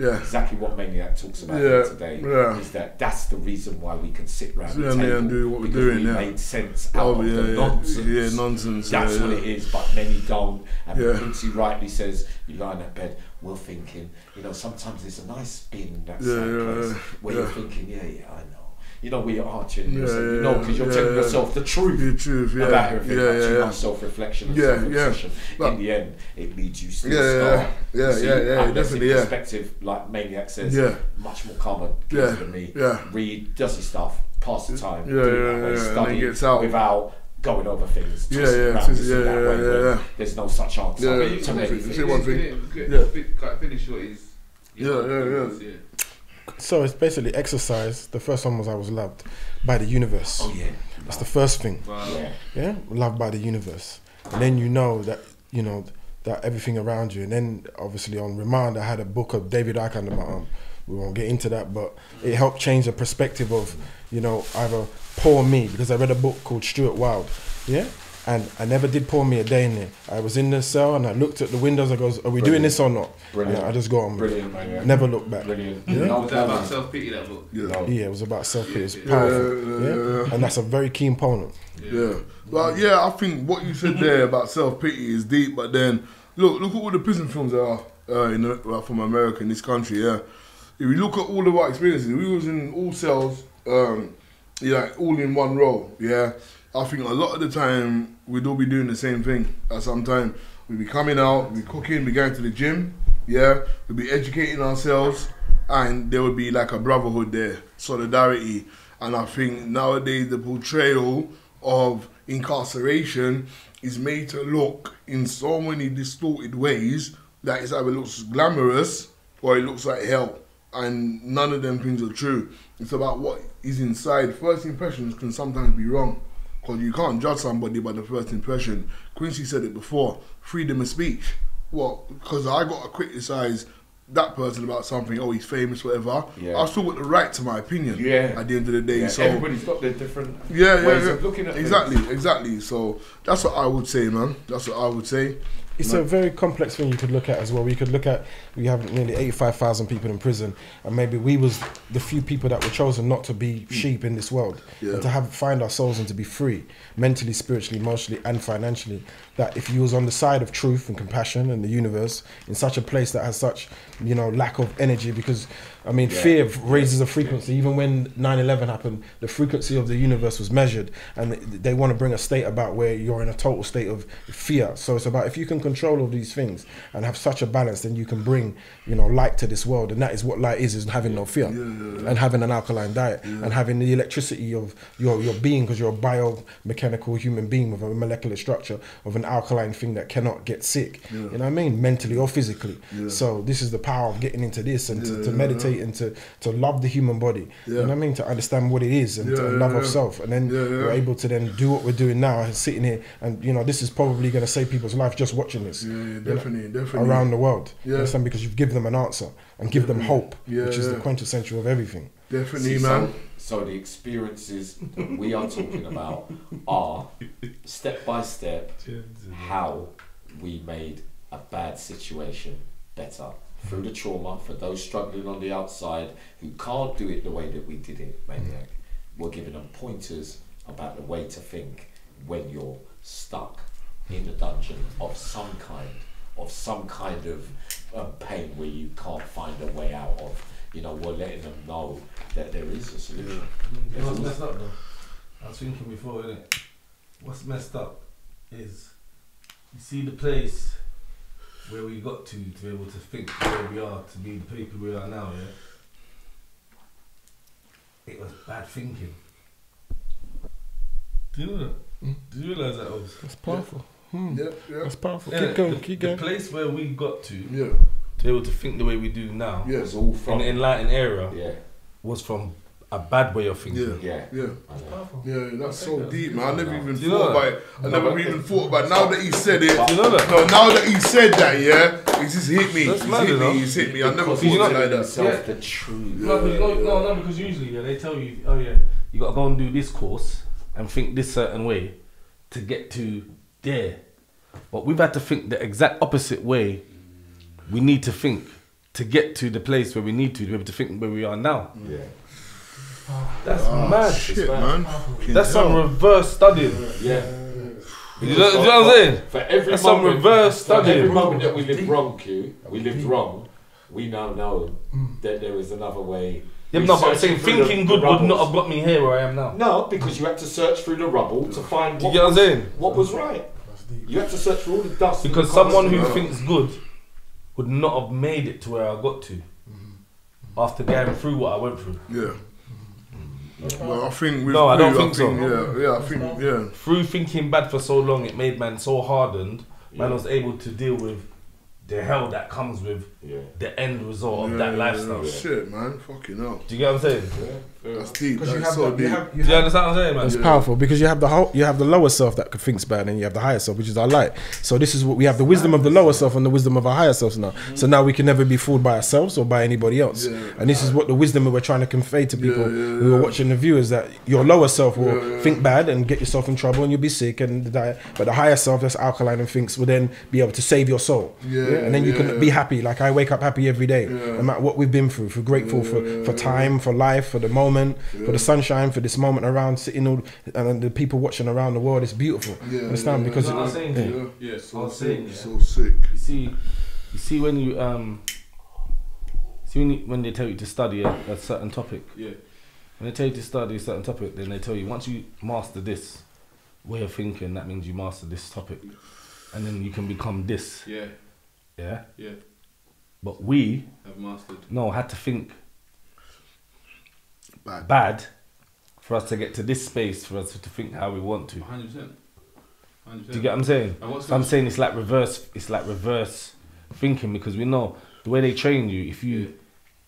yeah. exactly what Maniac talks about Yeah, here today yeah. is that that's the reason why we can sit round the table and do what we're doing, we yeah. made sense oh, out Oh, of the nonsense. Yeah, nonsense. That's yeah, what it is, but many don't. And Yeah. Quincy rightly says, you lie in that bed, we're thinking, you know, sometimes there's a nice spin in that Yeah, place where you're thinking, yeah, yeah, I know. You know, where you're arching Yeah, yourself, you yeah, know, because you're yeah, telling yeah. yourself the truth The truth, yeah. about everything. yeah, yeah, too yeah. much self-reflection and Yeah, self-obsession. But- In the end, it leads you to Yeah, the yeah, star. yeah, You see, yeah, yeah, definitely, in yeah. perspective, like Maniac says, Yeah. much more calmer Yeah, than me. yeah. Read, does his stuff, pass the time, Yeah, do it yeah, that way, yeah, study gets out. without going over things. Yeah, yeah, around twist- yeah, yeah, way yeah, yeah. There's no such answer Yeah, to yeah, many yeah. things. Say one thing. Yeah. Yeah. Finish what is. Yeah, yeah, yeah. So it's basically exercise. The first one was I was loved by the universe. Oh yeah, That's the first thing. Wow. yeah. Yeah, loved by the universe. And then you know that you know that everything around you. And then obviously on remand, I had a book of David Icke under my arm. We won't get into that, but it helped change the perspective of you know either poor me because I read a book called Stuart Wilde. Yeah. And I never did pour me a day in there. I was in the cell and I looked at the windows. I goes, "Are we doing this or not?" Brilliant. And I just go on. Brilliant, man. Yeah. Never look back. Brilliant. Yeah. No, Was that about self pity, that book? Yeah. no. Yeah, it was about self pity. It's Yeah, powerful. yeah, Yeah, yeah, yeah. and that's a very key component. Yeah. Well, yeah, I think what you said there about self pity is deep, but then look, look at all the prison films that are uh, in the, well, from America in this country. Yeah, if you look at all of our experiences, we was in all cells, um, yeah, all in one row. Yeah, I think a lot of the time we'd all be doing the same thing. Uh, At some time, we'd be coming out, we'd be cooking, we'd be going to the gym. Yeah, we'd be educating ourselves, and there would be like a brotherhood there, solidarity. And I think nowadays the portrayal of incarceration is made to look in so many distorted ways that it's either looks glamorous or it looks like hell. And none of them things are true. It's about what is inside. First impressions can sometimes be wrong. Because you can't judge somebody by the first impression. Quincy said it before freedom of speech. Well, because I got to criticize that person about something, oh, he's famous, whatever. Yeah. I've still got the right to my opinion Yeah. at the end of the day. Yeah, So, everybody's got their different yeah, yeah, ways yeah. of looking at things. exactly, exactly. So that's what I would say, man. That's what I would say. It's a very complex thing you could look at as well. We could look at we have nearly eighty-five thousand people in prison, and maybe we was the few people that were chosen not to be sheep in this world, Yeah. and to have find our souls and to be free, mentally, spiritually, emotionally, and financially. That if you was on the side of truth and compassion and the universe in such a place that has such, you know, lack of energy, because I mean, Yeah. fear raises a frequency. Even when 9/11 happened, the frequency of the universe was measured, and they- want to bring a state about where you're in a total state of fear. So it's about if you can control all these things and have such a balance, then you can bring, you know, light to this world, and that is what light is: is having no fear, and having an alkaline diet, and having the electricity of your your being, because you're a biomechanical human being with a molecular structure of an alkaline thing that cannot get sick. You know what I mean, mentally or physically. So this is the power of getting into this and to, Yeah, to yeah, meditate and to, to love the human body. You know what I mean? To understand what it is and to Yeah, yeah, love of self. And then Yeah, yeah. we're able to then do what we're doing now and sitting here and you know, this is probably gonna save people's life just watching this. Yeah, yeah, you know, definitely, definitely. Around the world. You Yeah. understand? Because you've given them an answer and give them hope, Yeah, which is the quintessential of everything. Definitely, See, man. So, so the experiences that we are talking about are step by step how we made a bad situation better through the trauma for those struggling on the outside who can't do it the way that we did it, maniac. We're giving them pointers about the way to think when you're stuck in a dungeon of some kind, of some kind of um, pain where you can't find a way out of. You know, we're letting them know that there is a solution. You know what's messed up though? I was thinking before, innit? What's messed up is you see the place where we got to to be able to think where we are to be the people we are now, yeah? It was bad thinking. Do you know that? Do you realise that was? That's powerful. Hmm. Yeah, yeah, That's powerful. Yeah, keep going, the, keep the place where we got to yeah, to be able to think the way we do now yeah, It's all in from the enlightened era yeah, was from a bad way of thinking. yeah, yeah. yeah. I. Yeah, that's so deep, man. I never even Do you know thought about it. I never even thought about it. Now that he said it, you know that? no, now that he said that, yeah, it's just hit me. That's It's mad, hit you me. It's hit me. I never thought he's of like that. himself Yeah. the truth. No, but no, no, no, because usually yeah, they tell you, oh yeah, you gotta go and do this course and think this certain way to get to there. But we've had to think the exact opposite way we need to think to get to the place where we need to, to be able to think where we are now. Yeah. That's Ah, mad. Shit, man. That's hell. some reverse studying. Yeah. You know, you know what I'm saying? For every That's some moment, reverse for every moment that we lived wrong, Q, we lived wrong. We now know that there is another way. Yeah, no, but I'm Researching saying through the- thinking the good would not have got me here where I am now. No, because you had to search through the rubble to find Do you know what I'm was, saying? what was right. You had to search through all the dust. Because the someone who thinks good would not have made it to where I got to after going through what I went through. Yeah. Mm-hmm. Well, I think with No, I don't Brew, think so. Yeah, yeah, I think yeah. Through thinking bad for so long, it made man so hardened, man was able to deal with the hell that comes with Yeah. the end result of that yeah, lifestyle. yeah. Shit, man. Fucking hell. Do you get what I'm saying? That's deep. Because you have, so the, deep. you have, you Do you have understand what I'm saying, man? It's powerful because you have the whole, you have the lower self that thinks bad, and you have the higher self, which is our light. So this is what we have: the wisdom of the lower self and the wisdom of our higher selves now. Mm-hmm. So now we can never be fooled by ourselves or by anybody else. Yeah. And this is what the wisdom that we're trying to convey to people yeah, who are yeah. watching the viewers that your lower self will Yeah, yeah. think bad and get yourself in trouble and you'll be sick and die. But the higher self, that's alkaline and thinks, will then be able to save your soul. Yeah, and then you yeah. can be happy. Like I wake up happy every day, Yeah. no matter what we've been through. For grateful for, for time, for life, for the moment, for the sunshine, for this moment around sitting all and the people watching around the world. It's beautiful. Yeah, Understand? yeah, because No, it- I'm saying yeah. you, Yeah, Yeah, so I was saying, yeah. So sick. you see, you see when you um, see when, you, when they tell you to study a, a certain topic. yeah, When they tell you to study a certain topic, then they tell you once you master this way of thinking, that means you master this topic, and then you can become this. yeah, Yeah. yeah. But we I've mastered. no had to think Bad. bad for us to get to this space for us to think how we want to. 100%. 100%. Do you get what I'm saying? So I'm saying it's like reverse. It's like reverse thinking because we know the way they train you. If you Yeah.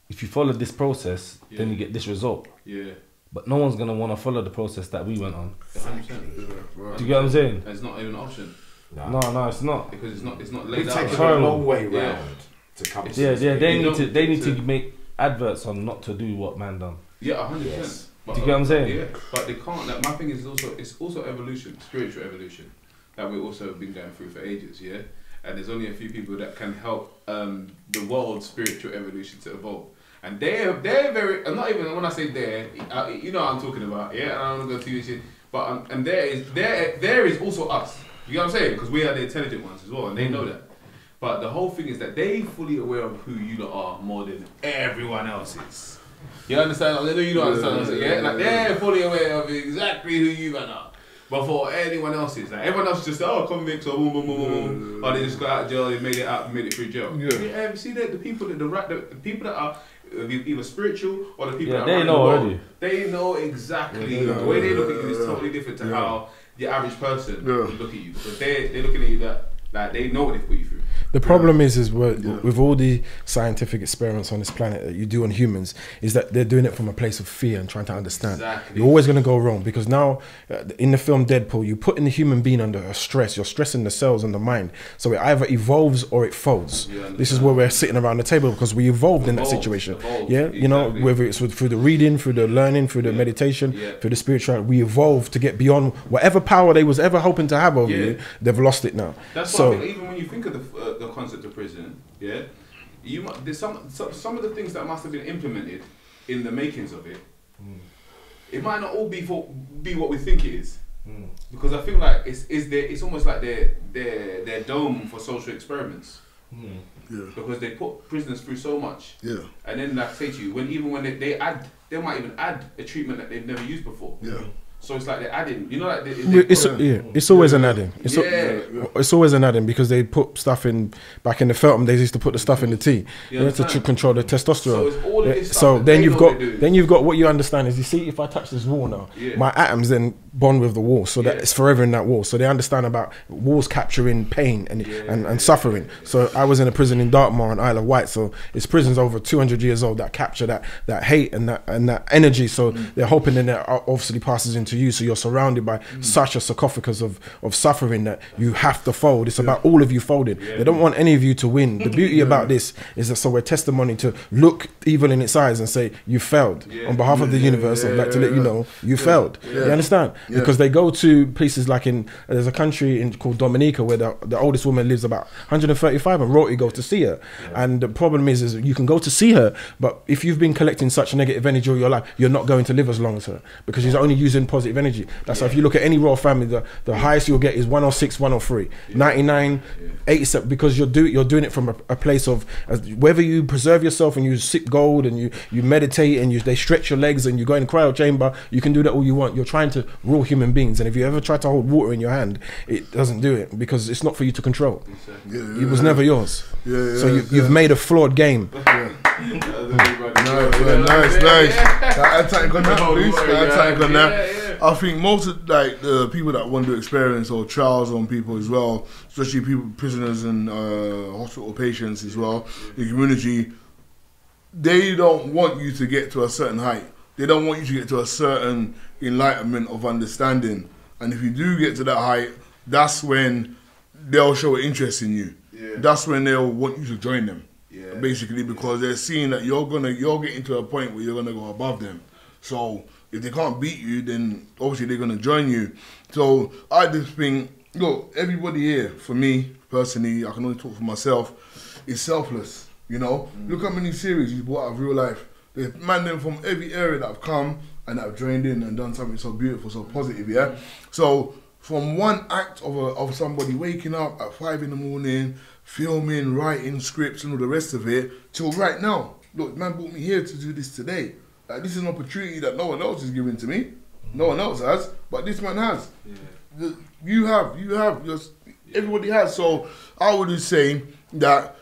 if you follow this process, then you get this result. Yeah, But no one's gonna want to follow the process that we went on. 100%. Right. Do you get what I'm saying? It's not even an option No, no, it's not. because it's not it's not We've out. taken like a Horrible. long way Yeah. round to come It's- to Yeah, yeah. They need to. They need to to- make adverts on not to do what man done. Yeah, hundred Yes. percent. But, Do you get what I'm saying? Yeah, but they can't. Like, my thing is also it's also evolution, spiritual evolution that we've also been going through for ages. Yeah, and there's only a few people that can help um, the world's spiritual evolution to evolve. And they're they're very. I'm not even when I say they're, uh, you know what I'm talking about. Yeah, I don't want to go too much. in, But um, and there is there there is also us. You know what I'm saying? Because we are the intelligent ones as well, and they know that. But the whole thing is that they fully aware of who you lot are more than everyone else is. You understand? I know you don't understand. what I'm saying, Yeah, like they're fully aware of exactly who you man are. But for anyone else is like everyone else just oh convicts or boom boom boom boom boom. Or they just got out of jail, they made it out, made it through jail. Yeah. Yeah, you see that the people that the right the, the people that are uh, either spiritual or the people Yeah, that they are know the world, already. They know exactly Yeah. the way they look at you is totally different to Yeah. how the average person Yeah. would look at you. Because they they're looking at you that like they know what they've put you through. The problem is, is with, Yeah. with all the scientific experiments on this planet that you do on humans, is that they're doing it from a place of fear and trying to understand. Exactly. You're always going to go wrong because now, uh, in the film Deadpool, you put in the human being under a stress. You're stressing the cells and the mind, so it either evolves or it folds. This is where we're sitting around the table because we evolved in that situation. evolved, Yeah, you know, whether it's with, through the reading, through the learning, through the Yeah. meditation, Yeah. through the spiritual, we evolved to get beyond whatever power they was ever hoping to have over Yeah. you. They've lost it now. That's so. why I think even when you think of the, uh, the concept of prison, yeah, you mu- there's some, some some of the things that must have been implemented in the makings of it. Mm. It might not all be for be what we think it is, mm. because I feel like it's is there it's almost like their their their dome for social experiments mm. Yeah. because they put prisoners through so much, Yeah. and then like say to you when even when they, they add they might even add a treatment that they've never used before. Yeah. So it's like they're adding, you know, like they, they It's put- yeah, it's always an adding. It's, Yeah. it's always an adding because they put stuff in back in the film. They used to put the stuff in the tea You yeah, to control the testosterone. So it's all of Yeah, so then you've got then you've got what you understand is you see if I touch this wall now, Yeah. my atoms then bond with the wall, so that Yeah. it's forever in that wall. So they understand about walls capturing pain and Yeah, and, and yeah, suffering. So I was in a prison in Dartmoor on Isle of Wight. So it's prisons over 200 years old that capture that that hate and that and that energy. So Mm. they're hoping that it obviously passes into you. So you're surrounded by Mm. such a sarcophagus of of suffering that you have to fold. It's about all of you folding. They don't want any of you to win. The beauty about this is that so we're testimony to look evil in its eyes and say you failed Yeah. on behalf of the universe. I'd like to let you know you failed. You understand? Yeah. Because they go to places like in there's a country in called Dominica where the, the oldest woman lives about 135 and Roti goes to see her. And the problem is is you can go to see her, but if you've been collecting such negative energy all your life, you're not going to live as long as her because she's only using positive energy. That's why if you look at any royal family, the, the highest you'll get is 106, 103, 99, 87 because you're do you're doing it from a, a place of as, whether you preserve yourself and you sip gold and you you meditate and you they stretch your legs and you go in the cryo chamber, you can do that all you want. You're trying to rule human beings, and if you ever try to hold water in your hand, it doesn't do it because it's not for you to control. Yeah. It was never yours. Yeah, yeah, So you, yeah. you've made a flawed game. Nice, man, nice, nice. That attack on that, please. That attack on that. I think most of like the people that want to experience or trials on people as well, especially people, prisoners and uh, hospital patients as well, the community, they don't want you to get to a certain height. They don't want you to get to a certain enlightenment of understanding. And if you do get to that height, that's when they'll show an interest in you. Yeah. That's when they'll want you to join them. Yeah. Basically, because they're seeing that you're gonna you're getting to a point where you're gonna go above them. So if they can't beat you, then obviously they're gonna join you. So I just think, look, everybody here, for me personally, I can only talk for myself, is selfless. You know, mm. look how many series you brought out of real life. There's man them from every area that have come and that have joined in and done something so beautiful, so positive. Yeah. Mm. So from one act of a, of somebody waking up at five in the morning, filming, writing scripts, and all the rest of it, till right now. Look, man brought me here to do this today. Like, this is an opportunity that no one else is giving to me. No one else has, but this man has. The- You have, you have, just everybody has. So I would just say that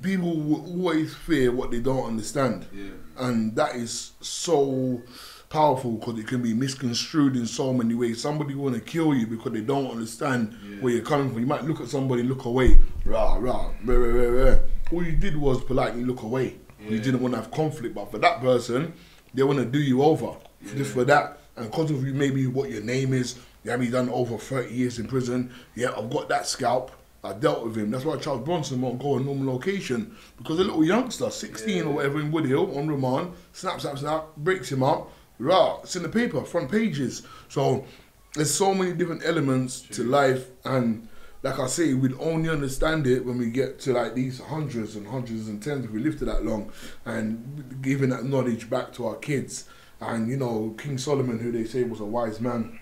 people will always fear what they don't understand, Yeah. and that is so powerful because it can be misconstrued in so many ways. Somebody want to kill you because they don't understand where you're coming from. You might look at somebody, look away, rah rah, rah rah rah. rah. All you did was politely look away. You didn't want to have conflict, but for that person, they want to do you over just for that. And because of you, maybe what your name is, you haven't done over 30 years in prison. Yeah, I've got that scalp. I dealt with him. That's why Charles Bronson won't go a normal location because a little youngster, 16 or whatever, in Woodhill on remand, snap, snaps, snap, breaks him up. Rah, it's in the paper, front pages. So there's so many different elements to life, and like I say, we'd only understand it when we get to like these hundreds and hundreds and tens if we lived to that long, and giving that knowledge back to our kids. And you know, King Solomon, who they say was a wise man,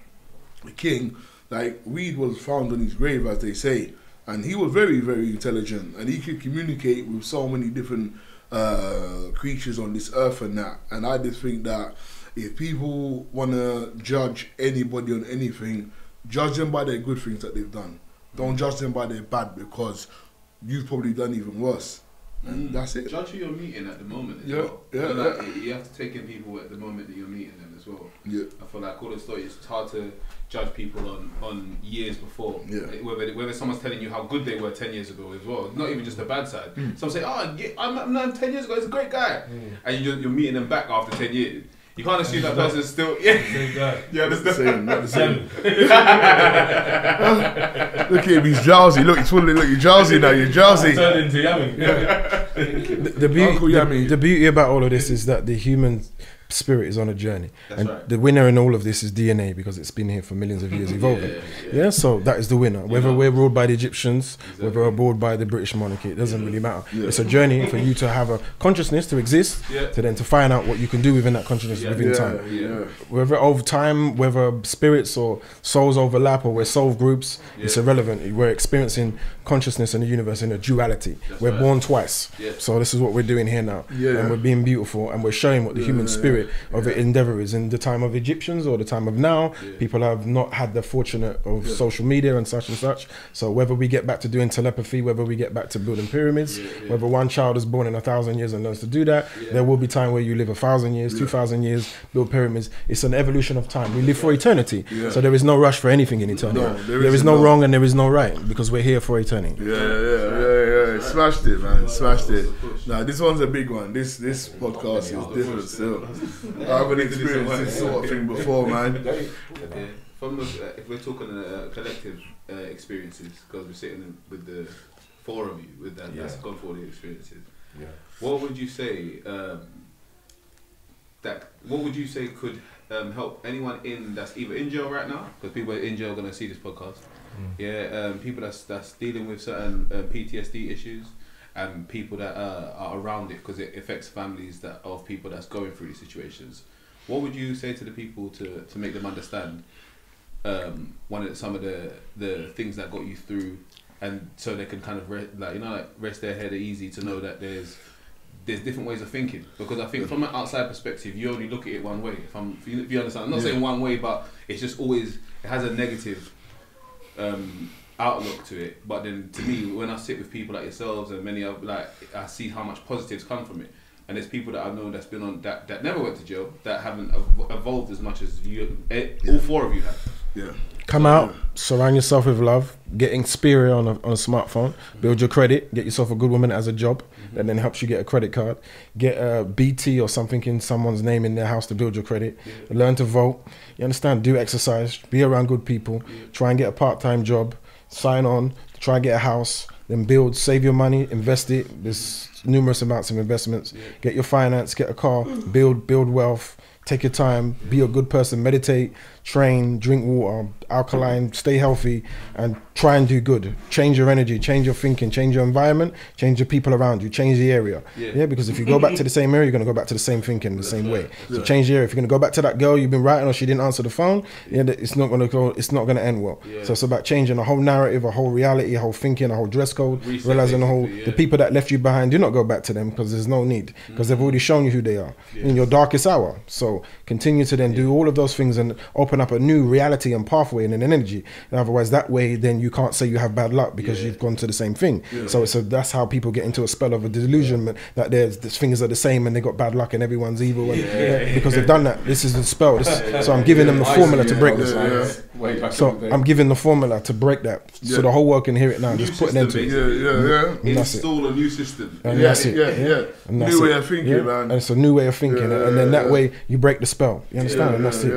the king, like weed was found on his grave, as they say, and he was very, very intelligent, and he could communicate with so many different uh, creatures on this earth and that. And I just think that if people want to judge anybody on anything, judge them by their good things that they've done. Don't judge them by their bad because you've probably done even worse. And Mm. that's it. Judge who you're meeting at the moment as Yeah, well. yeah, You like, yeah. You have to take in people at the moment that you're meeting them as well. Yeah. I feel like all the stories, it's hard to judge people on, on years before. Yeah. Whether, whether someone's telling you how good they were 10 years ago as well. Not even just the bad side. Mm. Some say, oh, yeah, I'm, I'm, 10 years ago, he's a great guy. And you're, you're meeting them back after 10 years. You can't assume that person's still. Yeah. Same guy. You understand? Same, not the same. Look at him, he's drowsy. Look, he's fully look, you're drowsy now. You're drowsy. turned into Yamin. The, the, beauty, Uncle the, the beauty about all of this is that the human spirit is on a journey, That's and right. the winner in all of this is DNA because it's been here for millions of years evolving. Yeah, so that is the winner. Whether know. we're ruled by the Egyptians, Exactly. whether we're ruled by the British monarchy, it doesn't really matter. Yeah. It's a journey for you to have a consciousness to exist, Yeah. to then to find out what you can do within that consciousness Yeah. within Yeah, time. yeah. Whether over time, whether spirits or souls overlap or we're soul groups, it's irrelevant. We're experiencing consciousness in the universe in a duality. That's we're right. born twice. Yeah. So this is what we're doing here now. Yeah. And we're being beautiful and we're showing what the Yeah, human yeah, spirit of yeah. endeavor is. In the time of Egyptians or the time of now, Yeah. people have not had the fortunate of Yeah. social media and such and such. So whether we get back to doing telepathy, whether we get back to building pyramids, whether one child is born in a thousand years and learns to do that, there will be time where you live a thousand years, two thousand years, build pyramids. It's an evolution of time. We live for eternity. So there is no rush for anything in eternity. No, there there is no no. wrong and there is no right because we're here for eternity. Yeah, yeah, yeah, yeah. Smashed it, man. Smashed it. Nah, this one's a big one. This this podcast is different still. I haven't experienced this sort of thing before, man. Yeah. From the, uh, if we're talking uh, collective uh, experiences, because we're sitting with the four of you, with that, that's Yeah. gone for the experiences. Yeah. What would you say um, that? What would you say could um, help anyone in that's either in jail right now? Because people in jail are gonna see this podcast. Yeah, um, people that's that's dealing with certain uh, PTSD issues, and people that uh, are around it because it affects families that of people that's going through these situations. What would you say to the people to, to make them understand um, one of the, some of the the things that got you through, and so they can kind of re- like you know like rest their head easy to know that there's there's different ways of thinking because I think from an outside perspective you only look at it one way. If I'm if you, if you understand, I'm not Yeah. saying one way, but it's just always it has a negative um, outlook to it. But then to me, when I sit with people like yourselves and many of like I see how much positives come from it. And there's people that I've known that's been on that, that never went to jail that haven't evolved as much as you, eh, all four of you have. Yeah. Come out, surround yourself with love, get Xperia on a, on a smartphone, build your credit, get yourself a good woman as a job that then helps you get a credit card, get a BT or something in someone's name in their house to build your credit, learn to vote. You understand? Do exercise, be around good people, try and get a part time job, sign on, try and get a house, then build, save your money, invest it. There's numerous amounts of investments. Get your finance, get a car, build, build wealth. Take your time, be a good person, meditate, train, drink water, alkaline, stay healthy, and try and do good. Change your energy, change your thinking, change your environment, change the people around you, change the area. Yeah. Yeah, because if you go back to the same area, you're gonna go back to the same thinking, the same way. So change the area. If you're gonna go back to that girl you've been writing or she didn't answer the phone, yeah, it's not gonna go. It's not gonna end well. Yeah. So it's about changing a whole narrative, a whole reality, a whole thinking, a whole dress code. Reset, realizing the whole basically, the people that left you behind. Do not go back to them because there's no need because they've already shown you who they are in your darkest hour. So continue to then do all of those things and open up a new reality and pathway and an energy. And otherwise, that way, then you can't say you have bad luck because Yeah. you've gone to the same thing. So so that's how people get into a spell of a delusionment that there's these things are the same and they got bad luck and everyone's evil and, yeah, because they've done that. This is the spell. So I'm giving them the formula to break this. Yeah, So in the day. I'm giving the formula to break that, Yeah. so the whole world can hear it now. New Just put an end it. yeah, yeah, mm-hmm. yeah. That's it. Install a new system. And yeah, that's it. yeah, yeah. And that's New it. way of thinking, Yeah. man. And it's a new way of thinking, Yeah, and then that yeah. way you break the spell. You understand? and that's it.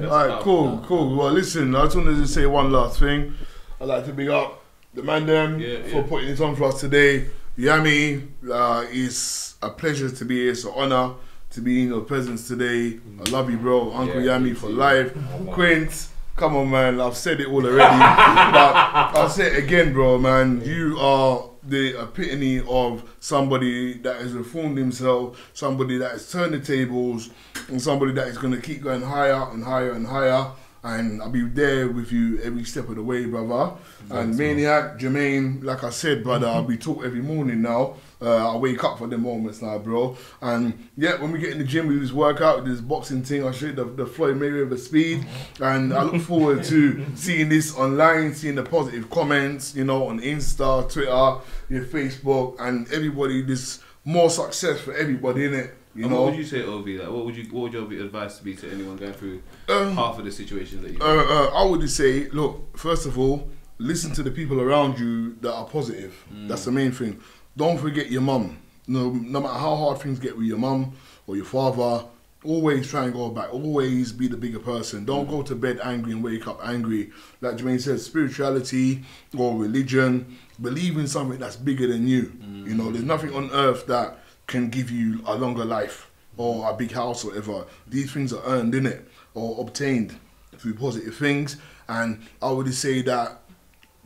yeah. All right, cool, cool. Well, listen, I just wanted to say one last thing. I'd like to big up the man them Yeah, for yeah. putting it on for us today. Yammy, uh, it's a pleasure to be here. It's an honor to be in your presence today. I love you, bro. Uncle Yeah, Yammy for life. Quint, come on, man. I've said it all already, but I'll say it again, bro, man. You are the epitome of somebody that has reformed himself, somebody that has turned the tables, and somebody that is going to keep going higher and higher and higher. And I'll be there with you every step of the way, brother. and Maniac, Jermaine, like I said, brother, I'll be taught every morning now. Uh, I wake up for the moments now, bro. And yeah, when we get in the gym, we just work out this boxing thing. I show you the, the Floyd Mayweather speed, and I look forward to seeing this online, seeing the positive comments, you know, on Insta, Twitter, your Facebook, and everybody. This more success for everybody in it. You And know, what would you say, Ov? Like, what would you, what would your advice be to anyone going through Um, half of the situations that you? uh, uh, I would just say, look, first of all, listen to the people around you that are positive. That's the main thing. Don't forget your mum. No, no matter how hard things get with your mum or your father, always try and go back. Always be the bigger person. Don't go to bed angry and wake up angry. Like Jermaine said, spirituality or religion, believe in something that's bigger than you. You know, there's nothing on earth that can give you a longer life or a big house or whatever. These things are earned in it or obtained through positive things. And I would say that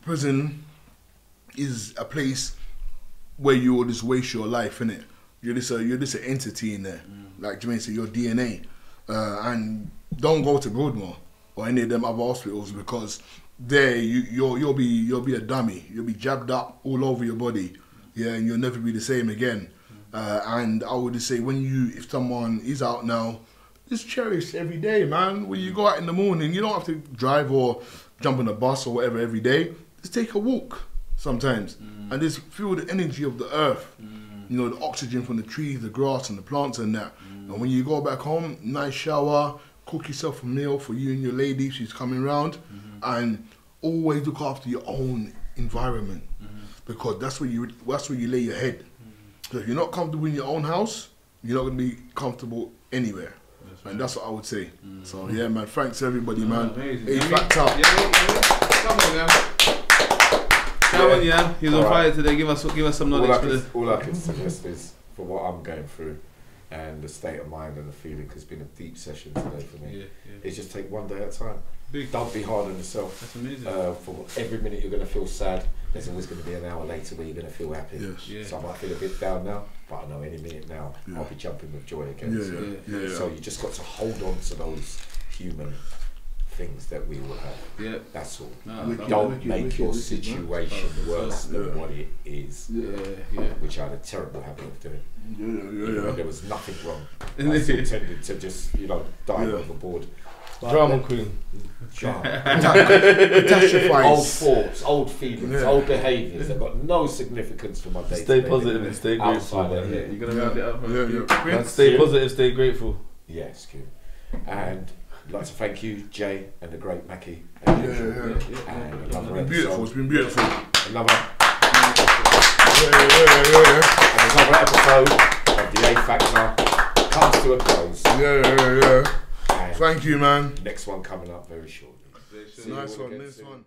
prison is a place where you will just waste your life in it. You're just a you're just an entity in there. Like Jermaine said, your DNA. Uh, and don't go to Broadmoor or any of them other hospitals because there you you'll you'll be you'll be a dummy. You'll be jabbed up all over your body. Yeah, and you'll never be the same again. Uh, and I would just say when you if someone is out now, just cherish every day, man. When you go out in the morning, you don't have to drive or jump on a bus or whatever every day. Just take a walk sometimes Mm. and just feel the energy of the earth. Mm. You know, the oxygen from the trees, the grass, and the plants and that. Mm. And when you go back home, nice shower, cook yourself a meal for you and your lady she's coming round, mm-hmm. and always look after your own environment mm-hmm. because that's where you that's where you lay your head. Mm-hmm. So if you're not comfortable in your own house, you're not gonna be comfortable anywhere. and that's what I would say. So yeah, man. Thanks everybody, man. amazing. Hey, Yeah, up. Yeah, yeah. Come on, yeah. Come on, yeah. He's on Alright. fire today. Give us, give us some all, I knowledge for can, the. all I can suggest is for what I'm going through and the state of mind and the feeling, 'cause it's been a deep session today for me, Yeah, yeah. is just take one day at a time. Big. Don't be hard on yourself. That's amazing. Uh, for every minute you're going to feel sad, there's always going to be an hour later where you're going to feel happy. Yes. Yeah. So I might feel a bit down now, but I know any minute now Yeah. I'll be jumping with joy again. Yeah, so, yeah, yeah, yeah. so you just got to hold on to those human things that we will have. yeah. That's all. No, Wicked. Don't wicked, make wicked, your wicked, situation worse than yeah. what it is, Yeah, yeah. which I had a terrible habit of doing. Yeah, Even yeah, when yeah. there was nothing wrong. Yeah. I still tended to just, you know, dive Yeah. overboard. But Drama queen. Drama. Old thoughts, old feelings, Yeah. old behaviours. They've got no significance for my day. Stay positive and stay grateful. Outside of here. You're gonna round it up. Yeah, yeah. Stay positive, stay grateful. Yes, Q. And I'd like to thank you, Jay, and the great Mackie. Yeah, And yeah, yeah. And It's another been beautiful. It's been beautiful. Another, Yeah, yeah, yeah, yeah, and another episode of the A Factor comes to a close. yeah. Yeah, yeah, yeah. And Thank you, man. next one coming up very shortly. Nice one, soon. one.